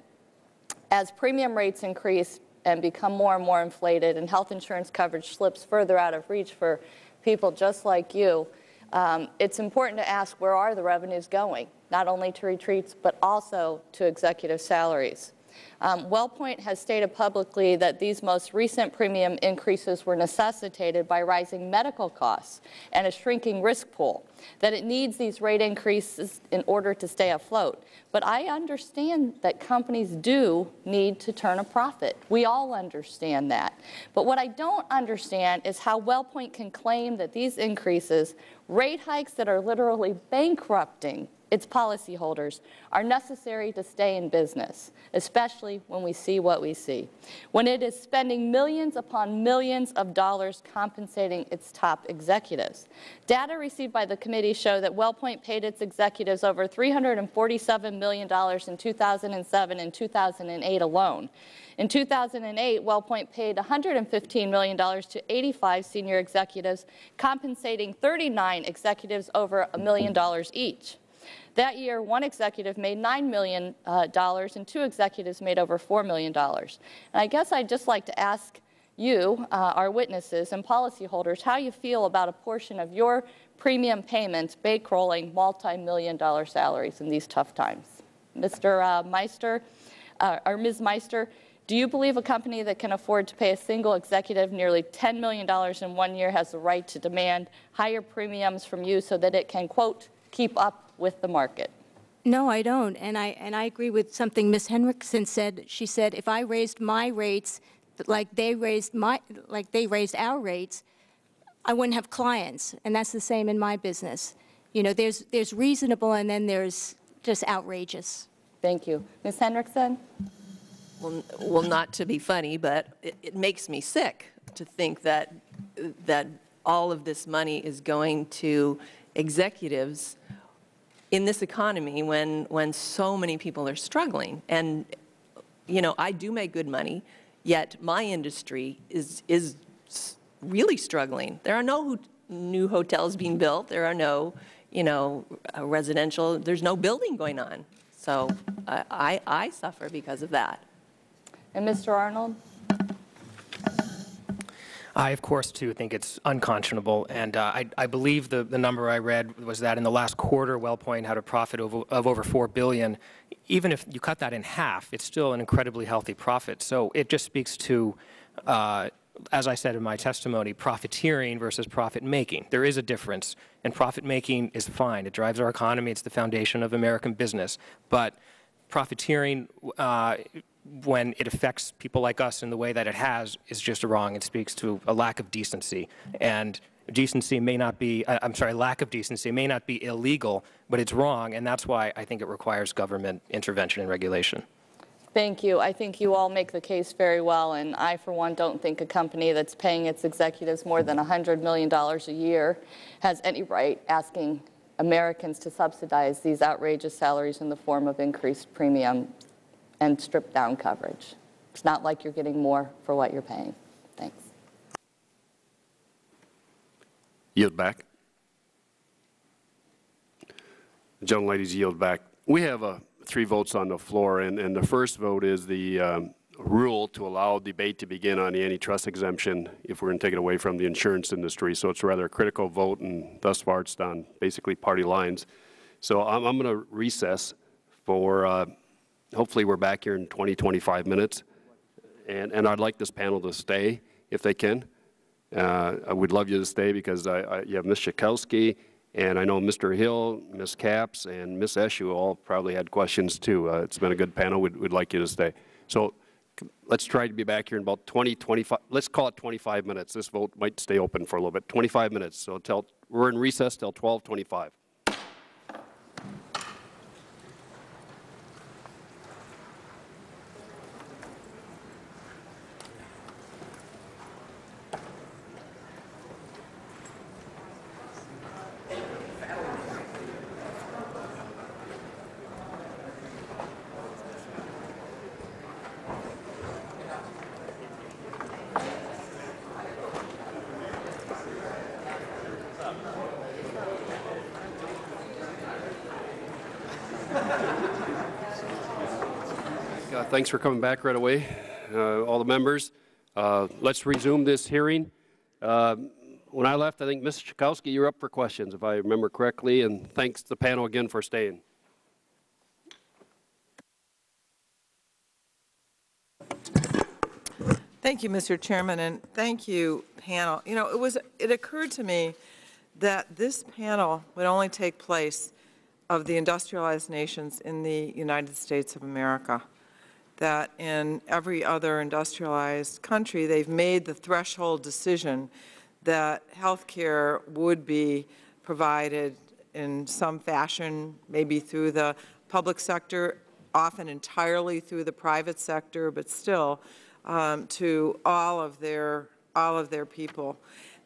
as premium rates increase and become more and more inflated and health insurance coverage slips further out of reach for people just like you, um, it's important to ask where are the revenues going, not only to retreats, but also to executive salaries. Um, WellPoint has stated publicly that these most recent premium increases were necessitated by rising medical costs and a shrinking risk pool, that it needs these rate increases in order to stay afloat. But I understand that companies do need to turn a profit. We all understand that. But what I don't understand is how WellPoint can claim that these increases, rate hikes that are literally bankrupting its policyholders are necessary to stay in business, especially when we see what we see. When it is spending millions upon millions of dollars compensating its top executives. Data received by the committee show that WellPoint paid its executives over $347 million in 2007 and 2008 alone. In 2008, WellPoint paid $115 million to 85 senior executives, compensating 39 executives over a million dollars each. That year, one executive made $9 million uh, and two executives made over $4 million. And I guess I'd just like to ask you, uh, our witnesses and policyholders, how you feel about a portion of your premium payments bankrolling multi-million dollar salaries in these tough times. Mr. Uh, Meister, uh, or Ms. Meister, do you believe a company that can afford to pay a single executive nearly $10 million in one year has the right to demand higher premiums from you so that it can, quote, keep up with the market. No, I don't. And I, and I agree with something Ms. Hendrickson said. She said, if I raised my rates like they raised, my, like they raised our rates, I wouldn't have clients. And that's the same in my business. You know, there's, there's reasonable and then there's just outrageous. Thank you. Ms. Hendrickson? Well, well not to be funny, but it, it makes me sick to think that, that all of this money is going to executives in this economy when, when so many people are struggling. And, you know, I do make good money, yet my industry is, is really struggling. There are no new hotels being built. There are no, you know, uh, residential, there's no building going on. So uh, I, I suffer because of that. And Mr. Arnold? I, of course, too, think it's unconscionable. And uh, I, I, believe the, the number I read was that in the last quarter, WellPoint had a profit of, of over 4 billion. Even if you cut that in half, it's still an incredibly healthy profit. So it just speaks to, uh, as I said in my testimony, profiteering versus profit making. There is a difference, and profit making is fine. It drives our economy. It's the foundation of American business. But profiteering uh, when it affects people like us in the way that it has is just wrong. It speaks to a lack of decency. And decency may not be, uh, I'm sorry, lack of decency may not be illegal, but it's wrong, and that's why I think it requires government intervention and regulation. Thank you. I think you all make the case very well, and I, for one, don't think a company that's paying its executives more than $100 million a year has any right asking Americans to subsidize these outrageous salaries in the form of increased premium and stripped down coverage. It's not like you're getting more for what you're paying. Thanks. Yield back. The ladies yield back. We have uh, three votes on the floor, and, and the first vote is the um, rule to allow debate to begin on the antitrust exemption if we're going to take it away from the insurance industry. So it's rather a critical vote, and thus far it's on basically party lines. So I'm, I'm going to recess for uh, hopefully we're back here in 20, 25 minutes. And, and I'd like this panel to stay if they can. Uh, I would love you to stay because I, I, you have Ms. Schakowsky, and I know Mr. Hill, Ms. Capps, and Ms. Eshoo all probably had questions too. Uh, it's been a good panel. We'd, we'd like you to stay. So let's try to be back here in about 20, 25, let's call it 25 minutes. This vote might stay open for a little bit. 25 minutes. So till, we're in recess till 1225. Uh, Thanks for coming back right away, uh, all the members. Uh, Let's resume this hearing. Uh, When I left, I think, Mrs. Schakowsky, you're up for questions, if I remember correctly, and thanks to the panel again for staying. Thank you, Mr. Chairman, and thank you, panel. You know, it was, it occurred to me that this panel would only take place of the industrialized nations in the United States of America. That in every other industrialized country, they've made the threshold decision that health care would be provided in some fashion, maybe through the public sector, often entirely through the private sector, but still, um, to all of their all of their people.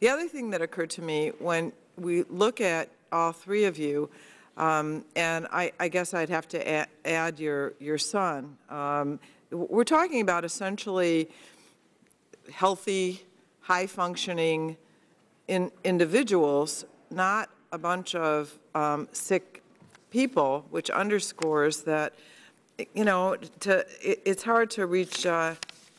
The other thing that occurred to me when we look at all three of you, um, and I, I, guess I'd have to add, add your your son. Um, we're talking about essentially healthy, high functioning in individuals, not a bunch of um, sick people, which underscores that, you know, to, it, it's hard to reach uh,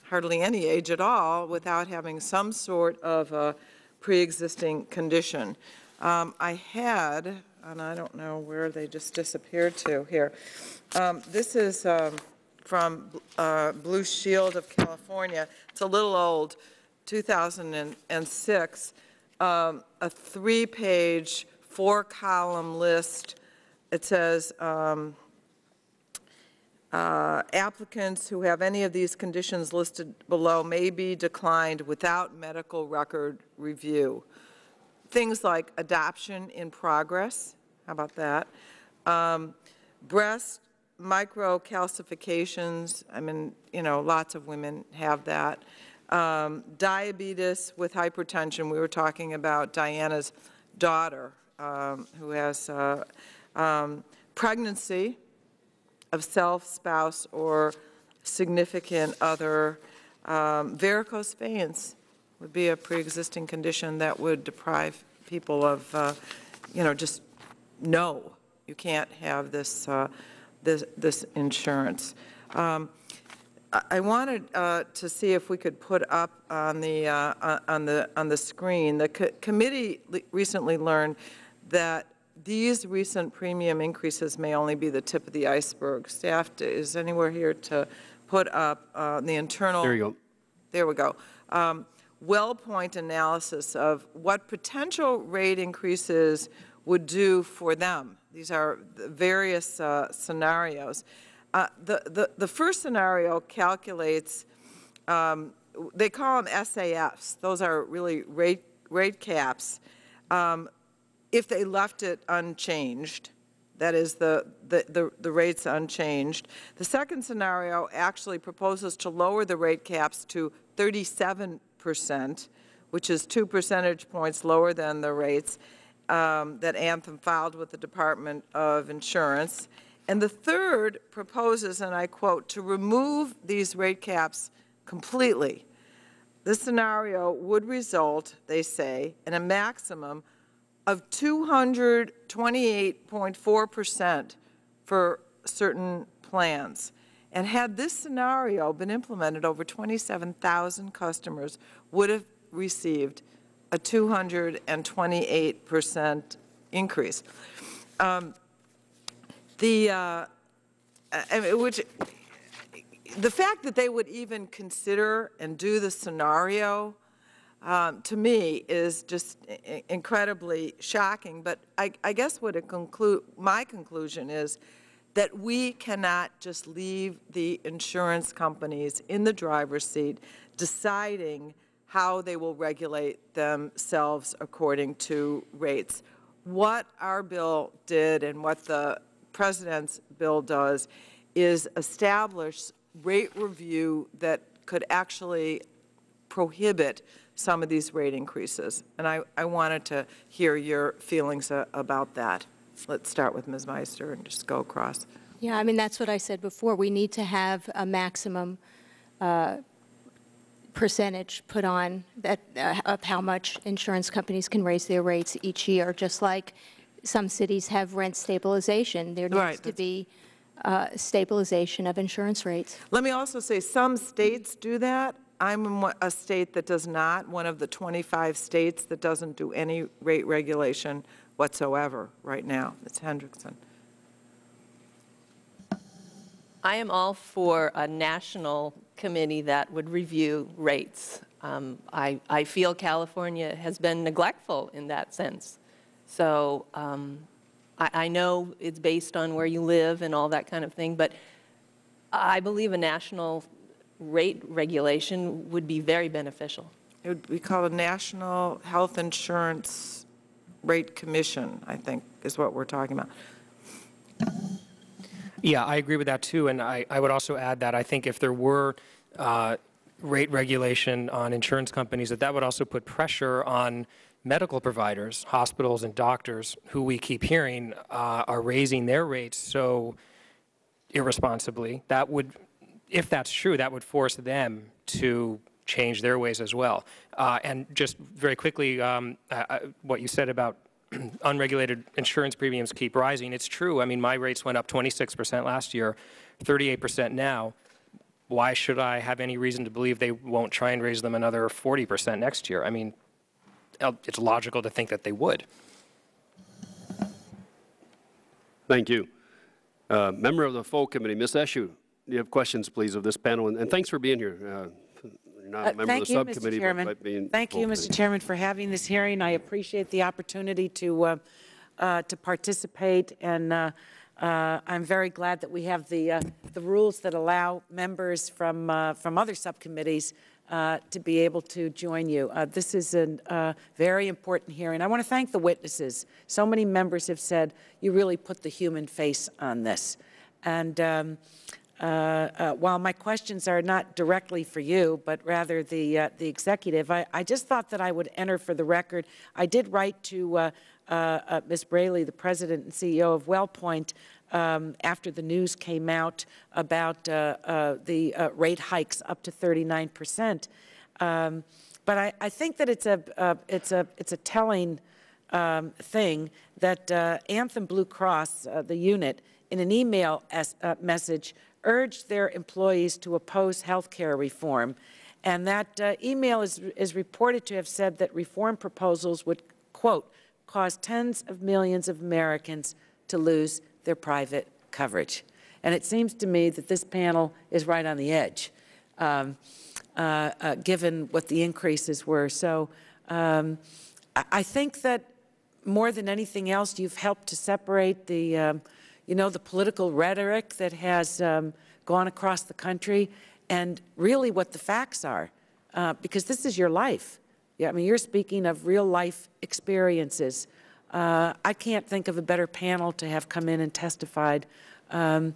hardly any age at all without having some sort of a pre-existing condition. Um, I had, and I don't know where they just disappeared to here. Um, this is um, from uh, Blue Shield of California. It's a little old, 2006. Um, a three-page, four-column list. It says, um, uh, applicants who have any of these conditions listed below may be declined without medical record review. Things like adoption in progress, how about that? Um, breast microcalcifications, I mean, you know, lots of women have that. Um, diabetes with hypertension, we were talking about Diana's daughter um, who has uh, um, pregnancy, of self, spouse, or significant other. Um, varicose veins would be a pre-existing condition that would deprive people of, uh, you know, just no, you can't have this, uh, this, this insurance. Um, I wanted uh, to see if we could put up on the uh, on the on the screen. The co committee recently learned that these recent premium increases may only be the tip of the iceberg. Staff, is anywhere here to put up uh, the internal? There you go. There we go. Um, WellPoint analysis of what potential rate increases would do for them. These are various uh, scenarios. Uh, the, the, the first scenario calculates, um, they call them SAFs. Those are really rate, rate caps. Um, if they left it unchanged, that is the, the, the, the, rates unchanged. The second scenario actually proposes to lower the rate caps to 37 percent, which is two percentage points lower than the rates um, that Anthem filed with the Department of Insurance. And the third proposes, and I quote, to remove these rate caps completely. This scenario would result, they say, in a maximum of 228.4 percent for certain plans. And had this scenario been implemented, over 27,000 customers would have received a 228 percent increase. Um, the uh, which the fact that they would even consider and do the scenario um, to me is just incredibly shocking. But I, I guess what it conclude, my conclusion is that we cannot just leave the insurance companies in the driver's seat deciding how they will regulate themselves according to rates. What our bill did and what the President's bill does is establish rate review that could actually prohibit some of these rate increases. And I, I wanted to hear your feelings uh, about that. Let's start with Ms. Meister and just go across. Yeah, I mean, that's what I said before. We need to have a maximum uh, percentage put on that uh, of how much insurance companies can raise their rates each year, just like some cities have rent stabilization. There needs right, to be uh, stabilization of insurance rates. Let me also say, some states do that. I'm in a state that does not, one of the 25 states that doesn't do any rate regulation whatsoever right now. It's Hendrickson. I am all for a national committee that would review rates. Um, I, I feel California has been neglectful in that sense. So um, I, I know it's based on where you live and all that kind of thing, but I believe a national rate regulation would be very beneficial. It would be called a National Health Insurance Rate Commission, I think, is what we're talking about. Yeah, I agree with that too. And I, I would also add that I think if there were uh, rate regulation on insurance companies, that that would also put pressure on medical providers, hospitals and doctors, who we keep hearing uh, are raising their rates so irresponsibly. That would, if that's true, that would force them to change their ways as well. Uh, and just very quickly, um, uh, what you said about <clears throat> unregulated insurance premiums keep rising. It's true. I mean, my rates went up 26% last year, 38% now. Why should I have any reason to believe they won't try and raise them another 40% next year? I mean, it's logical to think that they would. Thank you. Uh, member of the full committee, Ms. Eshoo, you have questions, please, of this panel? And, and thanks for being here. Uh, not a Uh, member of the you, subcommittee, Mr. Chairman. but Thank you. Mr. Chairman, for having this hearing. I appreciate the opportunity to, uh, uh, to participate, and uh, uh, I'm very glad that we have the, uh, the rules that allow members from, uh, from other subcommittees uh, to be able to join you. Uh, This is a uh, very important hearing. I want to thank the witnesses. So many members have said, you really put the human face on this. And um, uh, uh, while my questions are not directly for you, but rather the, uh, the executive, I, I just thought that I would enter for the record. I did write to uh, Ms. Braly, the president and CEO of WellPoint, um, after the news came out about the rate hikes up to 39 percent. Um, but I, I think that it's a, uh, it's a, it's a telling um, thing that uh, Anthem Blue Cross, uh, the unit, in an email as, message, urged their employees to oppose health care reform. And that uh, email is, is reported to have said that reform proposals would, quote, cause tens of millions of Americans to lose their private coverage. And it seems to me that this panel is right on the edge, um, uh, uh, given what the increases were. So um, I, think that more than anything else, you've helped to separate the, um, you know, the political rhetoric that has um, gone across the country and really what the facts are, uh, because this is your life. Yeah, I mean, you're speaking of real life experiences. Uh, I can't think of a better panel to have come in and testified. Um,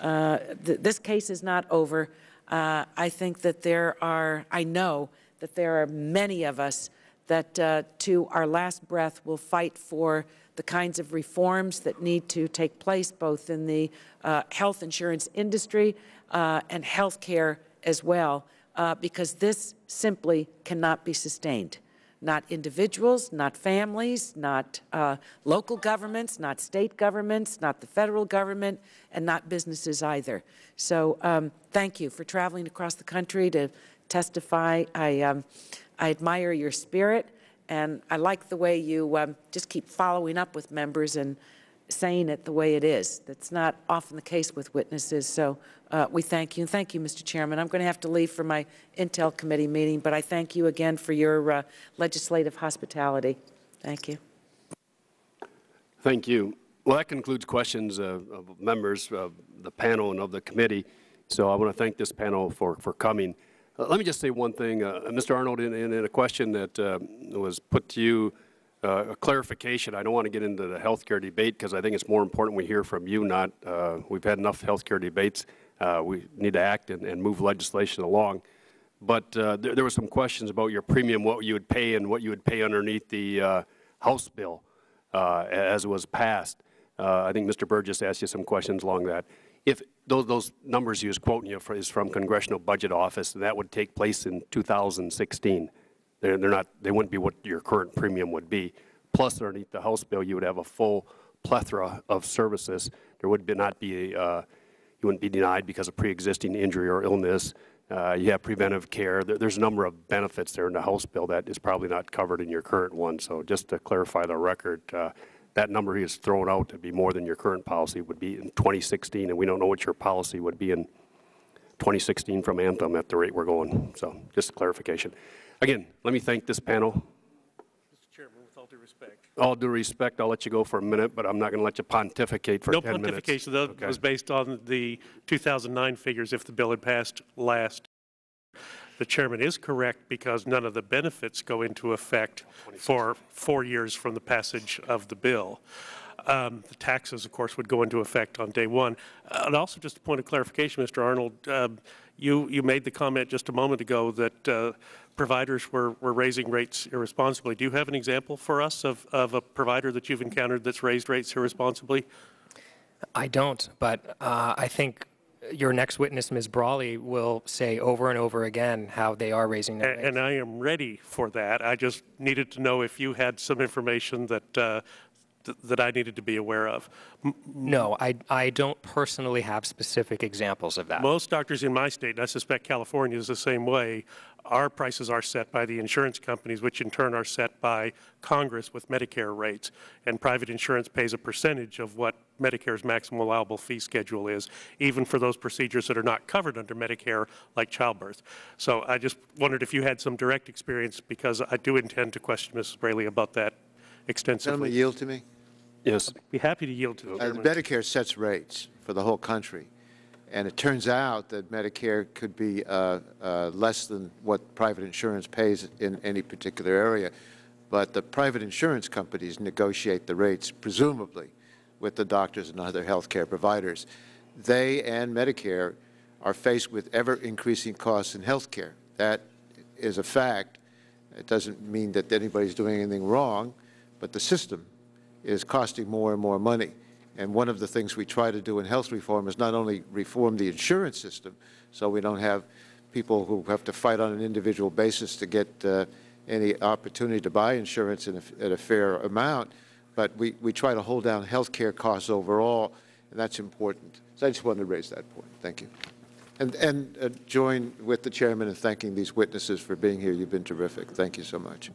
uh, th this case is not over. Uh, I think that there are, I know that there are many of us that uh, to our last breath will fight for the kinds of reforms that need to take place both in the uh, health insurance industry uh, and health care as well, uh, because this simply cannot be sustained. Not individuals, not families, not uh, local governments, not state governments, not the federal government, and not businesses either. So um, thank you for traveling across the country to testify. I, um, I admire your spirit, and I like the way you um, just keep following up with members and saying it the way it is. That's not often the case with witnesses, so uh, we thank you. And thank you, Mr. Chairman. I'm going to have to leave for my Intel Committee meeting, but I thank you again for your uh, legislative hospitality. Thank you. Thank you. Well, that concludes questions of members of the panel and of the committee. So I want to thank this panel for, for coming. Uh, let me just say one thing. Uh, Mr. Arnold, in, in, in, a question that uh, was put to you, uh, a clarification. I don't want to get into the healthcare debate because I think it's more important we hear from you, not uh, we've had enough healthcare debates. we need to act and, and move legislation along. But there, there were some questions about your premium, what you would pay and what you would pay underneath the House bill as it was passed. Uh, I think Mr. Burgess asked you some questions along that. If those, those numbers he was quoting you for, is from Congressional Budget Office, and that would take place in 2016. They're, they're not, they wouldn't be what your current premium would be. Plus, underneath the House bill, you would have a full plethora of services. There would be not be uh, you wouldn't be denied because of pre-existing injury or illness. Uh, you have preventive care. There, there's a number of benefits there in the House bill that is probably not covered in your current one. So just to clarify the record, uh, that number he has thrown out to be more than your current policy would be in 2016, and we don't know what your policy would be in 2016 from Anthem at the rate we're going. So just a clarification. Again, let me thank this panel. Mr. Chairman, with all due respect. All due respect, I'll let you go for a minute, but I'm not going to let you pontificate for No 10 minutes. No pontification, that Okay. was based on the 2009 figures if the bill had passed last. The chairman is correct because none of the benefits go into effect for four years from the passage of the bill. Um, The taxes, of course, would go into effect on day one. Uh, And also, just a point of clarification, Mr. Arnold, um, you, you made the comment just a moment ago that uh, providers were, were raising rates irresponsibly. Do you have an example for us of, of a provider that you've encountered that's raised rates irresponsibly? I don't, but uh, I think your next witness, Ms. Brawley, will say over and over again how they are raising their A- And I am ready for that. I just needed to know if you had some information that, uh, th- that I needed to be aware of. M- No, I, I don't personally have specific examples of that. Most doctors in my state, and I suspect California is the same way, our prices are set by the insurance companies, which in turn are set by Congress with Medicare rates. And private insurance pays a percentage of what Medicare's maximum allowable fee schedule is, even for those procedures that are not covered under Medicare, like childbirth. So I just wondered if you had some direct experience, because I do intend to question Mrs. Braly about that Gentlemen, extensively. yield to me. Yes. I'd Be happy to yield to the Uh, chairman. Medicare sets rates for the whole country, and it turns out that Medicare could be uh, uh, less than what private insurance pays in any particular area, but the private insurance companies negotiate the rates, presumably, with the doctors and other healthcare providers. They and Medicare are faced with ever-increasing costs in healthcare. That is a fact. It doesn't mean that anybody's doing anything wrong, but the system is costing more and more money. And one of the things we try to do in health reform is not only reform the insurance system, so we don't have people who have to fight on an individual basis to get uh, any opportunity to buy insurance in a, at a fair amount, but we, we try to hold down health care costs overall, and that's important. So I just wanted to raise that point. Thank you. And, and uh, join with the chairman in thanking these witnesses for being here. You've been terrific. Thank you so much.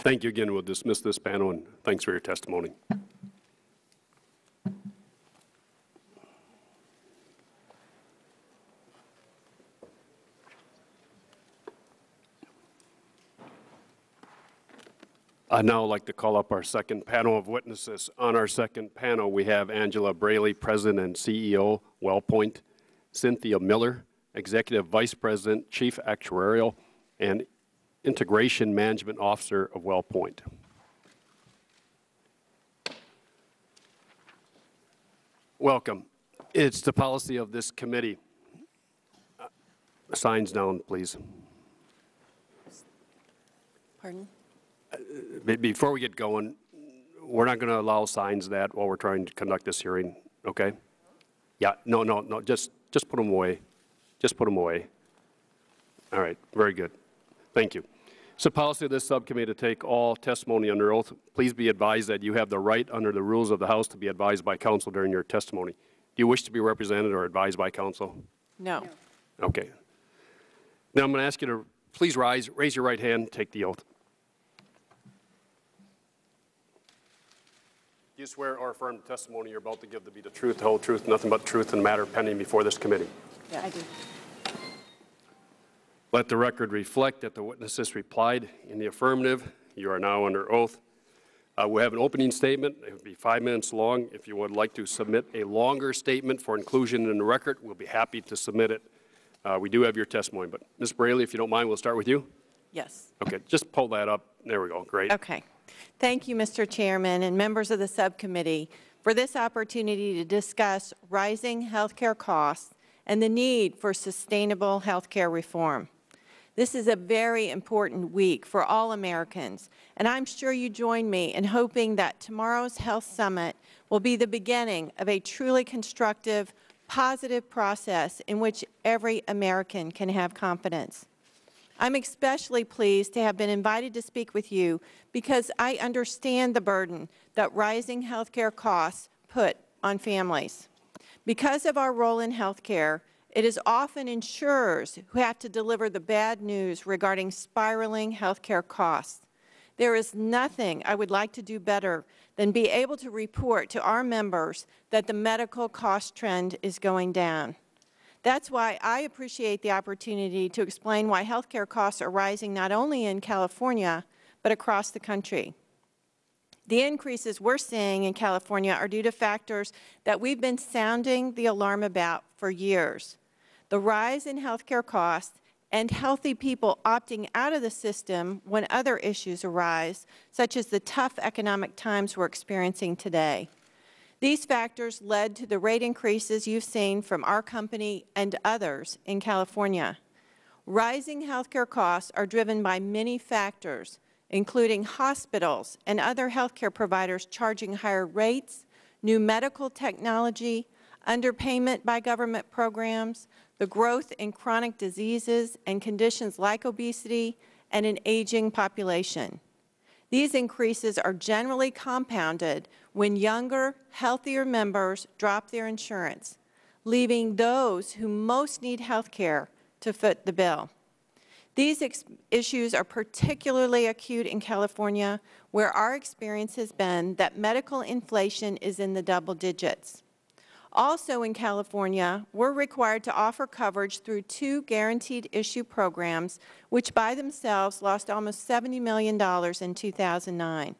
Thank you again. We'll dismiss this panel, and thanks for your testimony. I'd now like to call up our second panel of witnesses. On our second panel, we have Angela Braly, President and CEO, WellPoint, Cynthia Miller, Executive Vice President, Chief Actuarial, and Integration Management Officer of WellPoint. Welcome. It's the policy of this committee. Uh, Signs down, please. Pardon? Be- Before we get going, we're not going to allow signs that while we're trying to conduct this hearing, okay? Yeah, no, no, no, just, just put them away. Just put them away. All right, very good. Thank you. It's the policy of this subcommittee to take all testimony under oath. Please be advised that you have the right under the rules of the House to be advised by counsel during your testimony. Do you wish to be represented or advised by counsel? No. Okay. Now I'm going to ask you to please rise, raise your right hand, take the oath. Do you swear or affirm the testimony you're about to give to be the truth, the whole truth, nothing but truth in the matter pending before this committee? Yeah, I do. Let the record reflect that the witnesses replied in the affirmative. You are now under oath. Uh, We have an opening statement. It would be five minutes long. If you would like to submit a longer statement for inclusion in the record, we'll be happy to submit it. Uh, We do have your testimony, but Ms. Braly, if you don't mind, we'll start with you. Yes. Okay, just pull that up. There we go. Great. Okay. Thank you, Mr. Chairman and members of the subcommittee, for this opportunity to discuss rising healthcare costs and the need for sustainable healthcare reform. This is a very important week for all Americans, and I'm sure you join me in hoping that tomorrow's Health Summit will be the beginning of a truly constructive, positive process in which every American can have confidence. I'm especially pleased to have been invited to speak with you because I understand the burden that rising health care costs put on families. Because of our role in health care, it is often insurers who have to deliver the bad news regarding spiraling health care costs. There is nothing I would like to do better than be able to report to our members that the medical cost trend is going down. That's why I appreciate the opportunity to explain why health care costs are rising not only in California, but across the country. The increases we're seeing in California are due to factors that we've been sounding the alarm about for years. The rise in health care costs and healthy people opting out of the system when other issues arise, such as the tough economic times we're experiencing today. These factors led to the rate increases you've seen from our company and others in California. Rising healthcare costs are driven by many factors, including hospitals and other healthcare providers charging higher rates, new medical technology, underpayment by government programs, the growth in chronic diseases and conditions like obesity, and an aging population. These increases are generally compounded when younger, healthier members drop their insurance, leaving those who most need health care to foot the bill. These issues are particularly acute in California, where our experience has been that medical inflation is in the double digits. Also in California, we're required to offer coverage through two guaranteed issue programs, which by themselves lost almost $70 million in 2009.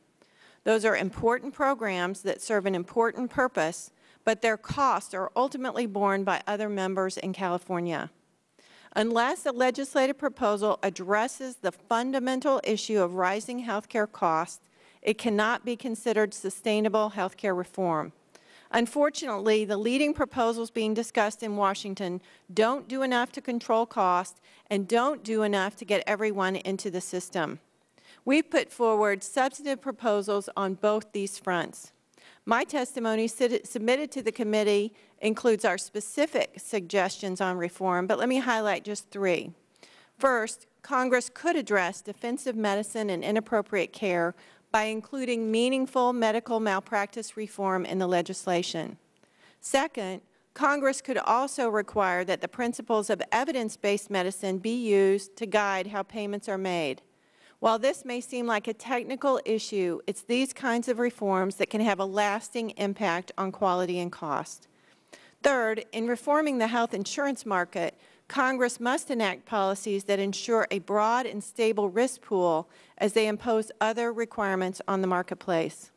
Those are important programs that serve an important purpose, but their costs are ultimately borne by other members in California. Unless a legislative proposal addresses the fundamental issue of rising health care costs, it cannot be considered sustainable health care reform. Unfortunately, the leading proposals being discussed in Washington don't do enough to control costs and don't do enough to get everyone into the system. We've put forward substantive proposals on both these fronts. My testimony submitted to the committee includes our specific suggestions on reform, but let me highlight just three. First, Congress could address defensive medicine and inappropriate care by including meaningful medical malpractice reform in the legislation. Second, Congress could also require that the principles of evidence-based medicine be used to guide how payments are made. While this may seem like a technical issue, it's these kinds of reforms that can have a lasting impact on quality and cost. Third, in reforming the health insurance market, Congress must enact policies that ensure a broad and stable risk pool as they impose other requirements on the marketplace.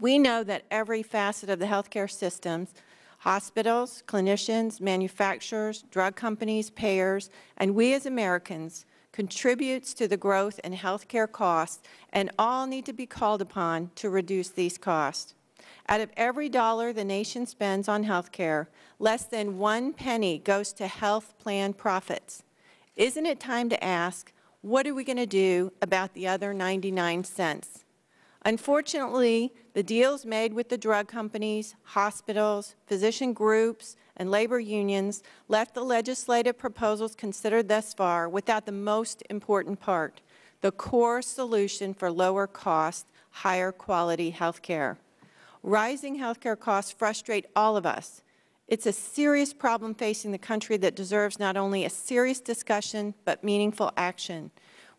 We know that every facet of the healthcare systems, hospitals, clinicians, manufacturers, drug companies, payers, and we as Americans contributes to the growth in healthcare costs and all need to be called upon to reduce these costs. Out of every dollar the nation spends on health care, less than one penny goes to health plan profits. Isn't it time to ask, what are we going to do about the other 99 cents? Unfortunately, the deals made with the drug companies, hospitals, physician groups, and labor unions left the legislative proposals considered thus far without the most important part, the core solution for lower cost, higher quality health care. Rising health care costs frustrate all of us. It's a serious problem facing the country that deserves not only a serious discussion, but meaningful action.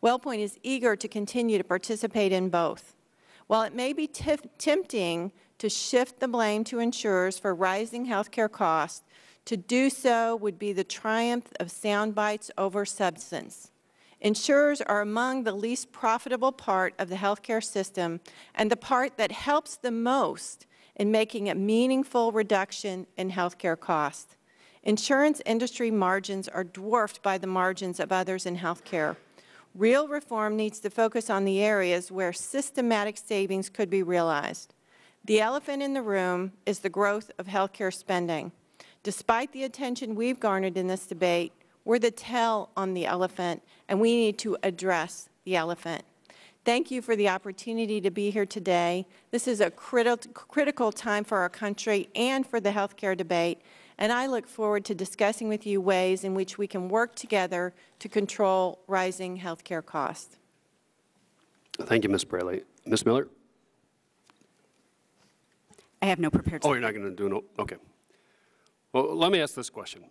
WellPoint is eager to continue to participate in both. While it may be tempting to shift the blame to insurers for rising health care costs, to do so would be the triumph of sound bites over substance. Insurers are among the least profitable part of the healthcare system and the part that helps the most in making a meaningful reduction in healthcare costs. Insurance industry margins are dwarfed by the margins of others in healthcare. Real reform needs to focus on the areas where systematic savings could be realized. The elephant in the room is the growth of healthcare spending. Despite the attention we've garnered in this debate, we're the tail on the elephant, and we need to address the elephant. Thank you for the opportunity to be here today. This is a criti critical time for our country and for the health care debate, and I look forward to discussing with you ways in which we can work together to control rising health care costs. Thank you, Ms. Braly. Ms. Miller? I have no prepared. Oh, you're not going to do no, okay. Well, let me ask this question.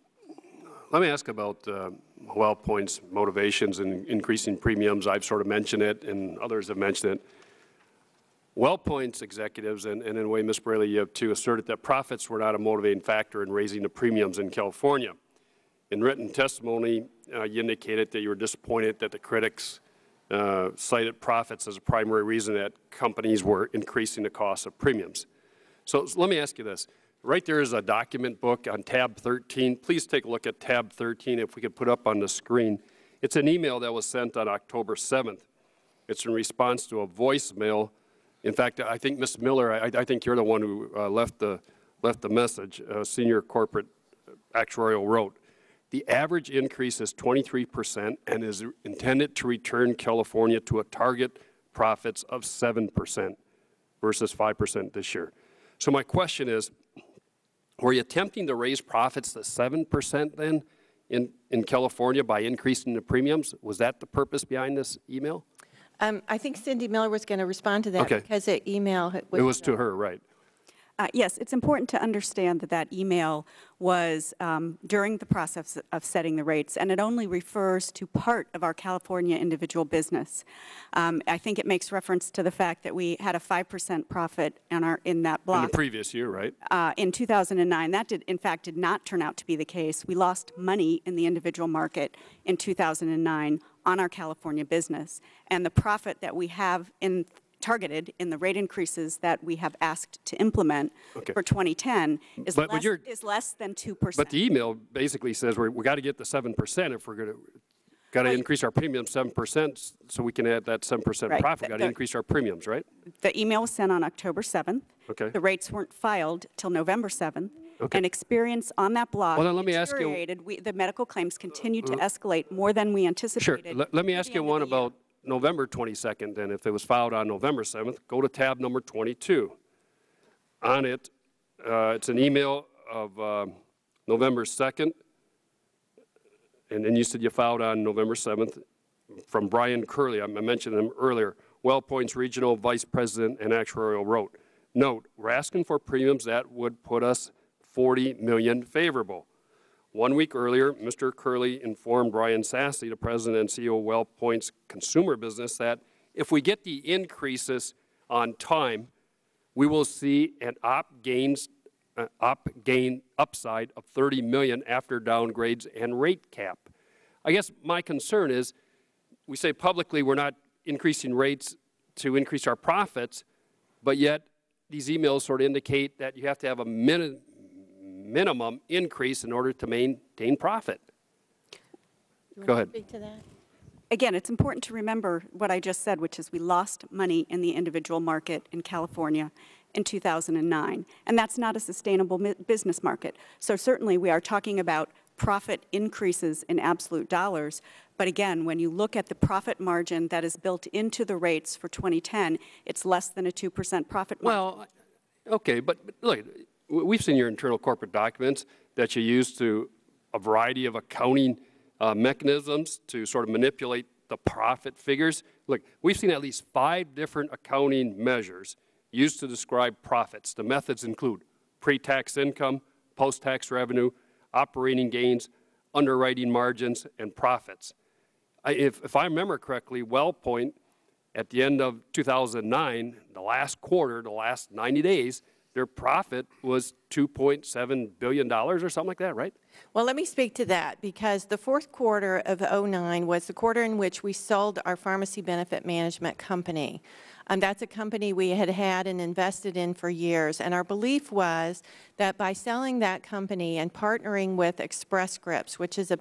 Let me ask about uh, WellPoint's motivations in increasing premiums. I've sort of mentioned it, and others have mentioned it. WellPoint's executives, and, and in a way, Ms. Braly, you have too, asserted that profits were not a motivating factor in raising the premiums in California. In written testimony, uh, you indicated that you were disappointed that the critics uh, cited profits as a primary reason that companies were increasing the cost of premiums. So, so let me ask you this. Right there is a document book on tab 13. Please take a look at tab 13 if we could put up on the screen. It's an email that was sent on October 7th. It's in response to a voicemail. In fact, I think Ms. Miller, I, I think you're the one who uh, left, the, left the message, uh, senior corporate actuarial wrote. The average increase is 23% and is intended to return California to a target profits of 7% versus 5% this year. So my question is, were you attempting to raise profits to 7% then in, in California by increasing the premiums? Was that the purpose behind this email? Um, I think Cindy Miller was going to respond to that Okay. because the email was. It was to her, right. Uh, Yes, it's important to understand that that email was um, during the process of setting the rates, and it only refers to part of our California individual business. Um, I think it makes reference to the fact that we had a 5% profit in our, in that In block. the previous year, right? uh, in 2009. That did, in fact, did not turn out to be the case. We lost money in the individual market in 2009 on our California business, and the profit that we have in targeted in the rate increases that we have asked to implement Okay. for 2010 is But- but less, you're- is less than 2%. But the email basically says we're, we got to get the 7% if we're going to, got to increase our premium 7% so we can add that 7% Right. profit. Got to increase our premiums, right? The email was sent on October 7th. Okay. The rates weren't filed till November 7th. Okay. And experience on that block Well, then let me ask you-. We- The medical claims continued to Uh, escalate more than we Sure. anticipated. Let, let me ask you one about November 22nd, then. If it was filed on November 7th, go to tab number 22. On it, uh, it's an email of um November 2nd, and then you said you filed on November 7th from Brian Curley. I mentioned him earlier. WellPoint's Regional Vice President and Actuarial wrote, Note, we're asking for premiums that would put us 40 million favorable. One week earlier, Mr. Curley informed Brian Sassi, the president and CEO of WellPoint's consumer business, that if we get the increases on time, we will see an op gains, uh, op gain upside of 30 million after downgrades and rate cap. I guess my concern is, we say publicly we're not increasing rates to increase our profits, but yet these emails sort of indicate that you have to have a min- minimum increase in order to maintain profit. Go ahead. Speak to that. Again, it's important to remember what I just said, which is we lost money in the individual market in California in 2009, and that's not a sustainable business market. So certainly, we are talking about profit increases in absolute dollars, but again, when you look at the profit margin that is built into the rates for 2010, it's less than a 2% profit margin. Well, okay, but, but look, w- we've seen your internal corporate documents that you use to a variety of accounting uh, mechanisms to sort of manipulate the profit figures. Look, we've seen at least five different accounting measures used to describe profits. The methods include pre-tax income, post-tax revenue, operating gains, underwriting margins, and profits. I, if, if I remember correctly, WellPoint, at the end of 2009, the last quarter, the last 90 days, their profit was $2.7 billion or something like that, right? Well, let me speak to that because the fourth quarter of '09 was the quarter in which we sold our pharmacy benefit management company. And that's a company we had had and invested in for years. And our belief was that by selling that company and partnering with Express Scripts, which is a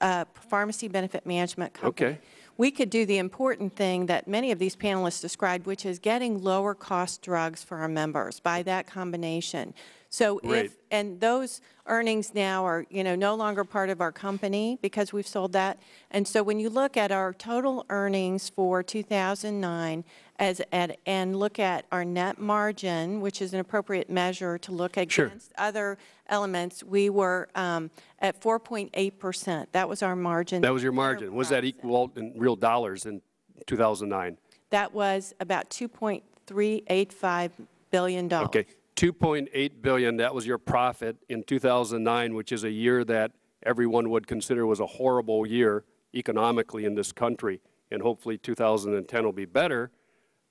uh, pharmacy benefit management company, Okay. We could do the important thing that many of these panelists described, which is getting lower cost drugs for our members by that combination. So if, and those earnings now are, you know, no longer part of our company because we've sold that. And so when you look at our total earnings for 2009 as, at, and look at our net margin, which is an appropriate measure to look Sure. against other elements, we were um, at 4.8%. That was our margin. That was your margin. Was that equal in real dollars in 2009? That was about $2.385 billion. Okay, 2.8 billion, that was your profit in 2009, which is a year that everyone would consider was a horrible year economically in this country, and hopefully 2010 will be better.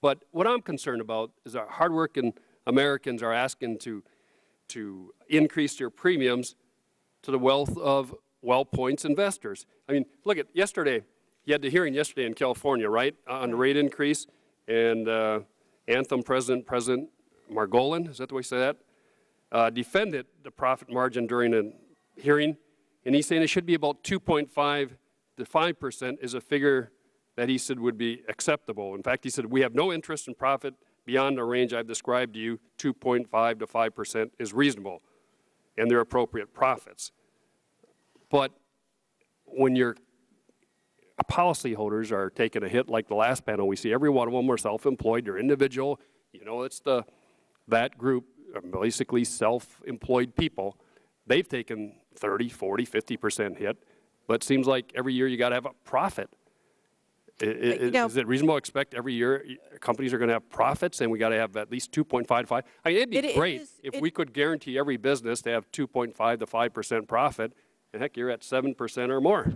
But what I'm concerned about is our hardworking Americans are asking to, to increase their premiums to the wealth of WellPoint's investors. I mean, look at yesterday, you had the hearing yesterday in California, right, on the rate increase, and uh, Anthem President, President Margolin, is that the way you say that, uh, defended the profit margin during a hearing, and he's saying it should be about 2.5 to 5 percent is a figure that he said would be acceptable. In fact, he said, we have no interest in profit beyond the range I've described to you, 2.5 to 5 percent is reasonable, and they're appropriate profits. But when your policyholders are taking a hit like the last panel, we see every one of them are self-employed, they're individual, you know, it's the, that group, basically self-employed people, they've taken 30, 40, 50% hit, but it seems like every year you got to have a profit. I- I- know- Is it reasonable to expect every year companies are going to have profits and we got to have at least 2.55? I mean, it'd be It- great is- if it- we could guarantee every business to have 2.5 to 5% profit, and heck, you're at 7% or more.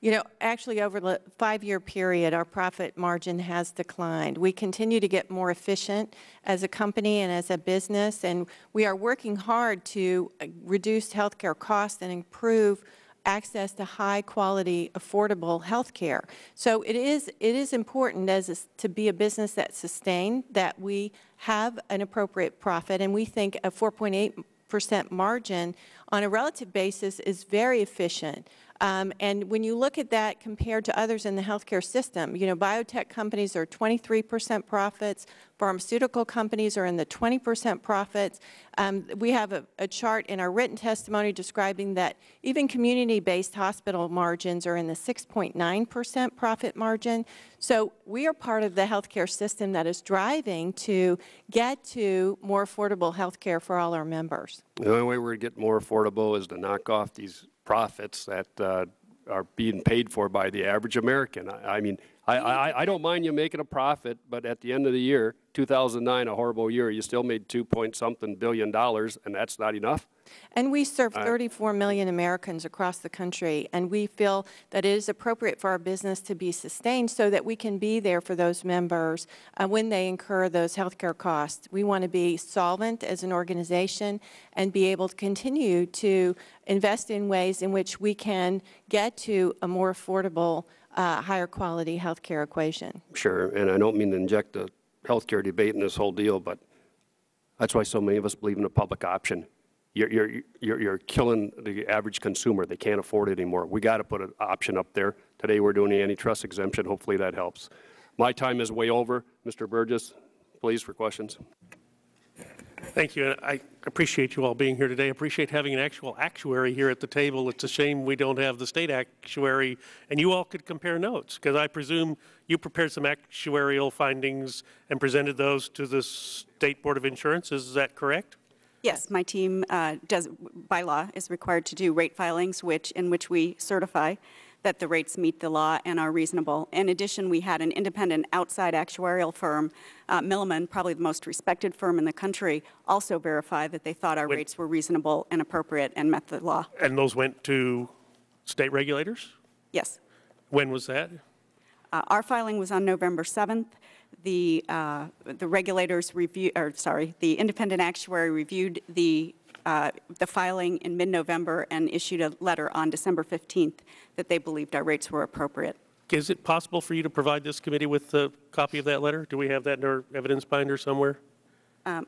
You know, actually, over the five-year period, our profit margin has declined. We continue to get more efficient as a company and as a business, and we are working hard to uh, reduce healthcare costs and improve access to high-quality, affordable healthcare. So it is, it is important as, is- to be a business that's sustained, that we have an appropriate profit, and we think a 4.8% margin on a relative basis is very efficient. Um, and when you look at that compared to others in the healthcare system, you know, biotech companies are 23% profits, pharmaceutical companies are in the 20% profits. Um, we have a, a chart in our written testimony describing that even community-based hospital margins are in the 6.9% profit margin. So we are part of the healthcare system that is driving to get to more affordable healthcare for all our members. The only way we're going to get more affordable is to knock off these profits that uh, are being paid for by the average American. I, I mean, I, I, I don't mind you making a profit, but at the end of the year, 2009, a horrible year, you still made two point something billion dollars, and that's not enough. And we serve Uh, 34 million Americans across the country, and we feel that it is appropriate for our business to be sustained so that we can be there for those members uh, when they incur those healthcare costs. We want to be solvent as an organization and be able to continue to invest in ways in which we can get to a more affordable, uh, higher quality healthcare equation. Sure, and I don't mean to inject a healthcare debate and this whole deal, but that's why so many of us believe in the public option. You're, you're, you're, you're killing the average consumer. They can't afford it anymore. We got to put an option up there. Today, we're doing the antitrust exemption. Hopefully, that helps. My time is way over. Mr. Burgess, please, for questions. Thank you. I appreciate you all being here today. I appreciate having an actual actuary here at the table. It's a shame we don't have the state actuary, and you all could compare notes, because I presume you prepared some actuarial findings and presented those to the State Board of Insurance. Is that correct? Yes, my team uh, does, by law, is required to do rate filings, which, in which we certify that the rates meet the law and are reasonable. In addition, we had an independent outside actuarial firm, uh, Milliman, probably the most respected firm in the country, also verify that they thought our When- rates were reasonable and appropriate and met the law. And those went to state regulators? Yes. When was that? Uh, Our filing was on November 7th. The, uh, the regulators review, or sorry, the independent actuary reviewed the, uh, the filing in mid-November and issued a letter on December 15th that they believed our rates were appropriate. Is it possible for you to provide this committee with a copy of that letter? Do we have that in our evidence binder somewhere? Um,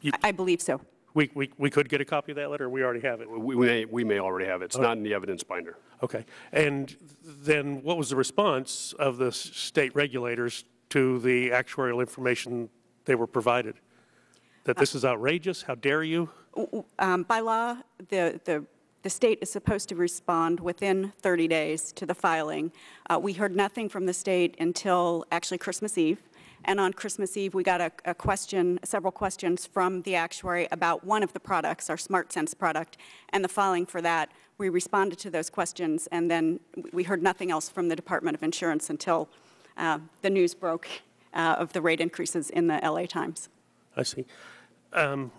You- I I believe so. We, we, we could get a copy of that letter, we already have it? We we may, we may already have it. It's not in the evidence binder. Okay. And then what was the response of the state regulators to the actuarial information they were provided? That this is outrageous? How dare you? Um, By law, the, the The state is supposed to respond within 30 days to the filing. Uh, we heard nothing from the state until actually Christmas Eve. And on Christmas Eve, we got a, a, question, several questions from the actuary about one of the products, our SmartSense product, and the filing for that. We responded to those questions, and then we heard nothing else from the Department of Insurance until uh, the news broke uh, of the rate increases in the LA Times. I see. Um,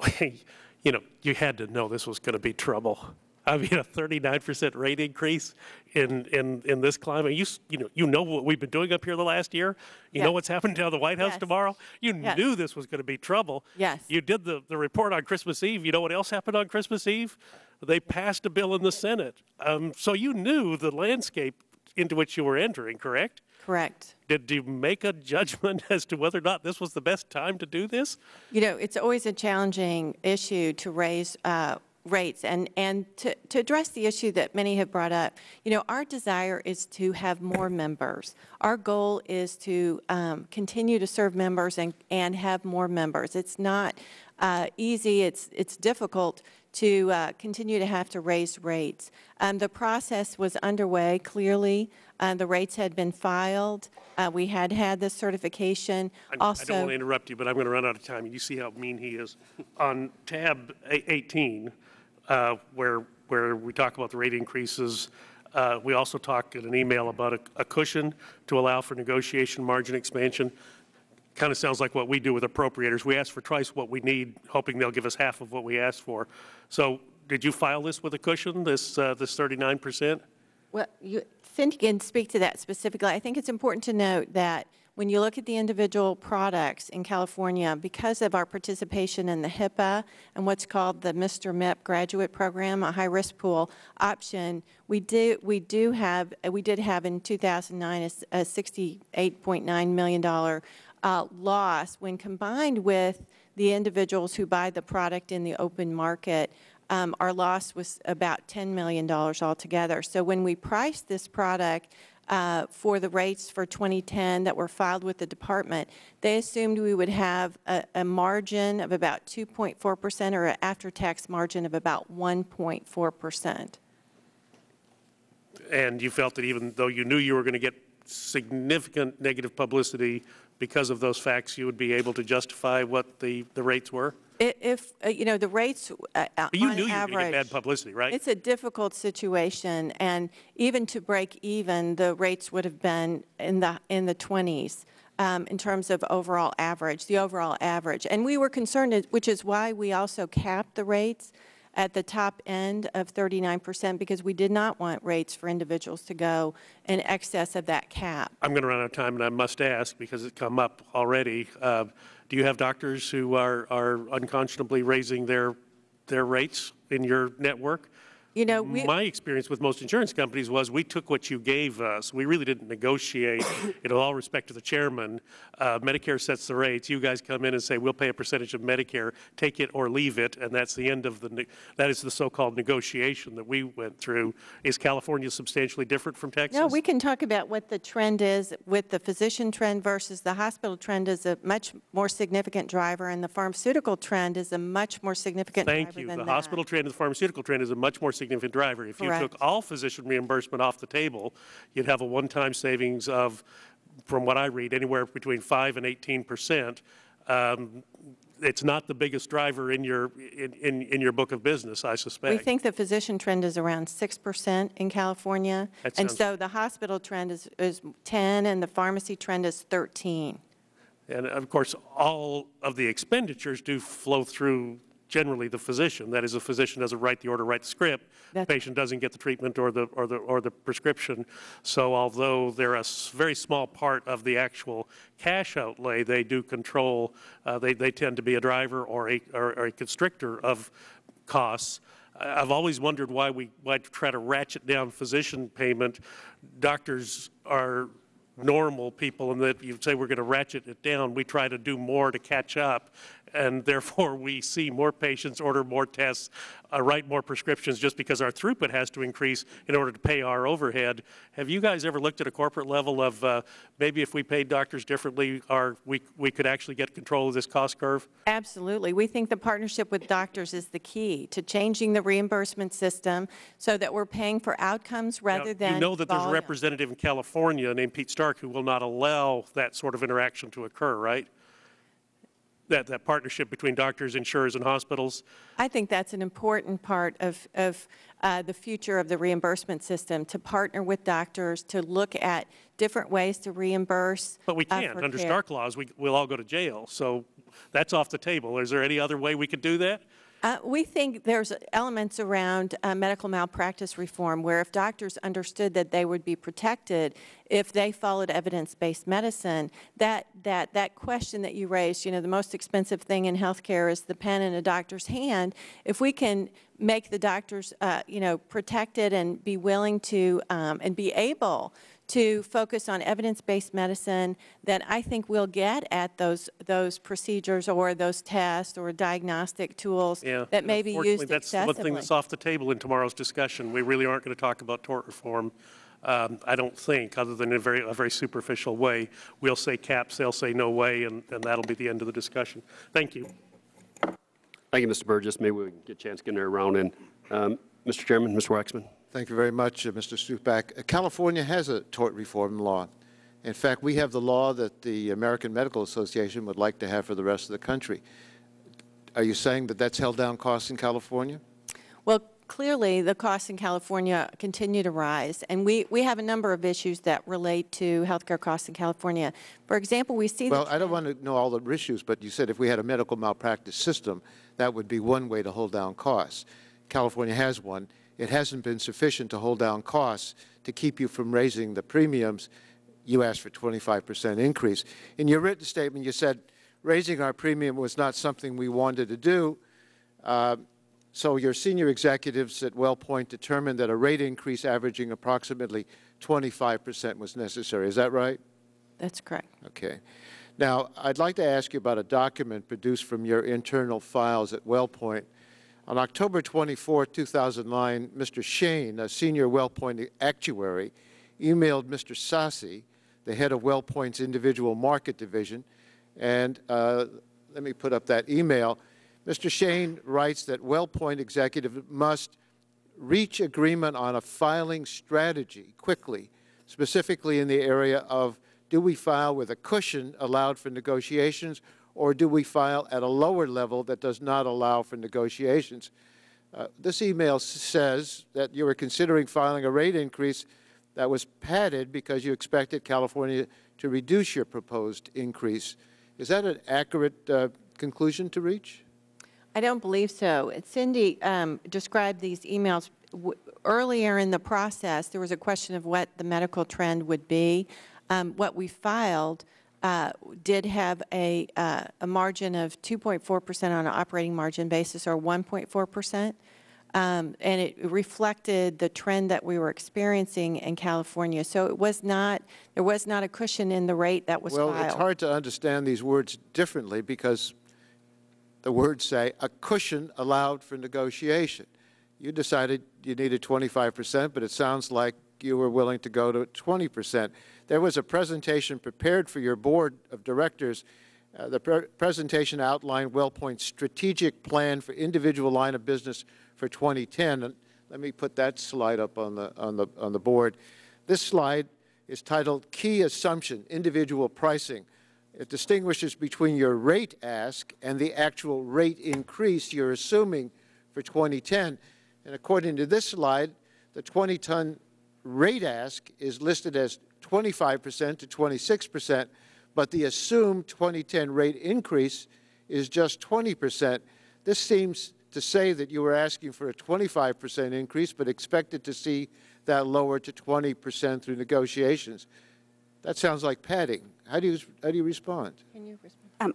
<laughs> you know, you had to know this was going to be trouble. I mean, a 39% rate increase in, in, in this climate. You, you, know, you know what we've been doing up here the last year? You yes. know what's happening down the White House yes. tomorrow? You yes. knew this was going to be trouble. Yes. You did the, the report on Christmas Eve. You know what else happened on Christmas Eve? They passed a bill in the Senate. Um, so you knew the landscape into which you were entering, correct? Correct. Did you make a judgment <laughs> as to whether or not this was the best time to do this? You know, it's always a challenging issue to raise uh, rates and, and to, to address the issue that many have brought up. You know, our desire is to have more members. Our goal is to um, continue to serve members and, and have more members. It's not uh, easy, it's, it's difficult to uh, continue to have to raise rates. Um, the process was underway, clearly. Uh, the rates had been filed. Uh, we had had this certification. I, also, I don't want to interrupt you, but I'm going to run out of time. You see how mean he is. On tab 18, uh, where, where we talk about the rate increases, uh, we also talk in an email about a, a cushion to allow for negotiation margin expansion kind of sounds like what we do with appropriators. We ask for twice what we need, hoping they'll give us half of what we asked for. So did you file this with a cushion, this, uh, this 39%? Well, you, can speak to that specifically. I think it's important to note that when you look at the individual products in California, because of our participation in the HIPAA and what's called the MRMIP graduate program, a high-risk pool option, we do we do have we did have in 2009 a, a 68.9 million dollar uh, loss when combined with the individuals who buy the product in the open market. Um, our loss was about $10 million altogether. So when we priced this product uh, for the rates for 2010 that were filed with the department, they assumed we would have a, a margin of about 2.4 percent or an after-tax margin of about 1.4 percent. And you felt that even though you knew you were going to get significant negative publicity because of those facts, you would be able to justify what the, the rates were? If, uh, you know, the rates uh, uh you on knew you were get bad publicity, right? It's a difficult situation, and even to break even, the rates would have been in the in the 20s um, in terms of overall average, the overall average. And we were concerned, which is why we also capped the rates at the top end of 39% because we did not want rates for individuals to go in excess of that cap. I'm going to run out of time, and I must ask because it's come up already. Uh, do you have doctors who are, are unconscionably raising their, their rates in your network? You know, we, my experience with most insurance companies was we took what you gave us. We really didn't negotiate. <coughs> in all respect to the chairman, uh, Medicare sets the rates. You guys come in and say we'll pay a percentage of Medicare, take it or leave it, and that's the end of the. That is the so-called negotiation that we went through. Is California substantially different from Texas? No, we can talk about what the trend is with the physician trend versus the hospital trend is a much more significant driver, and the pharmaceutical trend is a much more significant Thank driver you. than The that. hospital trend and the pharmaceutical trend is a much more significant driver. If Correct. you took all physician reimbursement off the table, you'd have a one-time savings of, from what I read, anywhere between 5 and 18 percent. Um, it's not the biggest driver in your in, in, in your book of business, I suspect. We think the physician trend is around 6% in California. That And so the hospital trend is, is 10 and the pharmacy trend is 13. And of course, all of the expenditures do flow through generally the physician. That is, the physician doesn't write the order, write the script. The patient doesn't get the treatment or the, or the, or the prescription. So although they're a very small part of the actual cash outlay, they do control, uh, they, they tend to be a driver or a, or, or a constrictor of costs. I've always wondered why we why try to ratchet down physician payment. Doctors are normal people and that you say we're going to ratchet it down, we try to do more to catch up. And therefore we see more patients, order more tests, uh, write more prescriptions just because our throughput has to increase in order to pay our overhead. Have you guys ever looked at a corporate level of uh, maybe if we paid doctors differently, our, we, we could actually get control of this cost curve? Absolutely. We think the partnership with doctors is the key to changing the reimbursement system so that we're paying for outcomes rather Now, than You know that there's a representative in California named Pete Stark who will not allow that sort of interaction to occur, right? That, that partnership between doctors, insurers, and hospitals. I think that's an important part of, of uh, the future of the reimbursement system, to partner with doctors, to look at different ways to reimburse. But we uh, can't. for Under care. Stark laws, we, we'll all go to jail. So that's off the table. Is there any other way we could do that? Uh, We think there's elements around uh, medical malpractice reform where if doctors understood that they would be protected if they followed evidence-based medicine, that, that, that question that you raised, you know, the most expensive thing in healthcare is the pen in a doctor's hand. If we can make the doctors, uh, you know, protected and be willing to, um, and be able to focus on evidence-based medicine, then I think we'll get at those, those procedures or those tests or diagnostic tools Yeah. that may be Unfortunately, used That's one thing that's off the table in tomorrow's discussion. We really aren't going to talk about tort reform. Um, I don't think, other than in a very, a very superficial way. We'll say caps, they'll say no way, and, and that'll be the end of the discussion. Thank you. Thank you, Mr. Burgess. Maybe we can get a chance to get her around in. Um, Mr. Chairman, Mr. Waxman. Thank you very much, uh, Mr. Stupak. Uh, California has a tort reform law. In fact, we have the law that the American Medical Association would like to have for the rest of the country. Are you saying that that's held down costs in California? Well, clearly, the costs in California continue to rise, and we, we have a number of issues that relate to healthcare costs in California. For example, we see Well, I don't want to know all the issues, but you said if we had a medical malpractice system, that would be one way to hold down costs. California has one. It hasn't been sufficient to hold down costs to keep you from raising the premiums. You asked for 25% increase. In your written statement, you said raising our premium was not something we wanted to do. Uh, so your senior executives at WellPoint determined that a rate increase averaging approximately 25% was necessary. Is that right? That's correct. Okay. Now, I'd like to ask you about a document produced from your internal files at WellPoint. On October 24, 2009, Mr. Shane, a senior WellPoint actuary, emailed Mr. Sassi, the head of WellPoint's individual market division, and uh, let me put up that email. Mr. Shane writes that WellPoint executive must reach agreement on a filing strategy quickly, specifically in the area of do we file with a cushion allowed for negotiations or do we file at a lower level that does not allow for negotiations? Uh, this email says that you were considering filing a rate increase that was padded because you expected California to reduce your proposed increase. Is that an accurate uh, conclusion to reach? I don't believe so. Cindy um, described these emails. Earlier in the process, there was a question of what the medical trend would be. Um, What we filed uh, did have a, uh, a margin of 2.4% on an operating margin basis, or 1.4%. Um, And it reflected the trend that we were experiencing in California. So it was not, there was not a cushion in the rate that was well, filed. it's hard to understand these words differently because the words say a cushion allowed for negotiation. You decided you needed 25 percent, but it sounds like you were willing to go to 20 percent. There was a presentation prepared for your board of directors. Uh, the pre presentation outlined WellPoint's strategic plan for individual line of business for 2010. And let me put that slide up on the, on the, on the board. This slide is titled Key Assumption, Individual Pricing. It distinguishes between your rate ask and the actual rate increase you're assuming for 2010. And according to this slide, the 20-ton rate ask is listed as 25% to 26%, but the assumed 2010 rate increase is just 20%. This seems to say that you were asking for a 25% increase, but expected to see that lower to 20% through negotiations. That sounds like padding. How do you, how do you respond? Can you respond? Um,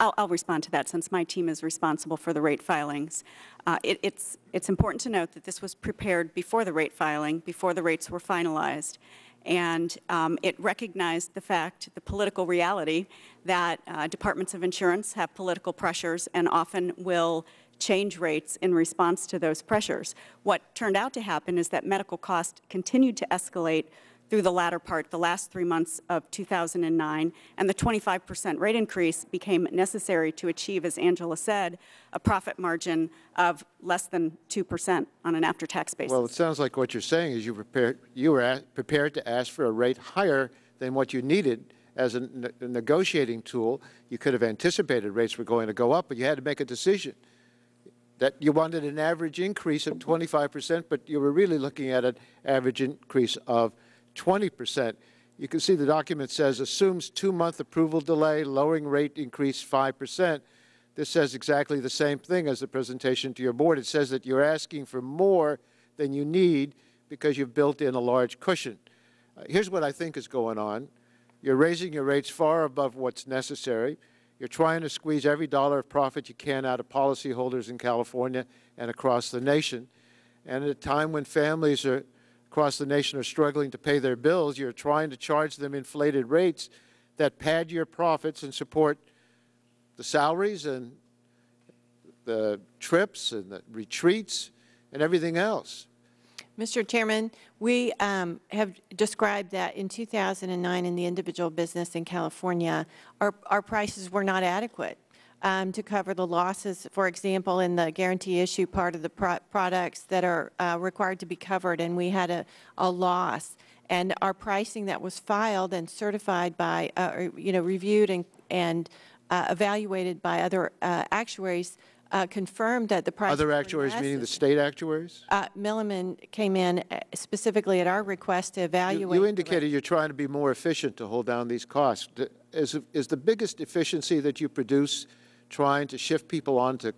I'll, I'll respond to that since my team is responsible for the rate filings. Uh, it, it's, it's important to note that this was prepared before the rate filing, before the rates were finalized. And um, it recognized the fact, the political reality, that uh, departments of insurance have political pressures and often will change rates in response to those pressures. What turned out to happen is that medical costs continued to escalate through the latter part, the last three months of 2009, and the 25% rate increase became necessary to achieve, as Angela said, a profit margin of less than 2% on an after-tax basis. Well, it sounds like what you're saying is you prepared, you were prepared to ask for a rate higher than what you needed as a, ne a negotiating tool. You could have anticipated rates were going to go up, but you had to make a decision that you wanted an average increase of 25 percent, but you were really looking at an average increase of 20 percent. You can see the document says assumes two-month approval delay, lowering rate increase 5 percent. This says exactly the same thing as the presentation to your board. It says that you're asking for more than you need because you've built in a large cushion. Uh, here's what I think is going on. You're raising your rates far above what's necessary. You're trying to squeeze every dollar of profit you can out of policyholders in California and across the nation. And at a time when families are, across the nation are struggling to pay their bills, you're trying to charge them inflated rates that pad your profits and support the salaries and the trips and the retreats and everything else. Mr. Chairman, we um, have described that in 2009 in the individual business in California, our, our prices were not adequate um, to cover the losses, for example, in the guarantee issue part of the pro products that are uh, required to be covered, and we had a, a loss. And our pricing that was filed and certified by, uh, you know, reviewed and, and uh, evaluated by other uh, actuaries uh, confirmed that the price. Other actuaries, meaning the state actuaries? Uh, Milliman came in specifically at our request to evaluate. you indicated you're trying to be more efficient to hold down these costs. Is, is the biggest efficiency that you produce trying to shift people onto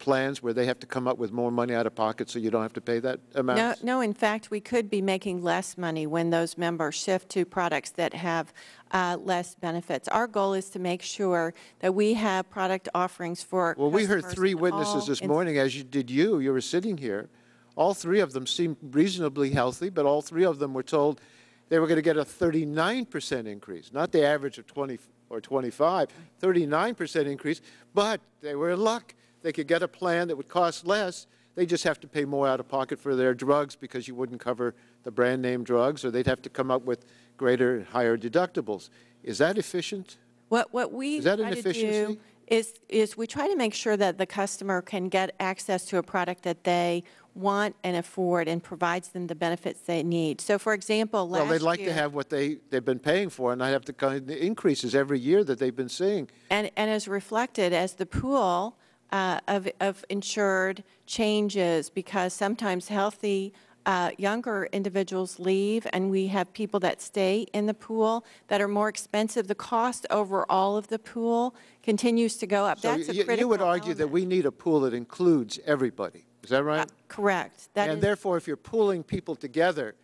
plans where they have to come up with more money out of pocket so you don't have to pay that amount? No, no, in fact, we could be making less money when those members shift to products that have uh, less benefits. Our goal is to make sure that we have product offerings for Well, we heard three witnesses this morning, as you did you. You were sitting here. All three of them seemed reasonably healthy, but all three of them were told they were going to get a 39% increase, not the average of 20 or 25, 39% increase, but they were in luck. They could get a plan that would cost less. They just have to pay more out of pocket for their drugs because you wouldn't cover the brand name drugs, or they'd have to come up with greater, higher deductibles. Is that efficient? What, what we Is that an efficiency? Is, is we try to make sure that the customer can get access to a product that they want and afford and provides them the benefits they need. So for example, last Well, they'd like to have what they, they've been paying for and not have the kind of increases every year that they've been seeing. And, and as reflected, as the pool uh, of, of insured changes, because sometimes healthy uh, younger individuals leave, and we have people that stay in the pool that are more expensive, the cost overall of the pool continues to go up. So That's a you- critical You would argue that we need a pool that includes everybody. Is that right? Correct. That And therefore, if you're pooling people together,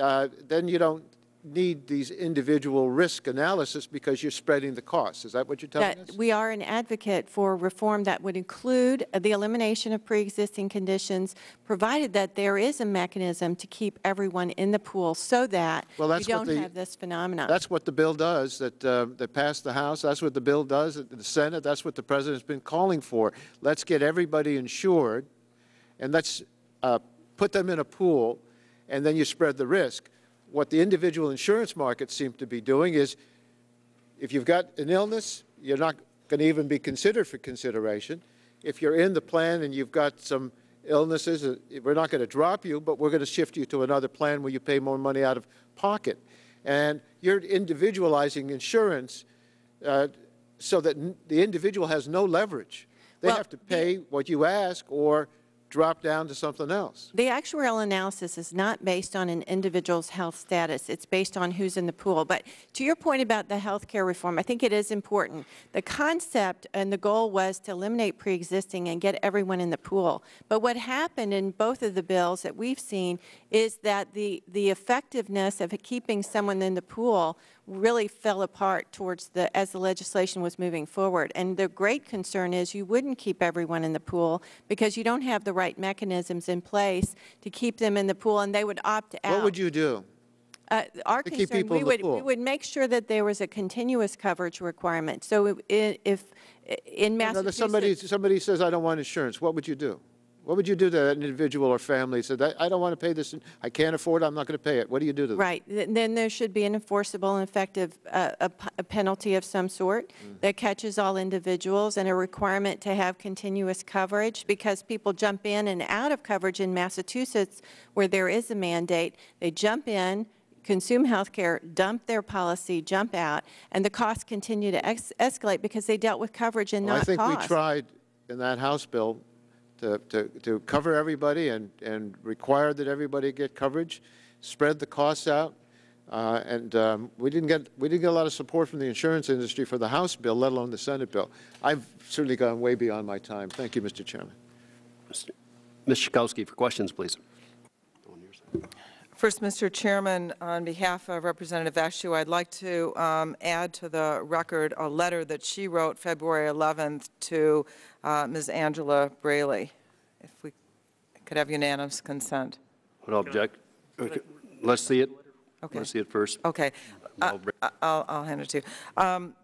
uh, then you don't need these individual risk analysis because you're spreading the costs. Is that what you're telling that us? we are an advocate for reform that would include the elimination of pre-existing conditions, provided that there is a mechanism to keep everyone in the pool so that Well, we that's what don't the- have this phenomenon. That's what the bill does, that, uh, that passed the House. That's what the bill does at the Senate. That's what the President's been calling for. Let's get everybody insured, and let's uh, put them in a pool, and then you spread the risk. What the individual insurance markets seem to be doing is, if you've got an illness, you're not going to even be considered for consideration. If you're in the plan and you've got some illnesses, uh, we're not going to drop you, but we're going to shift you to another plan where you pay more money out of pocket. And you're individualizing insurance uh, so that n- the individual has no leverage. They Well, have to pay what you ask or drop down to something else. The actuarial analysis is not based on an individual's health status. It's based on who's in the pool. But to your point about the health care reform, I think it is important. The concept and the goal was to eliminate pre-existing and get everyone in the pool. But what happened in both of the bills that we've seen is that the, the effectiveness of keeping someone in the pool really fell apart towards the, as the legislation was moving forward. And the great concern is you wouldn't keep everyone in the pool because you don't have the right mechanisms in place to keep them in the pool and they would opt out. What would you do? Uh, Our To concern, we would, we would make sure that there was a continuous coverage requirement. So if, if in there's somebody, Massachusetts, somebody says, I don't want insurance, what would you do? What would you do to that individual or family? Said, I I don't want to pay this, I can't afford it, I'm not going to pay it. What do you do to them? right, then there should be an enforceable and effective, uh, a p- a penalty of some sort Mm. that catches all individuals and a requirement to have continuous coverage because people jump in and out of coverage in Massachusetts where there is a mandate. They jump in, consume health care, dump their policy, jump out, and the costs continue to ex- escalate because they dealt with coverage and Well, not I think we tried in that House bill to, to, to cover everybody and, and require that everybody get coverage, spread the costs out. Uh, and um, we didn't get we didn't get a lot of support from the insurance industry for the House bill, let alone the Senate bill. I've certainly gone way beyond my time. Thank you, Mr. Chairman. Ms. Schakowsky for questions, please. First, Mr. Chairman, on behalf of Representative Eshoo, I'd like to um, add to the record a letter that she wrote February 11th to uh, Ms. Angela Braly, if we could have unanimous consent. Would object? Okay, Let's see it. Okay. Let's see it first. Okay. Uh, I'll, I'll hand it to you. Um,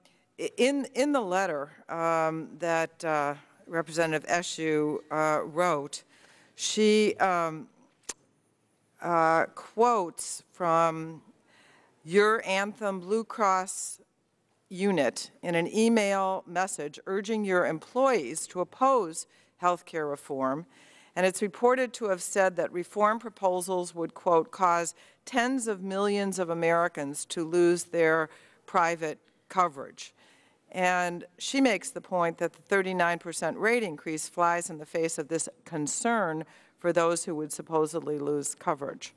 In, in the letter um, that uh, Representative Eshoo uh, wrote, she um, uh, quotes from your Anthem Blue Cross unit in an email message urging your employees to oppose health care reform. And it's reported to have said that reform proposals would, quote, cause tens of millions of Americans to lose their private coverage. And she makes the point that the 39% rate increase flies in the face of this concern for those who would supposedly lose coverage.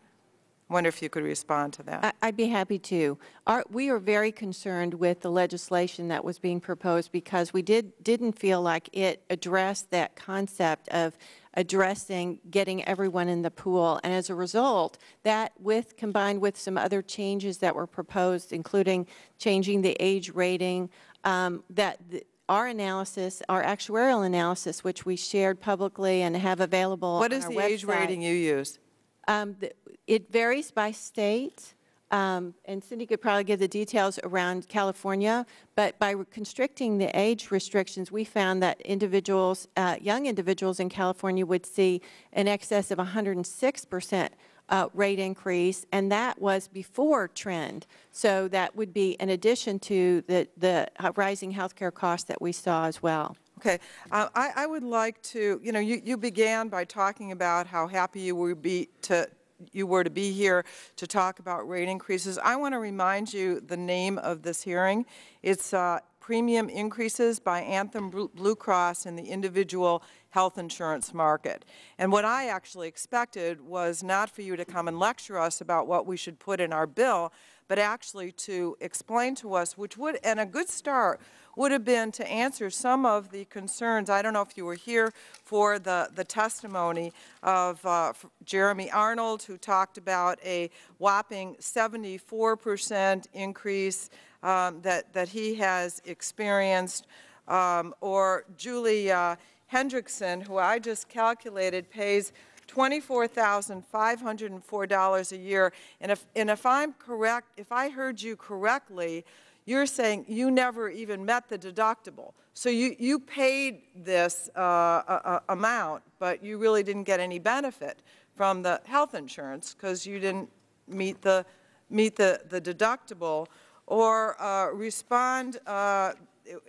Wonder if you could respond to that. I- I'd be happy to. Our, we are very concerned with the legislation that was being proposed because we did, didn't feel like it addressed that concept of addressing getting everyone in the pool. And as a result, that with, combined with some other changes that were proposed, including changing the age rating, um, that the, our analysis, our actuarial analysis, which we shared publicly and have available What is on is our the age rating you use? Um, the- It varies by state, um, and Cindy could probably give the details around California, but by constricting the age restrictions, we found that individuals, uh, young individuals in California would see an excess of 106% uh, rate increase, and that was before trend. So that would be in addition to the, the uh, rising healthcare costs that we saw as well. Okay, uh, I, I would like to, you know, you, you began by talking about how happy you would be to, you were to be here to talk about rate increases. I want to remind you the name of this hearing. It's uh, Premium Increases by Anthem Blue Cross in the Individual Health Insurance Market. And what I actually expected was not for you to come and lecture us about what we should put in our bill, but actually to explain to us, which would, and a good start would have been to answer some of the concerns. I don't know if you were here for the, the testimony of uh, Jeremy Arnold, who talked about a whopping 74% increase um, that, that he has experienced, um, or Julie Hendrickson, who I just calculated pays $24,504 a year. And if, and if I'm correct, if I heard you correctly, you're saying you never even met the deductible. So you, you paid this uh, amount, but you really didn't get any benefit from the health insurance because you didn't meet the, meet the, the deductible. Or uh, respond, uh,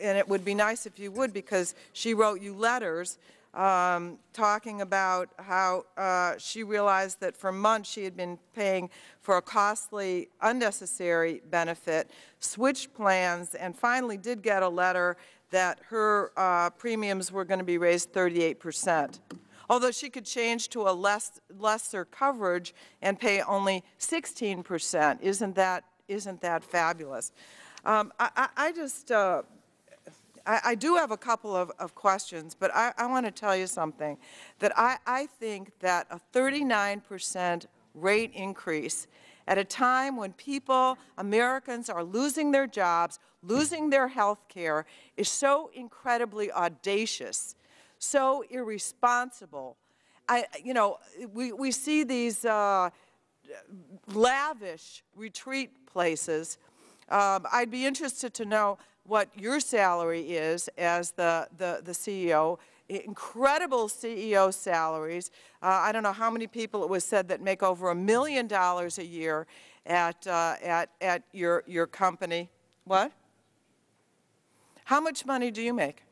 and it would be nice if you would because she wrote you letters um, talking about how uh, she realized that for months she had been paying for a costly, unnecessary benefit, switched plans, and finally did get a letter that her uh, premiums were going to be raised 38 percent. Although she could change to a less, lesser coverage and pay only 16 percent. Isn't that, isn't that fabulous? Um, I, I, just, uh, I, I do have a couple of, of questions, but I, I want to tell you something. That I, I think that a 39% rate increase at a time when people, Americans, are losing their jobs, losing their health care, is so incredibly audacious, so irresponsible. I, you know, we, we see these uh, lavish retreat places. Um, I'd be interested to know what your salary is as the, the, the CEO. Incredible CEO salaries. Uh, I don't know how many people it was said that make over a million dollars a year at, uh, at, at your, your company. What? How much money do you make?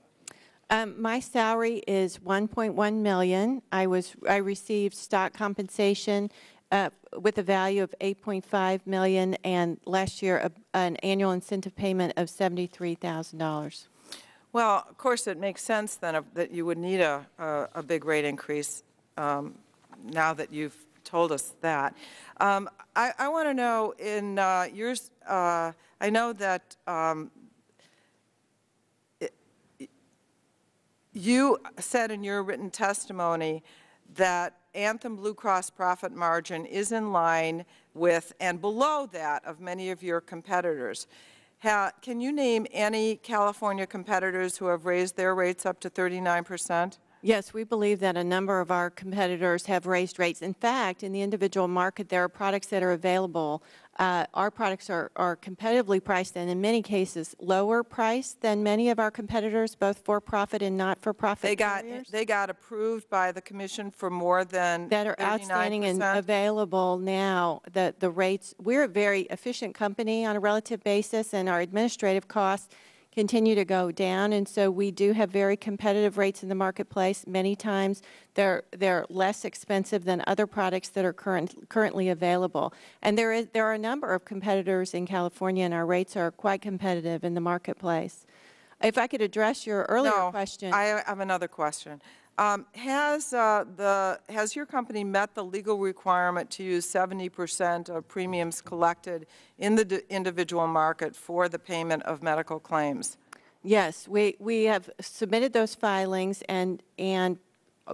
Um, my salary is 1.1 million. I was I received stock compensation uh, with a value of 8.5 million, and last year a, an annual incentive payment of $73,000. Well, of course, it makes sense then that you would need a, a, a big rate increase um, now that you've told us that. Um, I, I want to know in uh, yours, uh, I know that um, it- you said in your written testimony that Anthem Blue Cross profit margin is in line with and below that of many of your competitors. Ha- Can you name any California competitors who have raised their rates up to 39 percent? Yes, we believe that a number of our competitors have raised rates. In fact, in the individual market, there are products that are available. Uh, our products are, are competitively priced and in many cases lower priced than many of our competitors, both for-profit and not-for-profit They got, carriers. they got approved by the commission for more than that are 39 outstanding and available now, the, the rates, we're a very efficient company on a relative basis, and our administrative costs continue to go down, and so we do have very competitive rates in the marketplace. Many times, they're, they're less expensive than other products that are current, currently available. And there is, there are a number of competitors in California, and our rates are quite competitive in the marketplace. If I could address your earlier No, question. I have another question. Um, Has uh, the, has your company met the legal requirement to use 70 percent of premiums collected in the individual market for the payment of medical claims? Yes, we, we have submitted those filings and, and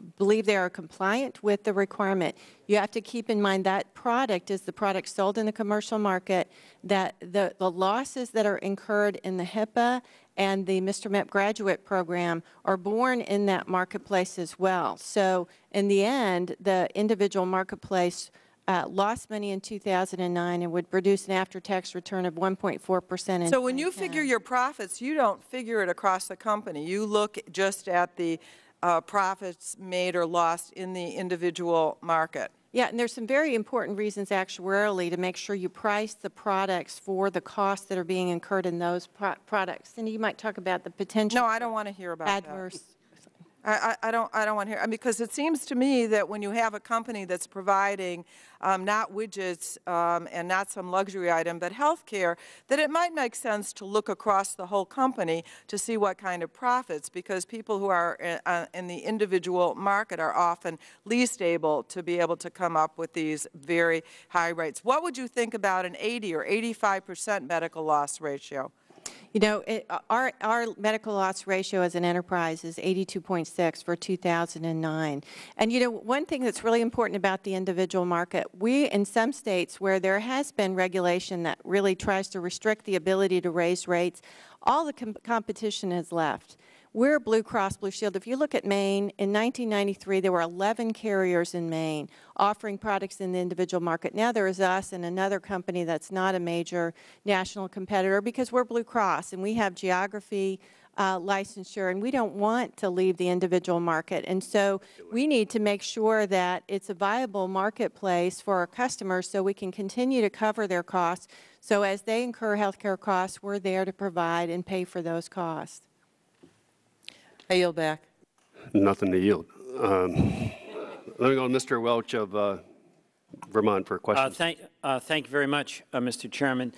believe they are compliant with the requirement. You have to keep in mind that product is the product sold in the commercial market, that the, the losses that are incurred in the HIPAA and the MRMIP graduate program are born in that marketplace as well. So in the end, the individual marketplace uh, lost money in 2009 and would produce an after-tax return of 1.4 percent So when you figure your profits, you don't figure it across the company. You look just at the uh, profits made or lost in the individual market. Yeah, and there's some very important reasons actuarially to make sure you price the products for the costs that are being incurred in those pro- products. Cindy, you might talk about the potential. No, I don't want to hear about that. adverse. I, I don't, I don't want to hear, I mean, because it seems to me that when you have a company that's providing um, not widgets um, and not some luxury item, but health care, that it might make sense to look across the whole company to see what kind of profits, because people who are uh, uh, in the individual market are often least able to be able to come up with these very high rates. What would you think about an 80 or 85 percent medical loss ratio? You know, it, our, our medical loss ratio as an enterprise is 82.6 for 2009. And you know, one thing that's really important about the individual market, we, in some states where there has been regulation that really tries to restrict the ability to raise rates, all the com- competition has left. We're Blue Cross Blue Shield. If you look at Maine, in 1993, there were 11 carriers in Maine offering products in the individual market. Now there is us and another company that's not a major national competitor because we're Blue Cross and we have geography uh, licensure and we don't want to leave the individual market. And so we need to make sure that it's a viable marketplace for our customers so we can continue to cover their costs. So as they incur healthcare costs, we're there to provide and pay for those costs. I yield back. Nothing to yield. Um, Let me go to Mr. Welch of uh, Vermont for Uh, questions. Thank, uh, thank you very much, uh, Mr. Chairman.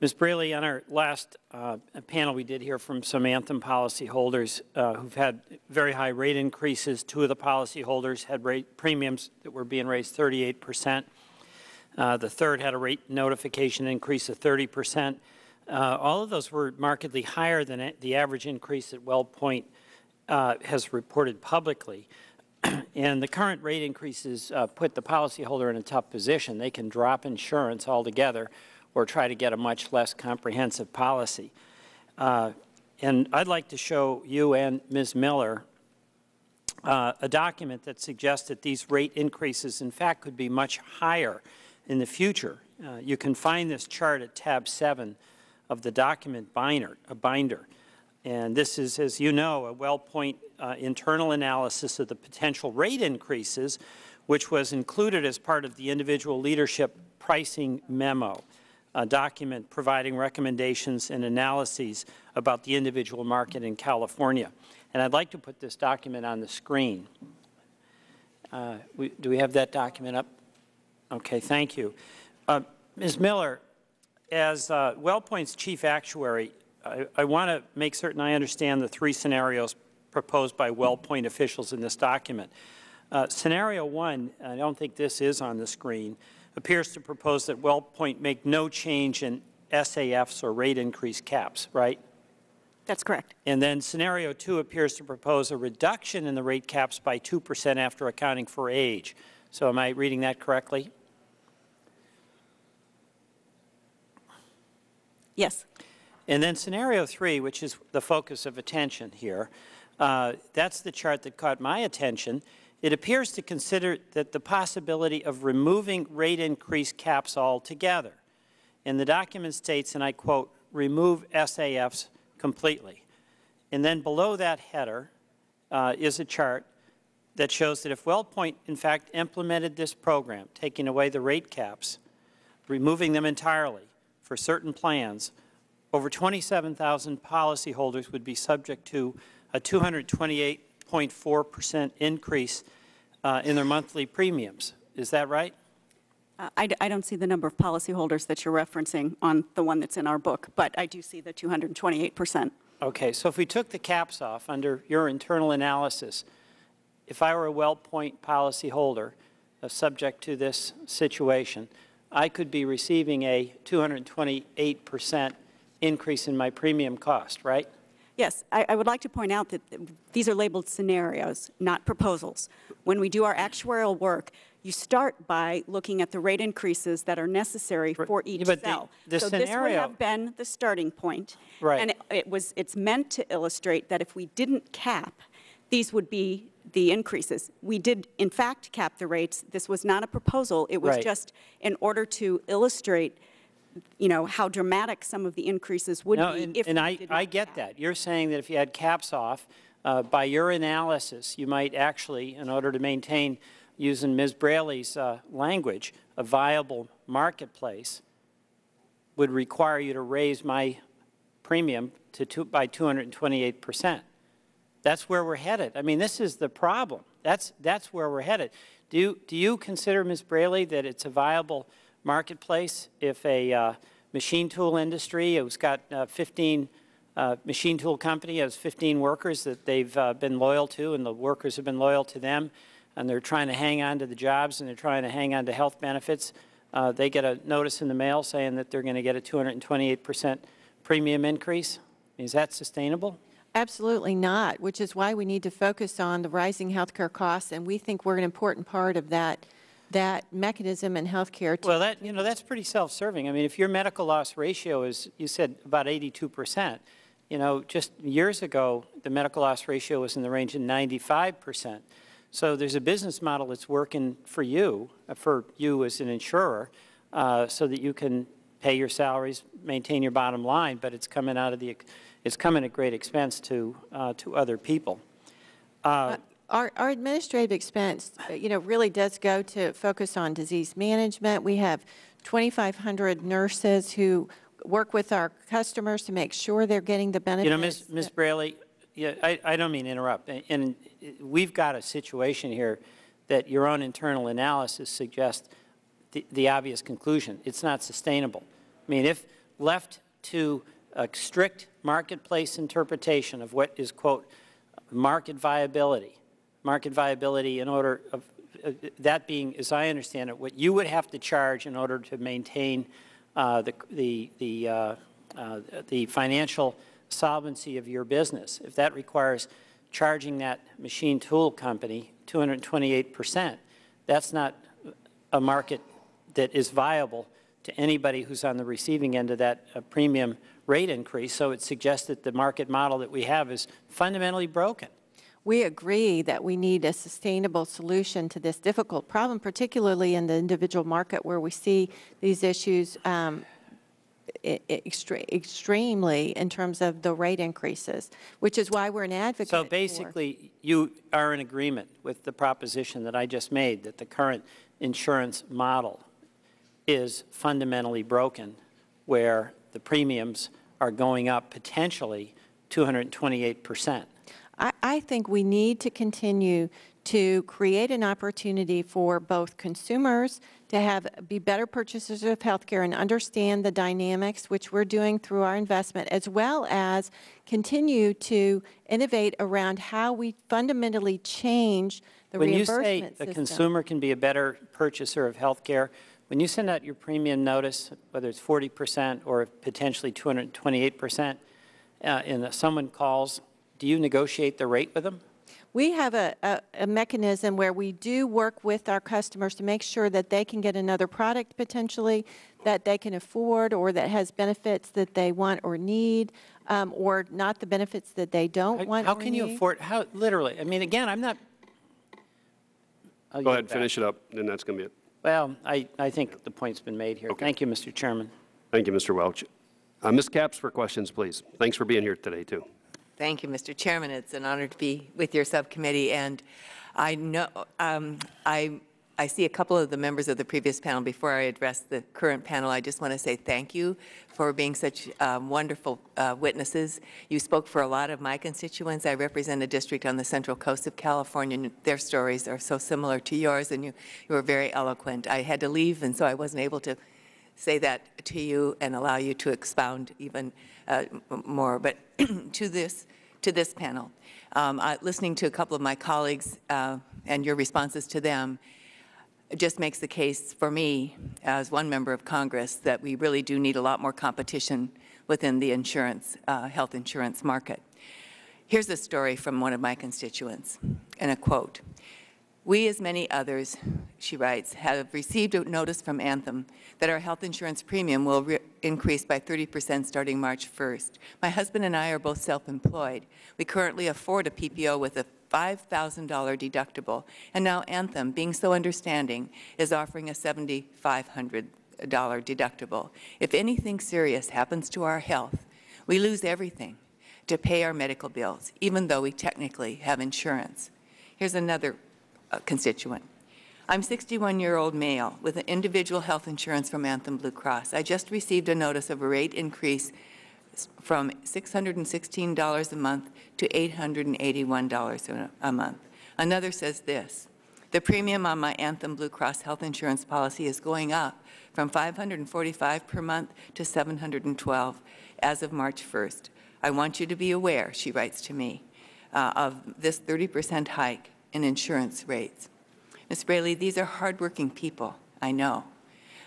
Ms. Braly, on our last uh, panel, we did hear from some Anthem policyholders uh, who've had very high rate increases. Two of the policyholders had rate premiums that were being raised 38 percent. Uh, The third had a rate notification increase of 30 percent. Uh, All of those were markedly higher than the average increase at WellPoint uh, has reported publicly. <clears throat> And the current rate increases uh, put the policyholder in a tough position. They can drop insurance altogether or try to get a much less comprehensive policy. Uh, And I'd like to show you and Ms. Miller uh, a document that suggests that these rate increases, in fact, could be much higher in the future. Uh, you can find this chart at tab 7 of the document binder. A binder. And this is, as you know, a WellPoint uh, internal analysis of the potential rate increases, which was included as part of the individual leadership pricing memo, a document providing recommendations and analyses about the individual market in California. And I'd like to put this document on the screen. Uh, we, do we have that document up? Okay, thank you. Uh, Ms. Miller, as uh, WellPoint's chief actuary, I, I want to make certain I understand the three scenarios proposed by WellPoint officials in this document. Uh, scenario one, I don't think this is on the screen, appears to propose that WellPoint make no change in SAFs or rate increase caps, right? That's correct. And then scenario two appears to propose a reduction in the rate caps by 2% after accounting for age. So am I reading that correctly? Yes. And then scenario three, which is the focus of attention here, uh, that's the chart that caught my attention. It appears to consider that the possibility of removing rate increase caps altogether. And the document states, and I quote, remove SAFs completely. And then below that header uh, is a chart that shows that if WellPoint, in fact, implemented this program, taking away the rate caps, removing them entirely for certain plans, over 27,000 policyholders would be subject to a 228.4 percent increase uh, in their monthly premiums. Is that right? Uh, I, I don't see the number of policyholders that you're referencing on the one that's in our book, but I do see the 228 percent. Okay, so if we took the caps off under your internal analysis, if I were a WellPoint policyholder uh, subject to this situation, I could be receiving a 228 percent increase in my premium cost, right? Yes, I, I, would like to point out that these are labeled scenarios, not proposals. When we do our actuarial work, you start by looking at the rate increases that are necessary for each but cell. The, the so scenario, this would have been the starting point. Right. And it, it was, it's meant to illustrate that if we didn't cap, these would be the increases. We did, in fact, cap the rates. This was not a proposal. It was right. just in order to illustrate you know, how dramatic some of the increases would no, be and, if and I, I get cap. that. You're saying that if you had caps off, uh, by your analysis, you might actually, in order to maintain, using Ms. Braly's uh, language, a viable marketplace, would require you to raise my premium to two, by 228 percent. That's where we're headed. I mean, this is the problem. That's, that's where we're headed. Do you, do you consider, Ms. Braley, that it's a viable marketplace if a uh, machine tool industry who's got uh, 15 uh, machine tool company has 15 workers that they've uh, been loyal to and the workers have been loyal to them and they're trying to hang on to the jobs and they're trying to hang on to health benefits. Uh, they get a notice in the mail saying that they're going to get a 228 percent premium increase. Is that sustainable? Absolutely not, which is why we need to focus on the rising health care costs, and we think we're an important part of that that mechanism in healthcare. Well, that you know that's pretty self-serving. I mean, if your medical loss ratio is, you said about 82 percent, you know, just years ago the medical loss ratio was in the range of 95 percent. So there's a business model that's working for you, uh, for you as an insurer, uh, so that you can pay your salaries, maintain your bottom line, but it's coming out of the, it's coming at great expense to uh, to other people. Uh, our, our administrative expense, uh, you know, really does go to focus on disease management. We have 2,500 nurses who work with our customers to make sure they're getting the benefits. You know, Ms. Ms. Braly, yeah, I, I don't mean to interrupt, and, and we've got a situation here that your own internal analysis suggests the, the obvious conclusion. It's not sustainable. I mean, if left to a strict marketplace interpretation of what is, quote, market viability, market viability in order of uh, that being, as I understand it, what you would have to charge in order to maintain uh, the, the, the, uh, uh, the financial solvency of your business. If that requires charging that machine tool company 228 percent, that's not a market that is viable to anybody who's on the receiving end of that uh, premium rate increase. So it suggests that the market model that we have is fundamentally broken. We agree that we need a sustainable solution to this difficult problem, particularly in the individual market where we see these issues um, extre- extremely in terms of the rate increases, which is why we're an advocate So basically, you are in agreement with the proposition that I just made, that the current insurance model is fundamentally broken, where the premiums are going up potentially 228 percent. I, I think we need to continue to create an opportunity for both consumers to have, be better purchasers of healthcare and understand the dynamics, which we're doing through our investment, as well as continue to innovate around how we fundamentally change the When you say the system. consumer can be a better purchaser of healthcare, when you send out your premium notice, whether it's 40 percent or potentially 228 percent, uh, and someone calls, do you negotiate the rate with them? We have a, a, a mechanism where we do work with our customers to make sure that they can get another product potentially that they can afford or that has benefits that they want or need, um, or not the benefits that they don't want How or can you afford, how, literally, I mean, again, I'm not. I'll Go ahead, back. finish it up, then that's going to be it. Well, I, I think the point's been made here. Thank you, Mr. Chairman. Thank you, Mr. Welch. Uh, Ms. Capps for questions, please. Thanks for being here today, too. Thank you, Mr. Chairman. It's an honor to be with your subcommittee, and I know, um, I, I see a couple of the members of the previous panel. Before I address the current panel, I just want to say thank you for being such um, wonderful uh, witnesses. You spoke for a lot of my constituents. I represent a district on the central coast of California, and their stories are so similar to yours, and you, you were very eloquent. I had to leave, and so I wasn't able to say that to you and allow you to expound even uh, more. But <clears throat> to this, to this panel, um, I- listening to a couple of my colleagues uh, and your responses to them, just makes the case for me, as one member of Congress, that we really do need a lot more competition within the insurance, uh, health insurance market. Here's a story from one of my constituents, and a quote. We, as many others, she writes, have received a notice from Anthem that our health insurance premium will re- increase by 30% starting March 1st. My husband and I are both self-employed. We currently afford a PPO with a $5,000 deductible, and now Anthem, being so understanding, is offering a $7,500 deductible. If anything serious happens to our health, we lose everything to pay our medical bills, even though we technically have insurance. Here's another constituent. I'm 61-year-old male with an individual health insurance from Anthem Blue Cross. I just received a notice of a rate increase from $616 a month to $881 a- a month. Another says this, the premium on my Anthem Blue Cross health insurance policy is going up from 545 per month to 712 as of March 1st. I want you to be aware, she writes to me, uh, of this 30% hike in insurance rates. Ms. Braly, these are hardworking people, I know,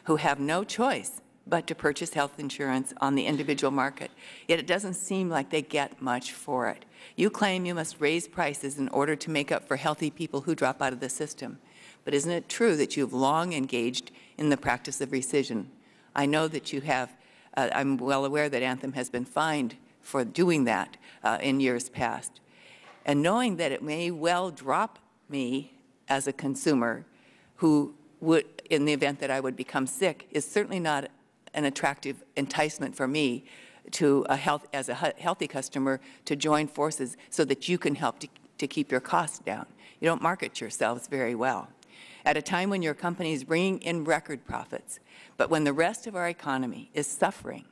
who have no choice but to purchase health insurance on the individual market, yet it doesn't seem like they get much for it. You claim you must raise prices in order to make up for healthy people who drop out of the system. But isn't it true that you've long engaged in the practice of rescission? I know that you have, uh, I'm well aware that Anthem has been fined for doing that uh, in years past. And knowing that it may well drop me as a consumer who would, in the event that I would become sick, is certainly not an attractive enticement for me to a health, as a healthy customer to join forces so that you can help to, to keep your costs down. You don't market yourselves very well. At a time when your company is bringing in record profits, but when the rest of our economy is suffering,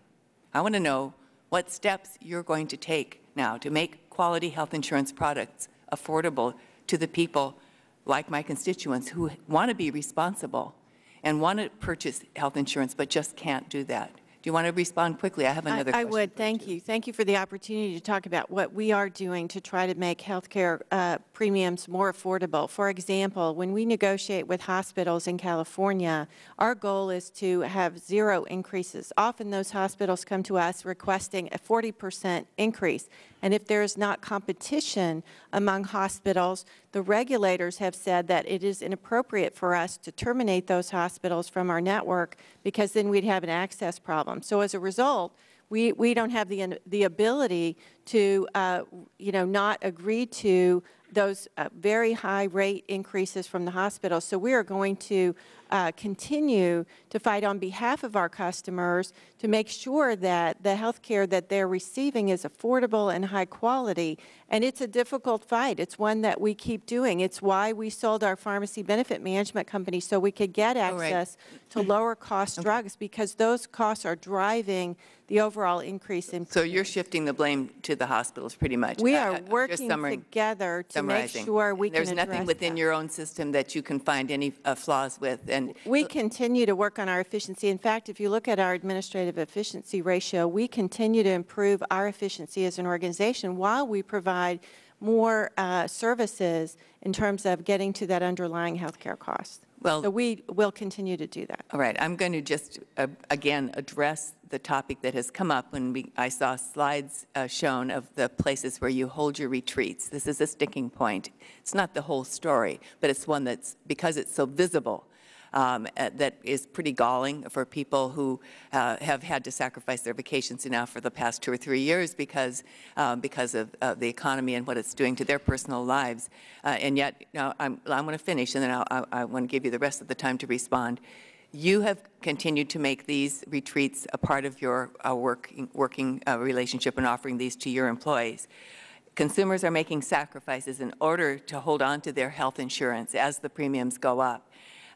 I want to know what steps you're going to take now to make quality health insurance products affordable to the people like my constituents who want to be responsible and want to purchase health insurance but just can't do that. Do you want to respond quickly? I have another I question. would, thank you. Thank you for the opportunity to talk about what we are doing to try to make healthcare uh, premiums more affordable. For example, when we negotiate with hospitals in California, our goal is to have zero increases. Often those hospitals come to us requesting a 40% increase. And if there is not competition among hospitals, the regulators have said that it is inappropriate for us to terminate those hospitals from our network because then we'd have an access problem. So as a result, we, we don't have the, the ability to, uh, you know, not agree to those uh, very high rate increases from the hospital. So we are going to uh, continue to fight on behalf of our customers to make sure that the health care that they're receiving is affordable and high quality. And it's a difficult fight. It's one that we keep doing. It's why we sold our pharmacy benefit management company so we could get right. access to lower cost drugs because those costs are driving the overall increase in. So you're shifting the blame to the hospitals, pretty much? We are uh, working together to make sure we can There's nothing address within your own system that you can find any uh, flaws with, and We continue to work on our efficiency. In fact, if you look at our administrative efficiency ratio, we continue to improve our efficiency as an organization while we provide more uh, services in terms of getting to that underlying healthcare cost. Well- So we will continue to do that. All right, I'm going to just, uh, again, address the topic that has come up when we, I saw slides uh, shown of the places where you hold your retreats. This is a sticking point. It's not the whole story, but it's one that's, because it's so visible, um, uh, that is pretty galling for people who uh, have had to sacrifice their vacations now for the past two or three years because, um, because of uh, the economy and what it's doing to their personal lives. Uh, and yet, now I'm, I'm going to finish, and then I'll, I, I want to give you the rest of the time to respond. You have continued to make these retreats a part of your uh, working, working relationship and offering these to your employees. Consumers are making sacrifices in order to hold on to their health insurance as the premiums go up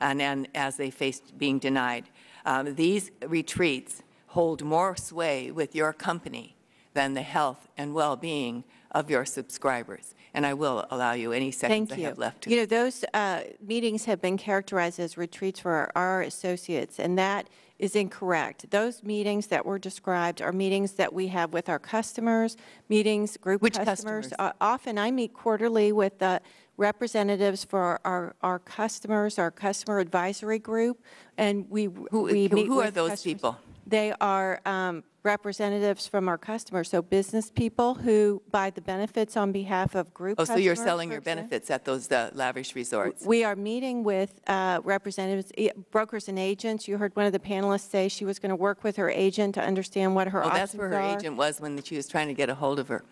and, and as they faced being denied. Um, these retreats hold more sway with your company than the health and well-being of your subscribers. And I will allow you any seconds Thank I you. have left. to- You know, those uh, meetings have been characterized as retreats for our- our associates, and that is incorrect. Those meetings that were described are meetings that we have with our customers, meetings, group Which customers. customers? Uh, Often, I meet quarterly with the representatives for our, our customers, our customer advisory group, and we, we who- meet who are those customers. people? They are um, representatives from our customers, so business people who buy the benefits on behalf of group Oh, so you're selling your benefits at those uh, lavish resorts? We are meeting with uh, representatives, brokers and agents. You heard one of the panelists say she was going to work with her agent to understand what her Oh, that's where her are. agent was when she was trying to get a hold of her.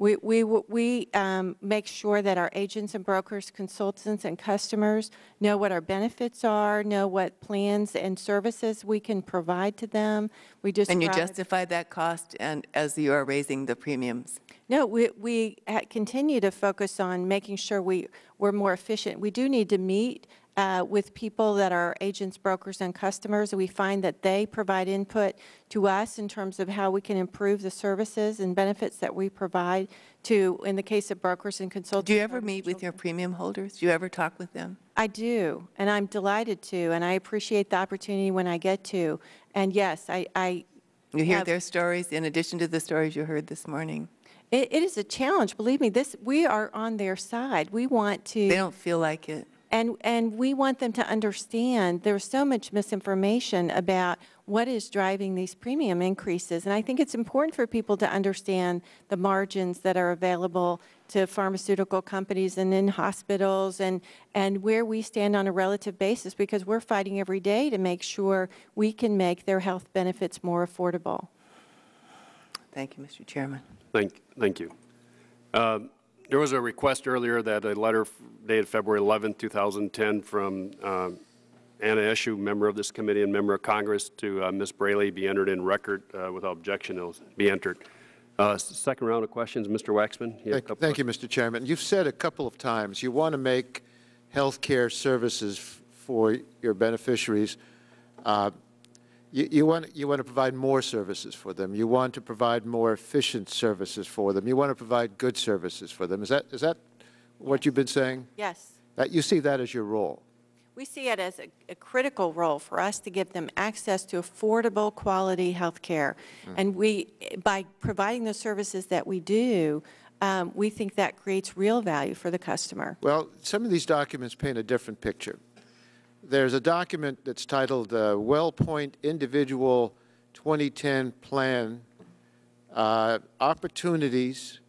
We, we, we um, make sure that our agents and brokers, consultants and customers know what our benefits are, know what plans and services we can provide to them. We just And you justify that cost and as you are raising the premiums? No, we, we continue to focus on making sure we, we're more efficient. We do need to meet uh, with people that are agents, brokers, and customers. We find that they provide input to us in terms of how we can improve the services and benefits that we provide to, in the case of brokers and consultants. Do you ever meet with your premium holders? Do you ever talk with them? I do, and I'm delighted to, and I appreciate the opportunity when I get to. And yes, I, I You hear have- their stories in addition to the stories you heard this morning? It, it is a challenge, believe me. This, we are on their side. We want to. They don't feel like it. And, and we want them to understand there's so much misinformation about what is driving these premium increases. And I think it's important for people to understand the margins that are available to pharmaceutical companies and in hospitals and, and where we stand on a relative basis because we're fighting every day to make sure we can make their health benefits more affordable. Thank you, Mr. Chairman. Thank, thank you. Uh, There was a request earlier that a letter dated February 11, 2010, from um, Anna Eshoo, member of this committee and member of Congress, to uh, Ms. Braly be entered in record uh, without objection. It'll be entered. Uh, Second round of questions, Mr. Waxman? you Thank, thank you, Mr. Chairman. You've said a couple of times you want to make health care services for your beneficiaries. You, you want, you want to provide more services for them. You want to provide more efficient services for them. You want to provide good services for them. Is that, is that what you've been saying? Yes. That, you see that as your role? We see it as a, a critical role for us to give them access to affordable, quality health care. And we, by providing the services that we do, um, we think that creates real value for the customer. Well, some of these documents paint a different picture. There's a document that's titled uh, WellPoint Individual 2010 Plan, uh, Opportunities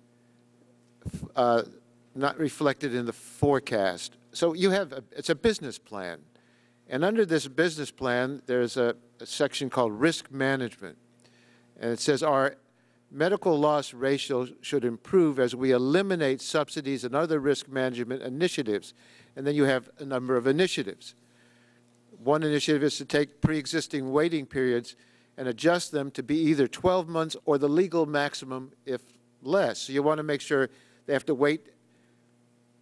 uh, Not Reflected in the Forecast. So you have, a- it's a business plan. And under this business plan, there's a, a section called Risk Management. And it says, our medical loss ratio should improve as we eliminate subsidies and other risk management initiatives. And then you have a number of initiatives. One initiative is to take pre-existing waiting periods and adjust them to be either 12 months or the legal maximum if less. So you want to make sure they have to wait,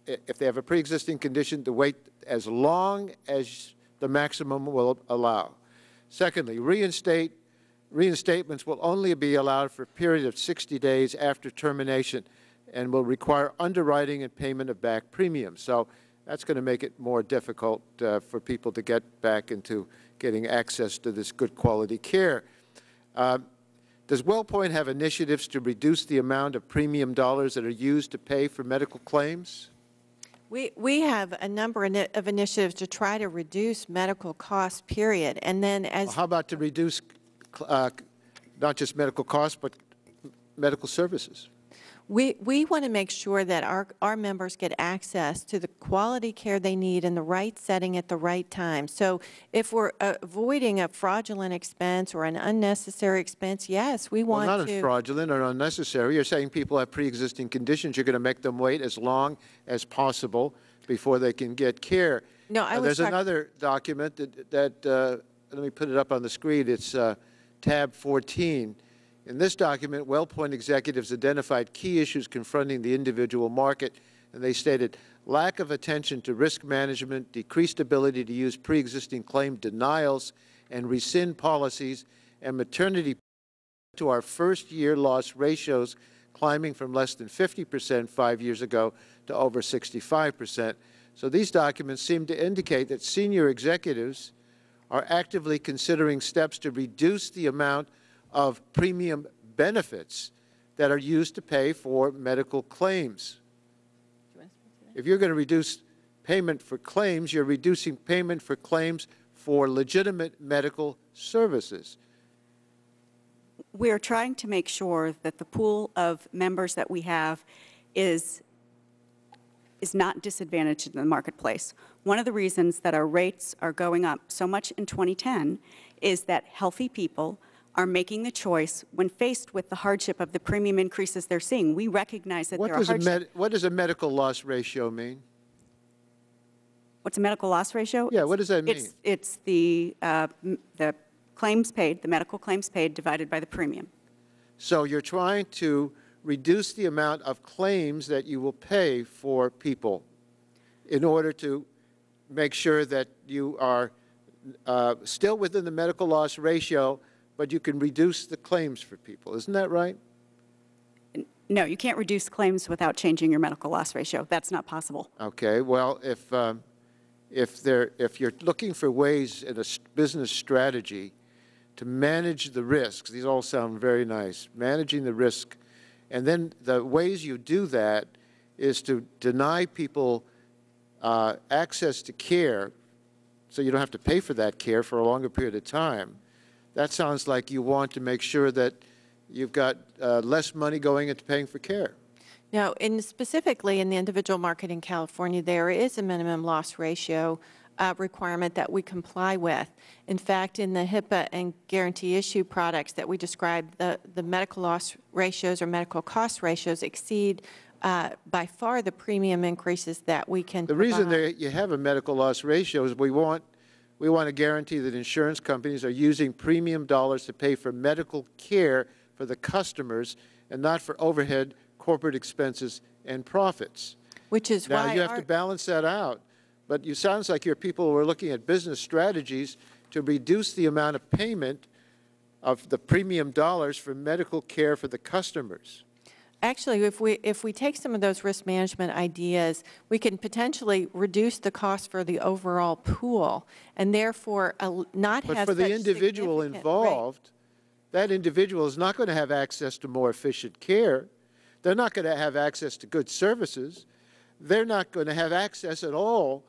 if they have a pre-existing condition, to wait as long as the maximum will allow. Secondly, reinstate, reinstatements will only be allowed for a period of 60 days after termination and will require underwriting and payment of back premiums. So that's going to make it more difficult uh, for people to get back into getting access to this good quality care. Uh, does WellPoint have initiatives to reduce the amount of premium dollars that are used to pay for medical claims? We, we have a number of initiatives to try to reduce medical costs, period. And then as, How about to reduce uh, not just medical costs, but medical services? We, we want to make sure that our, our members get access to the quality care they need in the right setting at the right time. So if we're avoiding a fraudulent expense or an unnecessary expense, yes, we want Well, not to. fraudulent or unnecessary. You're saying people have pre-existing conditions. You're going to make them wait as long as possible before they can get care. No, I Uh, was There's another document that, that uh, let me put it up on the screen. It's uh, tab 14. In this document, WellPoint executives identified key issues confronting the individual market, and they stated lack of attention to risk management, decreased ability to use pre-existing claim denials and rescind policies, and maternity to our first-year loss ratios climbing from less than 50 percent five years ago to over 65 percent. So these documents seem to indicate that senior executives are actively considering steps to reduce the amount of premium benefits that are used to pay for medical claims. If you're going to reduce payment for claims, you're reducing payment for claims for legitimate medical services. we are trying to make sure that the pool of members that we have is, is not disadvantaged in the marketplace. One of the reasons that our rates are going up so much in 2010 is that healthy people are making the choice when faced with the hardship of the premium increases they're seeing. We recognize that What there are does, a hardships. what does a medical loss ratio mean? What's a medical loss ratio? Yeah, what does that mean? It's, it's the, uh, the claims paid, the medical claims paid divided by the premium. So you're trying to reduce the amount of claims that you will pay for people in order to make sure that you are uh, still within the medical loss ratio, but you can reduce the claims for people. Isn't that right? No, you can't reduce claims without changing your medical loss ratio. That's not possible. Okay, well, if, um, if there, if you're looking for ways in a business strategy to manage the risks, these all sound very nice, managing the risk, and then the ways you do that is to deny people uh, access to care, so you don't have to pay for that care for a longer period of time. That sounds like you want to make sure that you've got uh, less money going into paying for care. No, in specifically in the individual market in California, there is a minimum loss ratio uh, requirement that we comply with. In fact, in the HIPAA and guarantee issue products that we described, the, the medical loss ratios or medical cost ratios exceed uh, by far the premium increases that we can The reason that you have a medical loss ratio is we want, we want to guarantee that insurance companies are using premium dollars to pay for medical care for the customers and not for overhead, corporate expenses, and profits. Which is Now, why you have to balance that out. But you sounds like your people were looking at business strategies to reduce the amount of payment of the premium dollars for medical care for the customers. Actually, if we, if we take some of those risk management ideas, we can potentially reduce the cost for the overall pool and therefore uh, not have But for the individual significant- right. involved, that individual is not going to have access to more efficient care. They're not going to have access to good services. They're not going to have access at all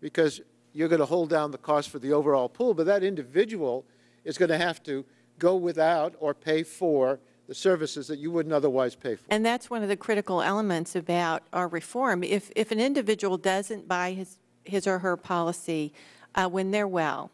because you're going to hold down the cost for the overall pool. But that individual is going to have to go without or pay for the services that you wouldn't otherwise pay for. And that's one of the critical elements about our reform. If, if an individual doesn't buy his, his or her policy uh, when they're well,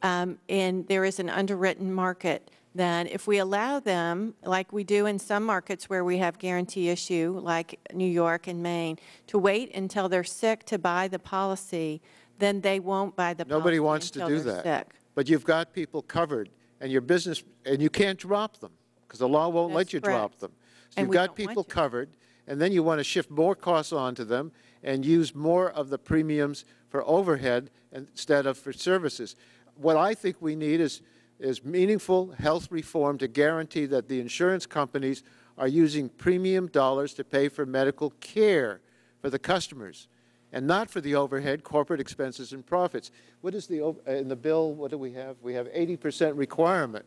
um, and there is an underwritten market, then if we allow them, like we do in some markets where we have guarantee issue, like New York and Maine, to wait until they're sick to buy the policy, then they won't buy the policy Nobody wants to do that. sick. But you've got people covered, and your business, and you can't drop them, because the law won't let That's you drop them. So And you've got people covered, and then you want to shift more costs onto them and use more of the premiums for overhead instead of for services. What I think we need is, is meaningful health reform to guarantee that the insurance companies are using premium dollars to pay for medical care for the customers and not for the overhead, corporate expenses, and profits. What is the, in the bill, what do we have? We have 80% requirement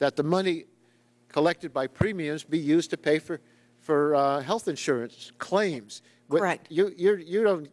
that the money collected by premiums be used to pay for, for uh, health insurance claims. Correct. You, you're, you don't,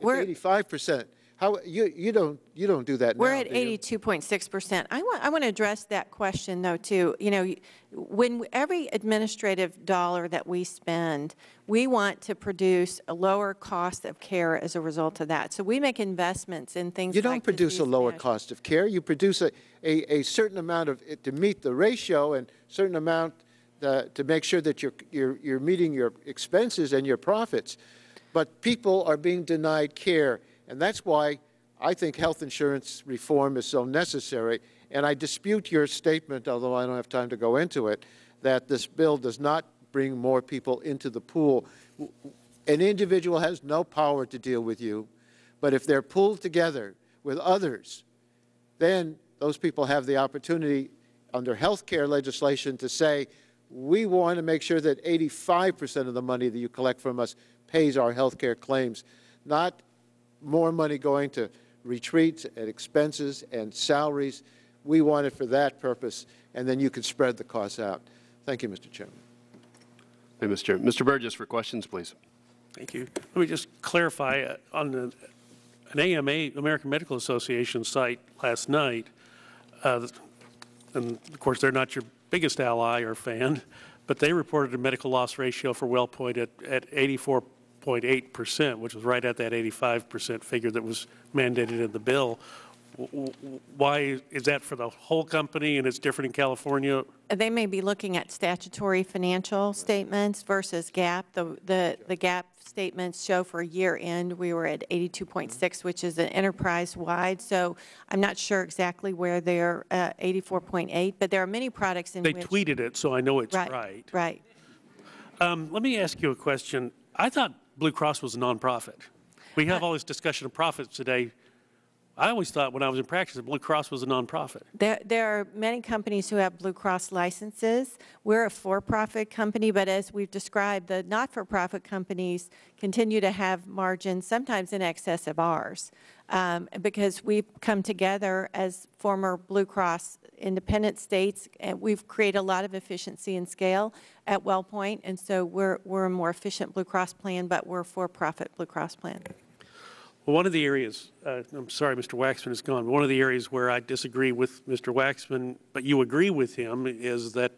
We're- 85%. How, you, you don't, you don't do that now, We're at do you? 82.6%. I want, I want to address that question, though, too. You know, when every administrative dollar that we spend, we want to produce a lower cost of care as a result of that. So we make investments in things You don't produce a lower management. cost of care. You produce a, a, a certain amount of, it to meet the ratio and certain amount uh, to make sure that you're, you're, you're meeting your expenses and your profits. But people are being denied care, and that's why I think health insurance reform is so necessary. And I dispute your statement, although I don't have time to go into it, that this bill does not bring more people into the pool. An individual has no power to deal with you, but if they're pulled together with others, then those people have the opportunity under health care legislation to say, we want to make sure that 85% of the money that you collect from us pays our health care claims, not more money going to retreats and expenses and salaries. We want it for that purpose, and then you can spread the costs out. Thank you, Mr. Chairman. Hey, Mr. Chairman. Mr. Burgess for questions, please. Thank you. Let me just clarify, uh, on the- an AMA, American Medical Association site last night, uh, and of course, they're not your biggest ally or fan, but they reported a medical loss ratio for WellPoint at, at 84.8%, which was right at that 85% figure that was mandated in the bill. Why, is that for the whole company and it's different in California? They may be looking at statutory financial statements versus GAAP. The, the, the GAAP statements show for year end, we were at 82.6, which is an enterprise-wide. So I'm not sure exactly where they're uh, 84.8, but there are many products in They which. tweeted it, so I know it's Right, right. Right. Um, Let me ask you a question. I thought Blue Cross was a nonprofit. We have all this discussion of profits today. I always thought when I was in practice that Blue Cross was a nonprofit. There, there are many companies who have Blue Cross licenses. We're a for-profit company, but as we've described, the not-for-profit companies continue to have margins sometimes in excess of ours. Um, because we've come together as former Blue Cross independent states, and we've created a lot of efficiency and scale at WellPoint, and so we're, we're a more efficient Blue Cross plan, but we're a for-profit Blue Cross plan. Well, one of the areas, uh, I'm sorry, Mr. Waxman is gone, one of the areas where I disagree with Mr. Waxman, but you agree with him, is that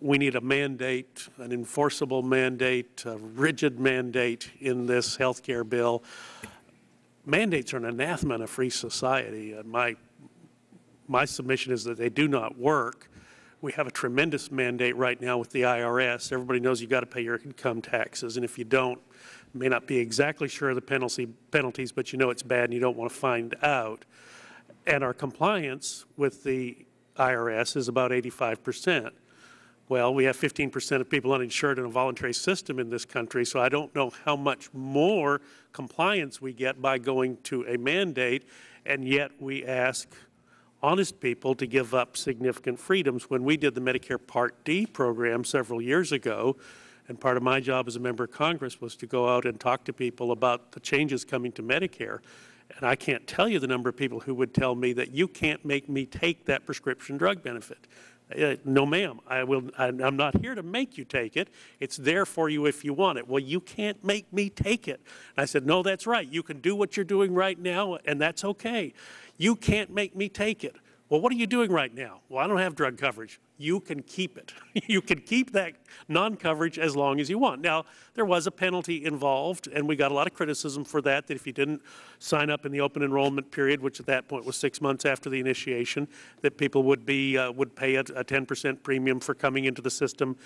we need a mandate, an enforceable mandate, a rigid mandate in this health care bill. Mandates are an anathema in a free society. Uh, My, my submission is that they do not work. We have a tremendous mandate right now with the IRS. Everybody knows you've got to pay your income taxes, and if you don't, you may not be exactly sure of the penalty, penalties, but you know it's bad and you don't want to find out. And our compliance with the IRS is about 85 percent. Well, we have 15% of people uninsured in a voluntary system in this country, so I don't know how much more compliance we get by going to a mandate, and yet we ask honest people to give up significant freedoms. When we did the Medicare Part D program several years ago, and part of my job as a member of Congress was to go out and talk to people about the changes coming to Medicare. And I can't tell you the number of people who would tell me that you can't make me take that prescription drug benefit. Uh, no, ma'am. I will. I, I'm not here to make you take it. It's there for you if you want it. Well, you can't make me take it. I said, no, that's right. You can do what you're doing right now, and that's okay. You can't make me take it. Well, what are you doing right now? Well, I don't have drug coverage. you can keep it. <laughs> You can keep that non-coverage as long as you want. Now, there was a penalty involved, and we got a lot of criticism for that, that if you didn't sign up in the open enrollment period, which at that point was six months after the initiation, that people would be, uh, would pay a a 10% premium for coming into the system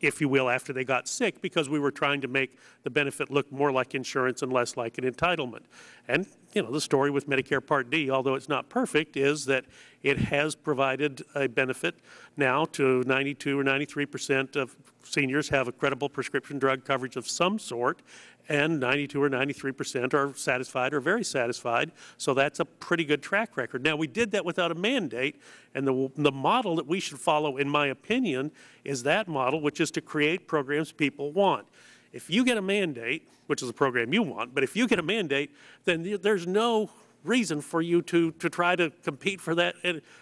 if you will, after they got sick, because we were trying to make the benefit look more like insurance and less like an entitlement. And, you know, the story with Medicare Part D, although it's not perfect, is that it has provided a benefit now to 92 or 93 percent of seniors have a credible prescription drug coverage of some sort, and 92 or 93 percent are satisfied or very satisfied. So that's a pretty good track record. Now, we did that without a mandate, and the, the model that we should follow, in my opinion, is that model, which is to create programs people want. If you get a mandate, which is a program you want, but if you get a mandate, then there's no reason for you to, to try to compete for that,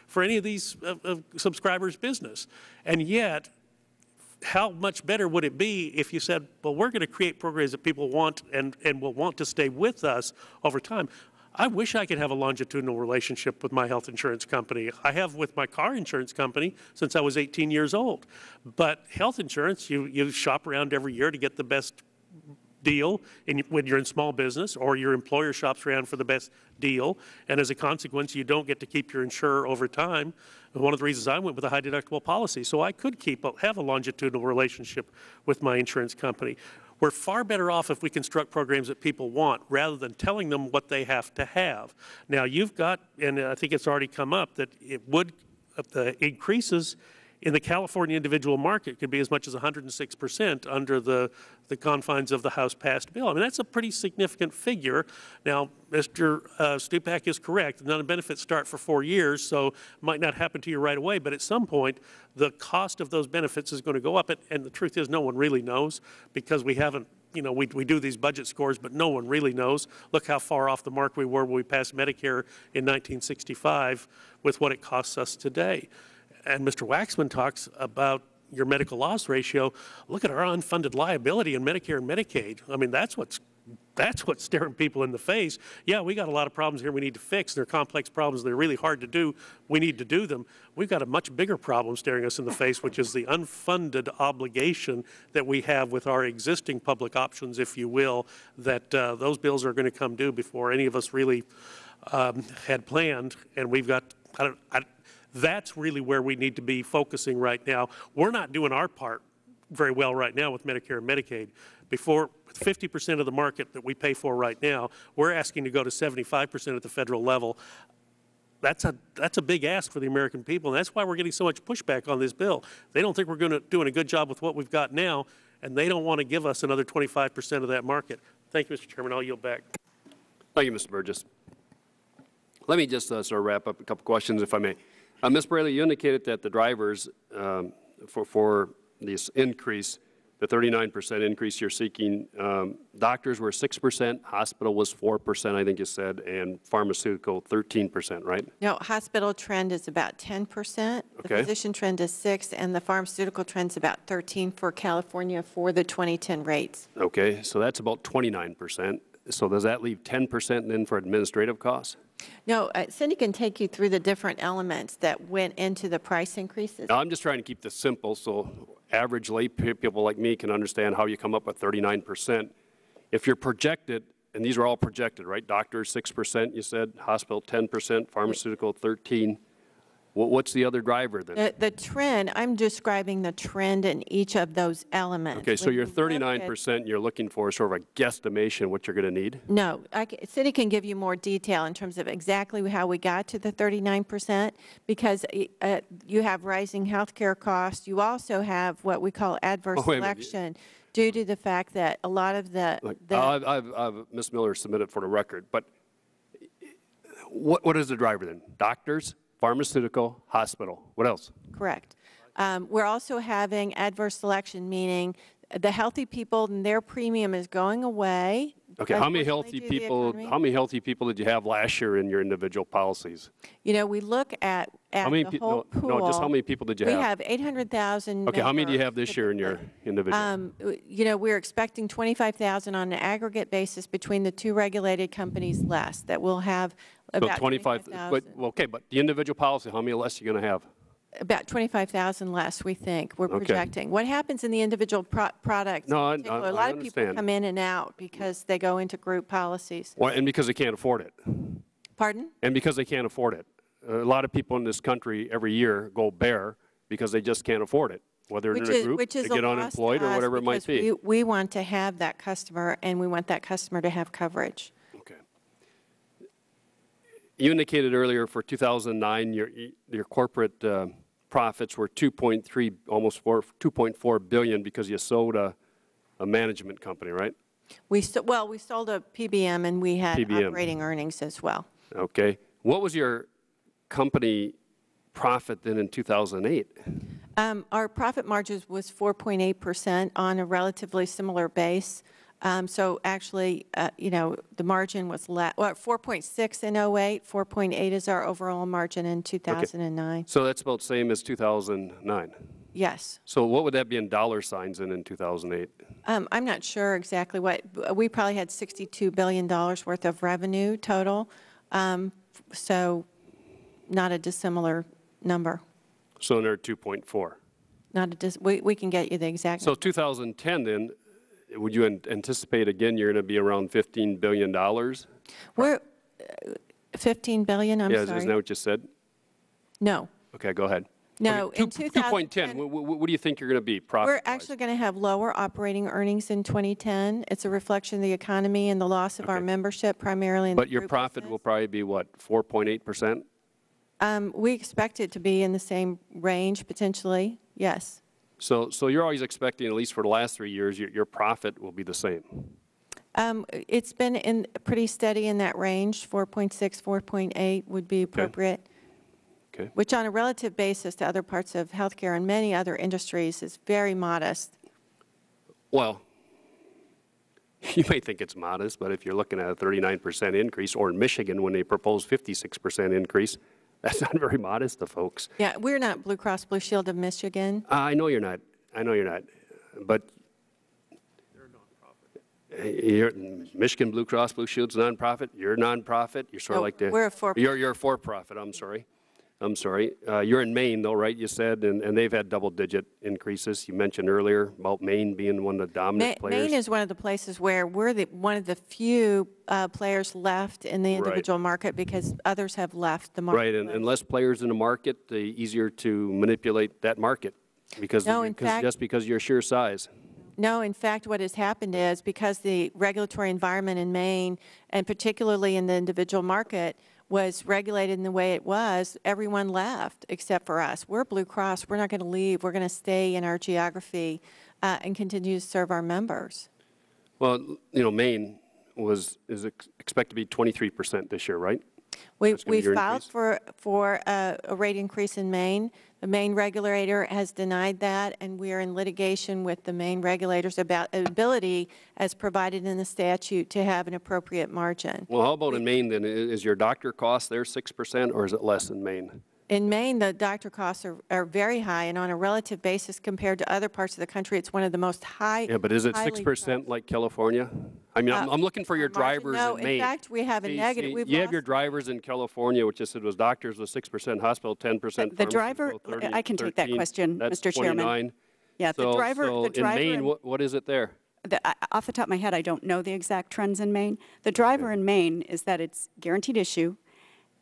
for any of these uh, uh, subscribers' business. And yet, how much better would it be if you said, well, we're going to create programs that people want and, and will want to stay with us over time? I wish I could have a longitudinal relationship with my health insurance company. I have with my car insurance company since I was 18 years old. But health insurance, you, you shop around every year to get the best deal in, when you're in small business or your employer shops around for the best deal. And as a consequence, you don't get to keep your insurer over time. And one of the reasons I went with a high deductible policy, so I could keep have a longitudinal relationship with my insurance company. We're far better off if we construct programs that people want rather than telling them what they have to have. Now, you've got, and I think it's already come up, that it would, the increases in the California individual market could be as much as 106% under the, the confines of the House-passed bill. I mean, that's a pretty significant figure. Now, Mr. Uh, Stupak is correct. None of benefits start for four years, so it might not happen to you right away, but at some point, the cost of those benefits is going to go up. And, and the truth is, no one really knows because we haven't you know, we, we do these budget scores, but no one really knows. Look how far off the mark we were when we passed Medicare in 1965 with what it costs us today and Mr. Waxman talks about your medical loss ratio, look at our unfunded liability in Medicare and Medicaid. I mean, that's what's that's what's staring people in the face. Yeah, we got a lot of problems here we need to fix. They're complex problems. They're really hard to do. We need to do them. We've got a much bigger problem staring us in the face, which is the unfunded obligation that we have with our existing public options, if you will, that uh, those bills are going to come due before any of us really um, had planned. And we've got, I don't, I, that's really where we need to be focusing right now. We're not doing our part very well right now with Medicare and Medicaid. Before 50% of the market that we pay for right now, we're asking to go to 75% at the federal level. That's a, that's a big ask for the American people, and that's why we're getting so much pushback on this bill. They don't think we're going to doing a good job with what we've got now, and they don't want to give us another 25% of that market. Thank you, Mr. Chairman. I'll yield back. Thank you, Mr. Burgess. Let me just uh, sort of wrap up a couple questions, if I may. Uh, Ms. Braly, you indicated that the drivers um, for, for this increase, the 39% increase you're seeking, um, doctors were 6%, hospital was 4%, I think you said, and pharmaceutical 13%, right? No, hospital trend is about 10%. The Okay. physician trend is 6 and the pharmaceutical trend is about 13 for California for the 2010 rates. Okay, so that's about 29%. So does that leave 10% then for administrative costs? No, uh, Cindy can take you through the different elements that went into the price increases. Now, I'm just trying to keep this simple so average lay people like me can understand how you come up with 39%. If you're projected, and these are all projected, right? Doctors, 6%, you said, hospital, 10%, pharmaceutical, 13. Wha- What's the other driver then? The, the trend, I'm describing the trend in each of those elements. Okay, so When your you look at- 39% you're looking for sort of a guesstimation what you're going to need? No, I Cindy can give you more detail in terms of exactly how we got to the 39%, because uh, you have rising healthcare costs. You also have what we call adverse Oh, wait a minute. selection due to the fact that a lot of the, Look, the- I've, I've, I've, Ms. Miller submitted for the record, but what, what is the driver then? Doctors, pharmaceutical, hospital, what else? correct. Um, We're also having adverse selection, meaning the healthy people, and their premium is going away. Okay, how many healthy unfortunately, due to the people, how many healthy people did you have last year in your individual policies? You know, we look at, at many the whole no, pool. no, just how many people did you We have? have 800,000 Okay, how many do you have this year in your individual? Um, You know, we're expecting 25,000 on an aggregate basis between the two regulated companies less, that will have So about 25, 25,000. but, well, okay, but the individual policy, how many less are you going to have? About 25,000 less, we think, we're Okay. projecting. What happens in the individual pro- products? in No, I- I- particular, A I lot of people understand. come in and out because they go into group policies. Well, and because they can't afford it. Pardon? And because they can't afford it. A lot of people in this country every year go bare because they just can't afford it, whether Which they're in a is, group, which they is a get loss to unemployed or us whatever it might because be. we- We want to have that customer, and we want that customer to have coverage. You indicated earlier for 2009, your, your corporate uh, profits were 2.3, almost 4, 2.4 billion because you sold a, a management company, right? We, so- well, we sold a PBM, and we had PBM. operating earnings as well. Okay. What was your company profit then in 2008? Um, Our profit margins was 4.8% on a relatively similar base. Um, So actually, uh, you know, the margin was, well, 4.6 in '08, 4.8 is our overall margin in 2009. So that's about same as 2009. Yes. So what would that be in dollar signs in in 2008? Um, I'm not sure exactly what, we probably had $62 billion worth of revenue total, Um, so not a dissimilar number. So they're 2.4. Not a, dis- we we can get you the exact. So 2010 then, would you an- anticipate again you're going to be around 15 billion dollars? We're, uh, 15 billion, I'm yeah, is- sorry. isn't that what you said? No. Okay, go ahead. No, Okay, in two- 2010 2.10. What, what, what do you think you're going to be profit? We're actually going to have lower operating earnings in 2010. It's a reflection of the economy and the loss of our membership primarily in the But your profit will probably be what 4.8 percent? Um, We expect it to be in the same range, potentially, yes. So so you're always expecting at least for the last three years your, your profit will be the same. Um, It's been in, pretty steady in that range, 4.6, 4.8 would be appropriate. Okay. Which on a relative basis to other parts of healthcare and many other industries is very modest. Well, <laughs> you may think it's modest, but if you're looking at a 39% increase, or in Michigan when they proposed 56% increase, that's not very modest to folks. Yeah, we're not Blue Cross Blue Shield of Michigan. I know you're not. I know you're not. But you're, Michigan Blue Cross Blue Shield's a nonprofit. You're a nonprofit. You're sort of No, like the. we're a for- You're, you're a for-profit. I'm sorry. I'm sorry. Uh, you're in Maine, though, right? You said, and, and they've had double-digit increases. You mentioned earlier about Maine being one of the Ma- dominant players. Maine is one of the places where we're the, one of the few uh, players left in the Right. individual market because others have left the market. Right, and, and less players in the market, the easier to manipulate that market because, No, because fact- just because of your sheer size. No, in fact, what has happened is because the regulatory environment in Maine, and particularly in the individual market, was regulated in the way it was, everyone left except for us. We're Blue Cross. We're not going to leave. We're going to stay in our geography uh, and continue to serve our members. Well, you know, Maine was, is ex- expected to be 23% this year, right? We, we filed increase? for, for uh, a rate increase in Maine. The Maine regulator has denied that, and we are in litigation with the Maine regulators about ability, as provided in the statute, to have an appropriate margin. Well, how about in Maine then? Is your doctor cost there 6% or is it less in Maine? In Maine, the doctor costs are, are very high, and on a relative basis compared to other parts of the country, it's one of the most high. Yeah, but is it 6% like California? I mean, I'm, Uh, I'm looking for your margin- drivers no, in in fact, we have a See- negative. see, You have your drivers in California, which just said was doctors was 6%, hospital 10%. The driver, 30, I can take that question, Mr. Chairman. 29. Yeah, the driver, so the driver. in Maine, what, what is it there? the, off the top of my head, I don't know the exact trends in Maine. The driver in Maine is that it's guaranteed issue,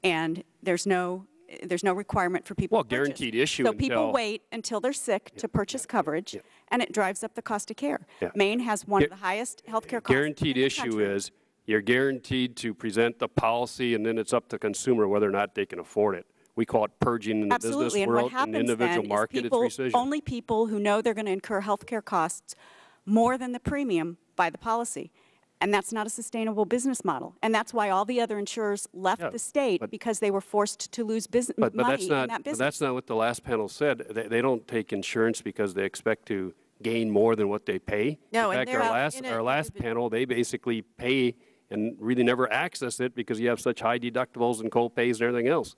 and there's no, there's no requirement for people Well, guaranteed issue So people wait until they're sick to purchase coverage, and it drives up the cost of care. Yeah. Maine has one of the highest healthcare costs. Guaranteed in the issue is you're guaranteed to present the policy, and then it's up to consumer whether or not they can afford it. We call it purging in the Absolutely, business world. In the individual market, it's people, only people who know they're going to incur healthcare costs more than the premium buy the policy. And that's not a sustainable business model. And that's why all the other insurers left Yeah, the state because they were forced to lose business, But, but money that's in not, that but business. that's not what the last panel said. They, they don't take insurance because they expect to gain more than what they pay. No, In fact, they're our out last, in a our last panel, they basically pay and really never access it because you have such high deductibles and co-pays and everything else.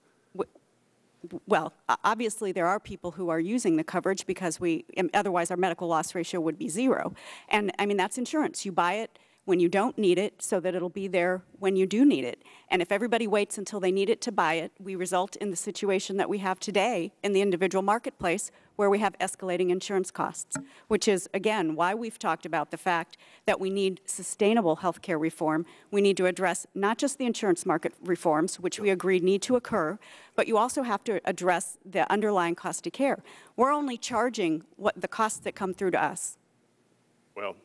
well, obviously, there are people who are using the coverage because we, um, otherwise our medical loss ratio would be zero. And, I mean, that's insurance. You buy it when you don't need it so that it'll be there when you do need it. And if everybody waits until they need it to buy it, we result in the situation that we have today in the individual marketplace where we have escalating insurance costs, which is, again, why we've talked about the fact that we need sustainable health care reform. We need to address not just the insurance market reforms, which we agree need to occur, but you also have to address the underlying cost of care. We're only charging what the costs that come through to us. Well,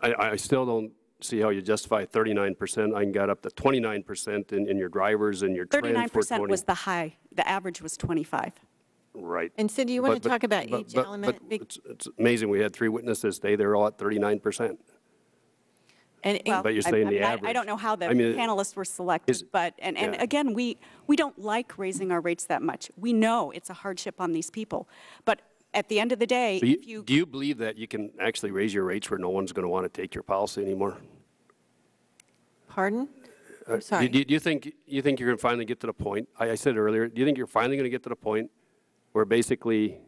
I, I still don't see how you justify 39%. I can get up to 29% in, in your drivers and your transport. 39% was the high. The average was 25. Right. And Cindy, you want But- to but- talk about but- each but- element? But it's, it's amazing. We had three witnesses today. They're all at 39%. And, Well, But you're I- saying I the mean, I- I average. don't know how the I mean, panelists were selected, but, and, and yeah. again, we, we don't like raising our rates that much. We know it's a hardship on these people. But at the end of the day, So if you, you, do you believe that you can actually raise your rates where no one's going to want to take your policy anymore? Pardon? Uh, I'm sorry. Do, do you think you think you're going to finally get to the point? I, I said earlier. Do you think you're finally going to get to the point where basically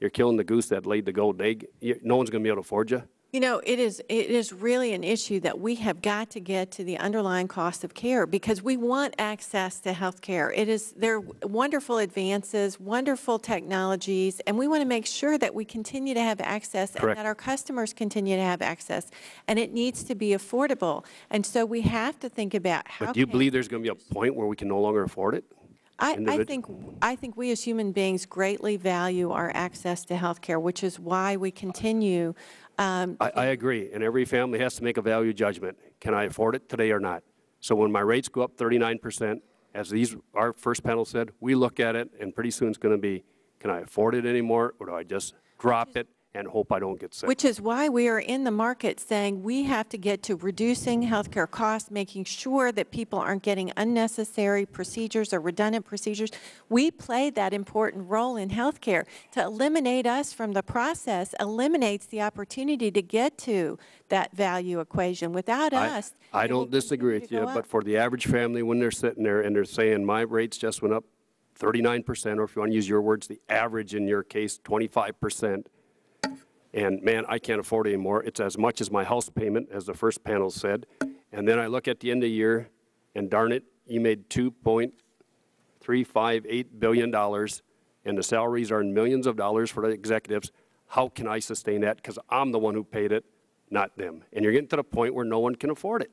you're killing the goose that laid the gold egg? You, no one's going to be able to afford you. You know, it is, it is really an issue that we have got to get to the underlying cost of care because we want access to health care. It is, they're wonderful advances, wonderful technologies, and we want to make sure that we continue to have access and that our customers continue to have access. And it needs to be affordable. And so we have to think about how. But do you believe there's going to be a point where we can no longer afford it? I, I think, I think we as human beings greatly value our access to health care, which is why we continue um, I, I agree, and every family has to make a value judgment. Can I afford it today or not? So when my rates go up 39%, as these, our first panel said, we look at it, and pretty soon it's going to be, can I afford it anymore, or do I just drop it and hope I don't get sick? Which is why we are in the market saying we have to get to reducing healthcare costs, making sure that people aren't getting unnecessary procedures or redundant procedures. We play that important role in healthcare. To eliminate us from the process eliminates the opportunity to get to that value equation. Without I- us, I don't disagree with you, but for the average family, when they're sitting there and they're saying, my rates just went up 39%, or if you want to use your words, the average in your case, 25%, and man, I can't afford it anymore. It's as much as my house payment, as the first panel said. And then I look at the end of the year, and darn it, you made $2.358 billion, and the salaries are in millions of dollars for the executives. How can I sustain that? Because I'm the one who paid it, not them. And you're getting to the point where no one can afford it.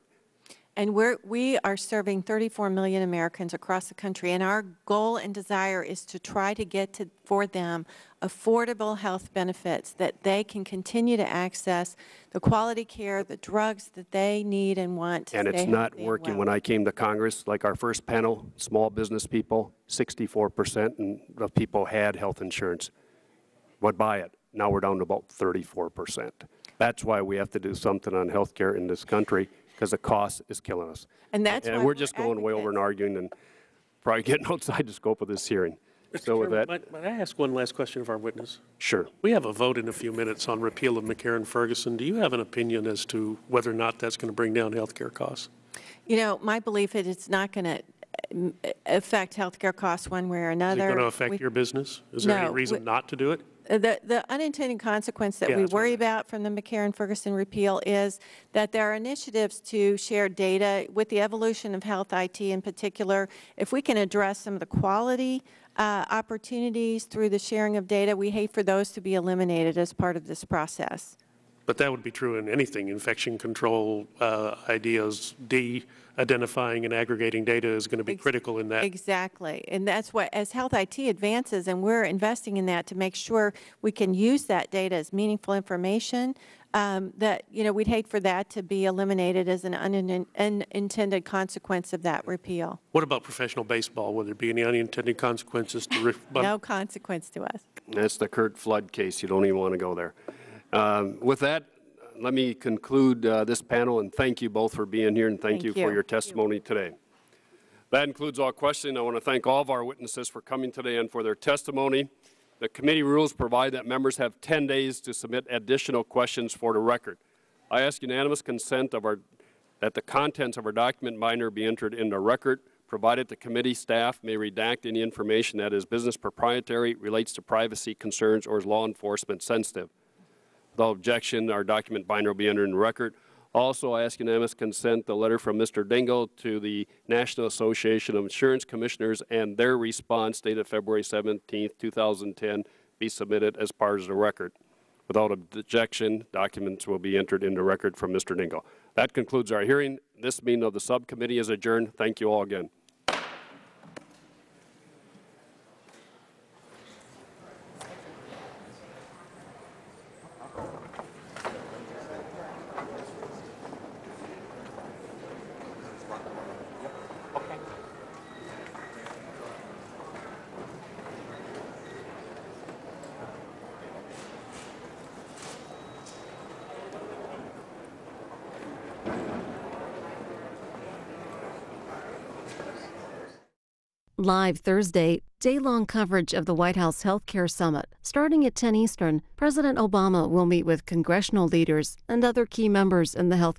And we're, we are serving 34 million Americans across the country, and our goal and desire is to try to get to, for them affordable health benefits that they can continue to access the quality care, the drugs that they need and want And it's not working. well. When I came to Congress, like our first panel, small business people, 64% of people had health insurance, would buy it. Now we're down to about 34%. That's why we have to do something on health care in this country, because the cost is killing us. And that's And why we're just going way over and arguing and probably <laughs> getting outside the scope of this hearing. So with that, Might might I ask one last question of our witness? sure. We have a vote in a few minutes on repeal of McCarran-Ferguson. Do you have an opinion as to whether or not that's going to bring down health care costs? You know, my belief is it's not going to mm, affect healthcare costs one way or another. Is it another. going to affect We- your business? Is there any reason we- not to do it? Uh, The, the unintended consequence that Yeah, we worry about from the McCarran-Ferguson repeal is that there are initiatives to share data with the evolution of health IT in particular. If we can address some of the quality uh, opportunities through the sharing of data, we hate for those to be eliminated as part of this process. But that would be true in anything, infection control uh, ideas, de-identifying and aggregating data is going to be critical in that. Exactly. And that's what, as Health IT advances, and we're investing in that to make sure we can use that data as meaningful information, um, that, you know, we'd hate for that to be eliminated as an unin- unintended consequence of that repeal. What about professional baseball? Would there be any unintended consequences to? <laughs> No consequence to us. That's the Curt Flood case. You don't even want to go there. Um, With that, let me conclude uh, this panel, and thank you both for being here, and thank Thank you you. for your testimony today. That includes all questioning. I want to thank all of our witnesses for coming today and for their testimony. The committee rules provide that members have 10 days to submit additional questions for the record. I ask unanimous consent of our, that the contents of our document binder be entered in the record, provided the committee staff may redact any information that is business proprietary, relates to privacy concerns, or is law enforcement sensitive. Without objection, our document binder will be entered in the record. Also, I ask unanimous consent the letter from Mr. Dingell to the National Association of Insurance Commissioners and their response dated February 17, 2010, be submitted as part of the record. Without objection, documents will be entered into record from Mr. Dingell. That concludes our hearing. This meeting of the subcommittee is adjourned. Thank you all again. Live Thursday, day long coverage of the White House Healthcare Summit. Starting at 10 Eastern, President Obama will meet with congressional leaders and other key members in the health